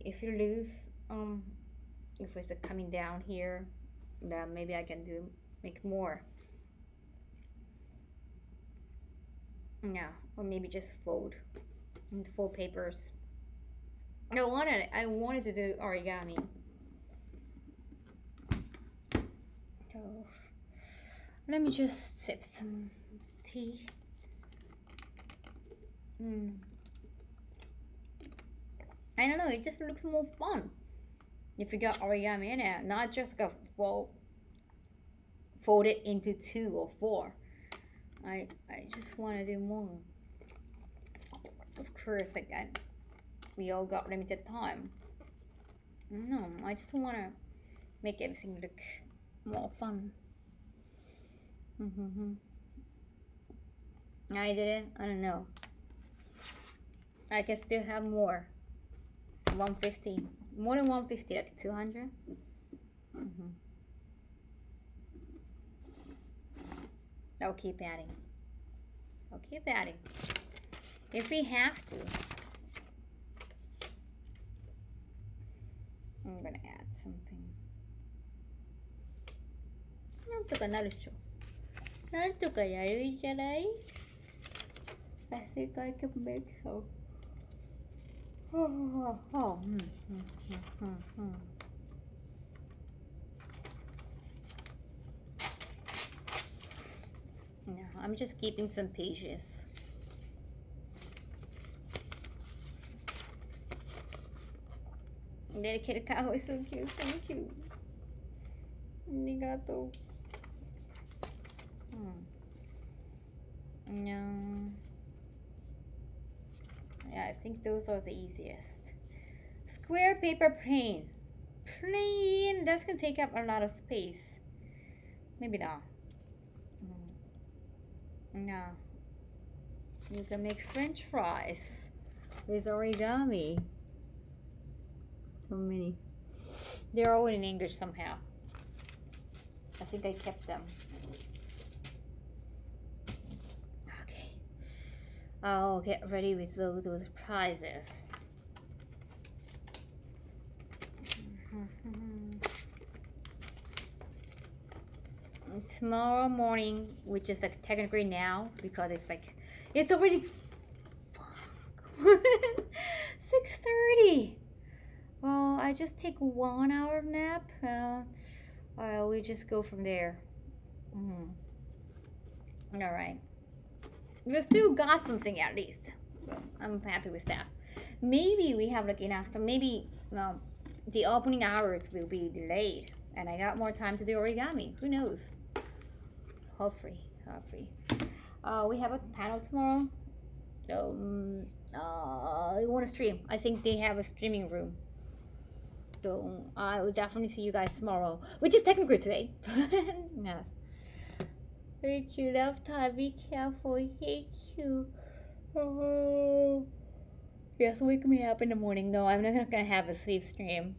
If you lose um if it's coming down here then maybe I can do make more. Yeah or maybe just fold fold papers. I wanted I wanted to do origami. So let me just sip some tea mm. I don't know, it just looks more fun if you got origami in it, not just go fold, fold it into two or four. I I just want to do more. Of course, like we all got limited time. No, I just want to make everything look more fun. Mm-hmm. I did it. I don't know. I can still have more. 150 more than 150 like 200 mm-hmm. I'll keep adding I'll keep adding if we have to I'm gonna add something なんとかなるっしょなんとかやるんじゃない I think I can make some Oh, oh, mm, mm, mm, no, I'm just keeping some pages. Dedicated cow is so cute. Thank you. Arigato. Hmm. No. Yeah, I think those are the easiest. Square paper plane. Plane, That's gonna take up a lot of space. Maybe not. Mm. No. You can make french fries with origami. So many. They're all in English somehow. I think I kept them. I'll get ready with those, those prizes. Tomorrow morning, which is like technically now, because it's like, it's already, fuck, 6.30. Well, I just take one hour nap. Uh, uh, we just go from there. Mm -hmm. All right we still got something at least. So I'm happy with that. Maybe we have like enough. Maybe well, the opening hours will be delayed and I got more time to do origami. Who knows? Hopefully, hopefully. Uh, we have a panel tomorrow. Um, uh, I want to stream. I think they have a streaming room. So I will definitely see you guys tomorrow, which is technically today. Thank you, love time. Be careful. Thank you. Oh. Just wake me up in the morning. No, I'm not gonna have a sleep stream.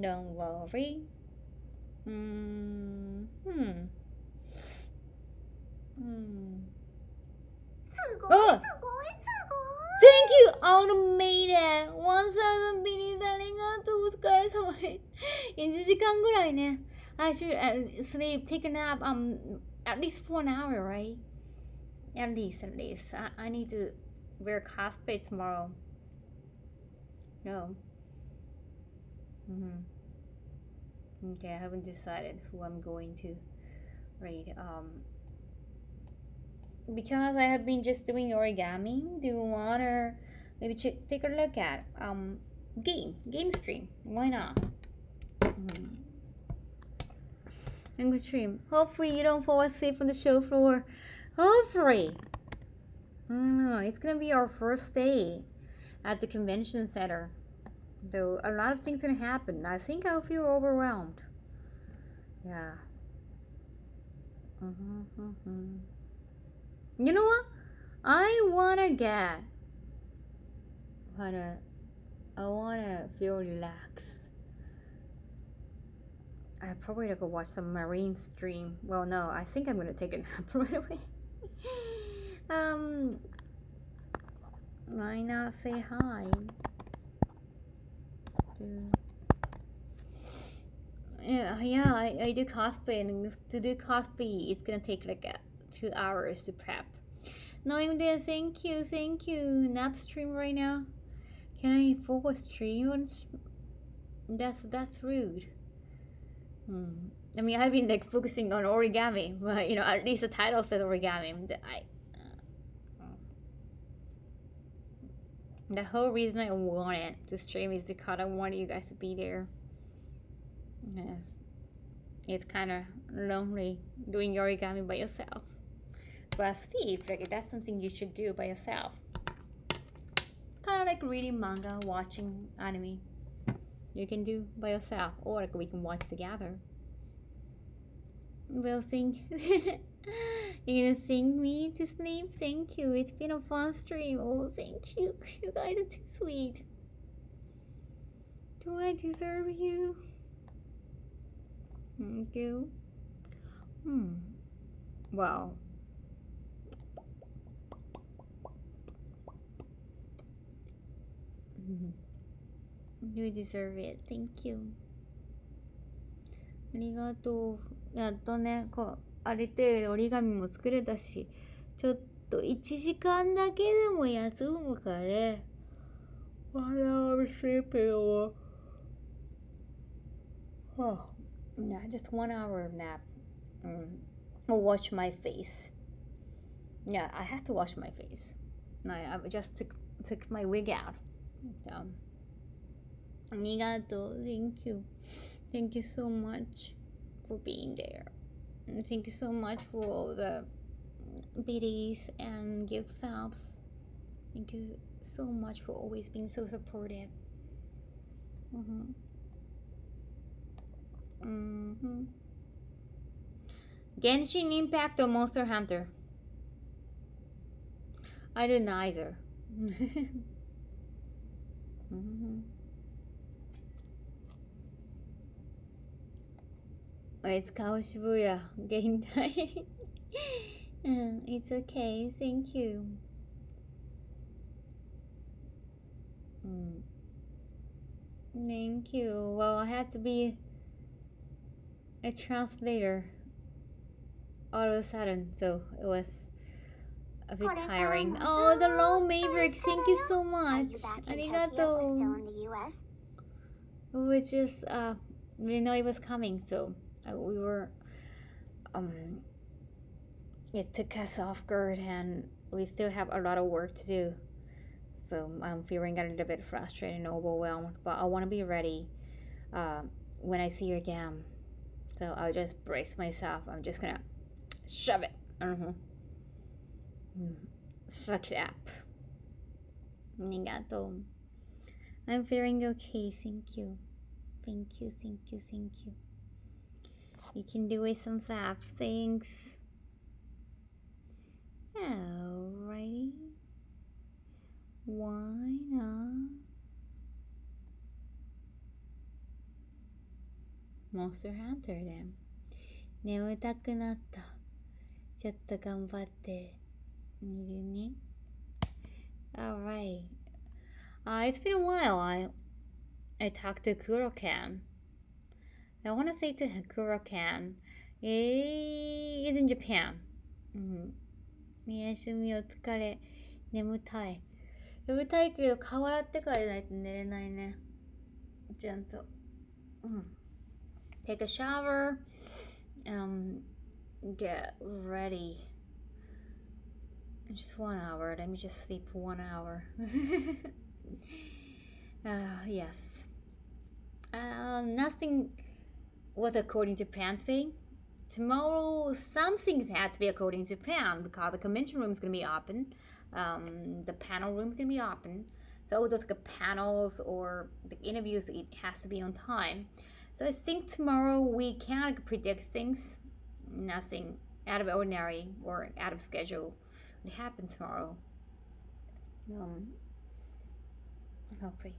Don't worry. Mm, hmm. Hmm. Oh! Thank you, automated! 1000 minutes ありがとう、お疲れ様です。1時間ぐらいね。 I should uh, sleep, take a nap, um, at least for an hour, right? At least, at least. I, I need to wear cosplay tomorrow. No. Mm-hmm. Okay, I haven't decided who I'm going to read. Um, because I have been just doing origami, do you want to maybe check, take a look at um game game stream? Why not? Mm-hmm and the stream. Hopefully you don't fall asleep on the show floor. Hopefully. I. It's gonna be our first day. at the convention center. Though a lot of things gonna happen. I think I'll feel overwhelmed. Yeah. hmm hmm You know what? I wanna get. Wanna. I wanna feel relaxed. I probably gonna go watch some marine stream. Well, no, I think I'm gonna take a nap right away. um, why not say hi? To- Yeah, yeah, I, I do cosplay, and to do cosplay, it's gonna take like uh, two hours to prep. No, I'm. Thank you, thank you. Nap stream right now. Can I full stream on? That's that's rude. Hmm. I mean, I've been like focusing on origami, but you know, at least the title says origami. The- I, uh, the whole reason I wanted to stream is because I wanted you guys to be there. Yes, it's kind of lonely doing origami by yourself. But Steve, like that's something you should do by yourself. Kind of like reading manga, watching anime. You can do by yourself, or we can watch together. we'll sing. You're gonna sing me to sleep? Thank you. It's been a fun stream. Oh, thank you. You guys are too sweet. Do I deserve you? Thank you. Hmm. Well. Mhm. You deserve it. Thank you. ありがとう。やっとね、こう、ある程度折り紙も作れたし、ちょっと1時間だけでも休むかね。One hour sleeping or... Oh. Yeah, just one hour nap. Mm. Or wash my face. Yeah, I had to wash my face. I, I just took, took my wig out. So. Arigato. Thank you. Thank you so much for being there. And thank you so much for all the biddies and gift subs. Thank you so much for always being so supportive. Mm-hmm. Mm-hmm. Genshin Impact or Monster Hunter? I do neither. mm-hmm. It's Kaho Shibuya. Game time. Uh, it's okay. Thank you. Mm. Thank you. Well, I had to be a translator all of a sudden, so it was a bit tiring. Oh, the Lone Maverick, thank you so much. you back in Tokyo or still Arigato. in the U.S.? We just uh, we didn't know it was coming, so we were um. It took us off guard, and we still have a lot of work to do. So I'm feeling a little bit frustrated and overwhelmed, but I want to be ready uh, when I see you again. So I'll just brace myself. I'm just gonna shove it. Mm-hmm. Mm. Fuck it up. Arigato. I'm feeling okay. Thank you. Thank you. Thank you. Thank you. You can do it some zap. Thanks. Alrighty. Why not? Monster Hunter then. 眠たくなった。ちょっと頑張ってみるね。Alright. Uh, it's been a while. I I talked to Kurokan. I want to say to Kurokan, he is in Japan. うん。休みお疲れ。眠たい。眠たいけど顔洗ってからじゃないと寝れないね。ちゃんと。うん。Take a shower. Um, get ready. Just one hour. Let me just sleep for one hour. uh, yes. Uh, nothing was according to plan today. Tomorrow, some things had to be according to plan because the convention room is going to be open. Um, the panel room is going to be open. So those like, panels or the interviews, it has to be on time. So I think tomorrow we can predict things. Nothing out of ordinary or out of schedule would happen tomorrow. Um, hopefully.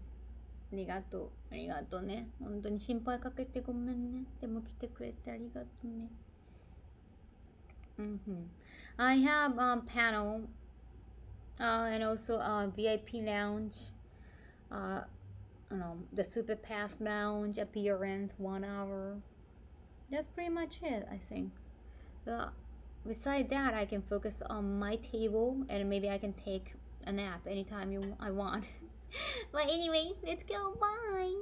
ありがとう。ありがとうね。本当に心配かけてごめんね。でも来てくれてありがとうね。Mm-hmm. I have um panel uh, and also a VIP lounge. Uh, you know, the Super Pass lounge appearance, one hour. That's pretty much it, I think. Uh, besides that, I can focus on my table and maybe I can take a nap anytime you I want. but anyway, let's go. Bye.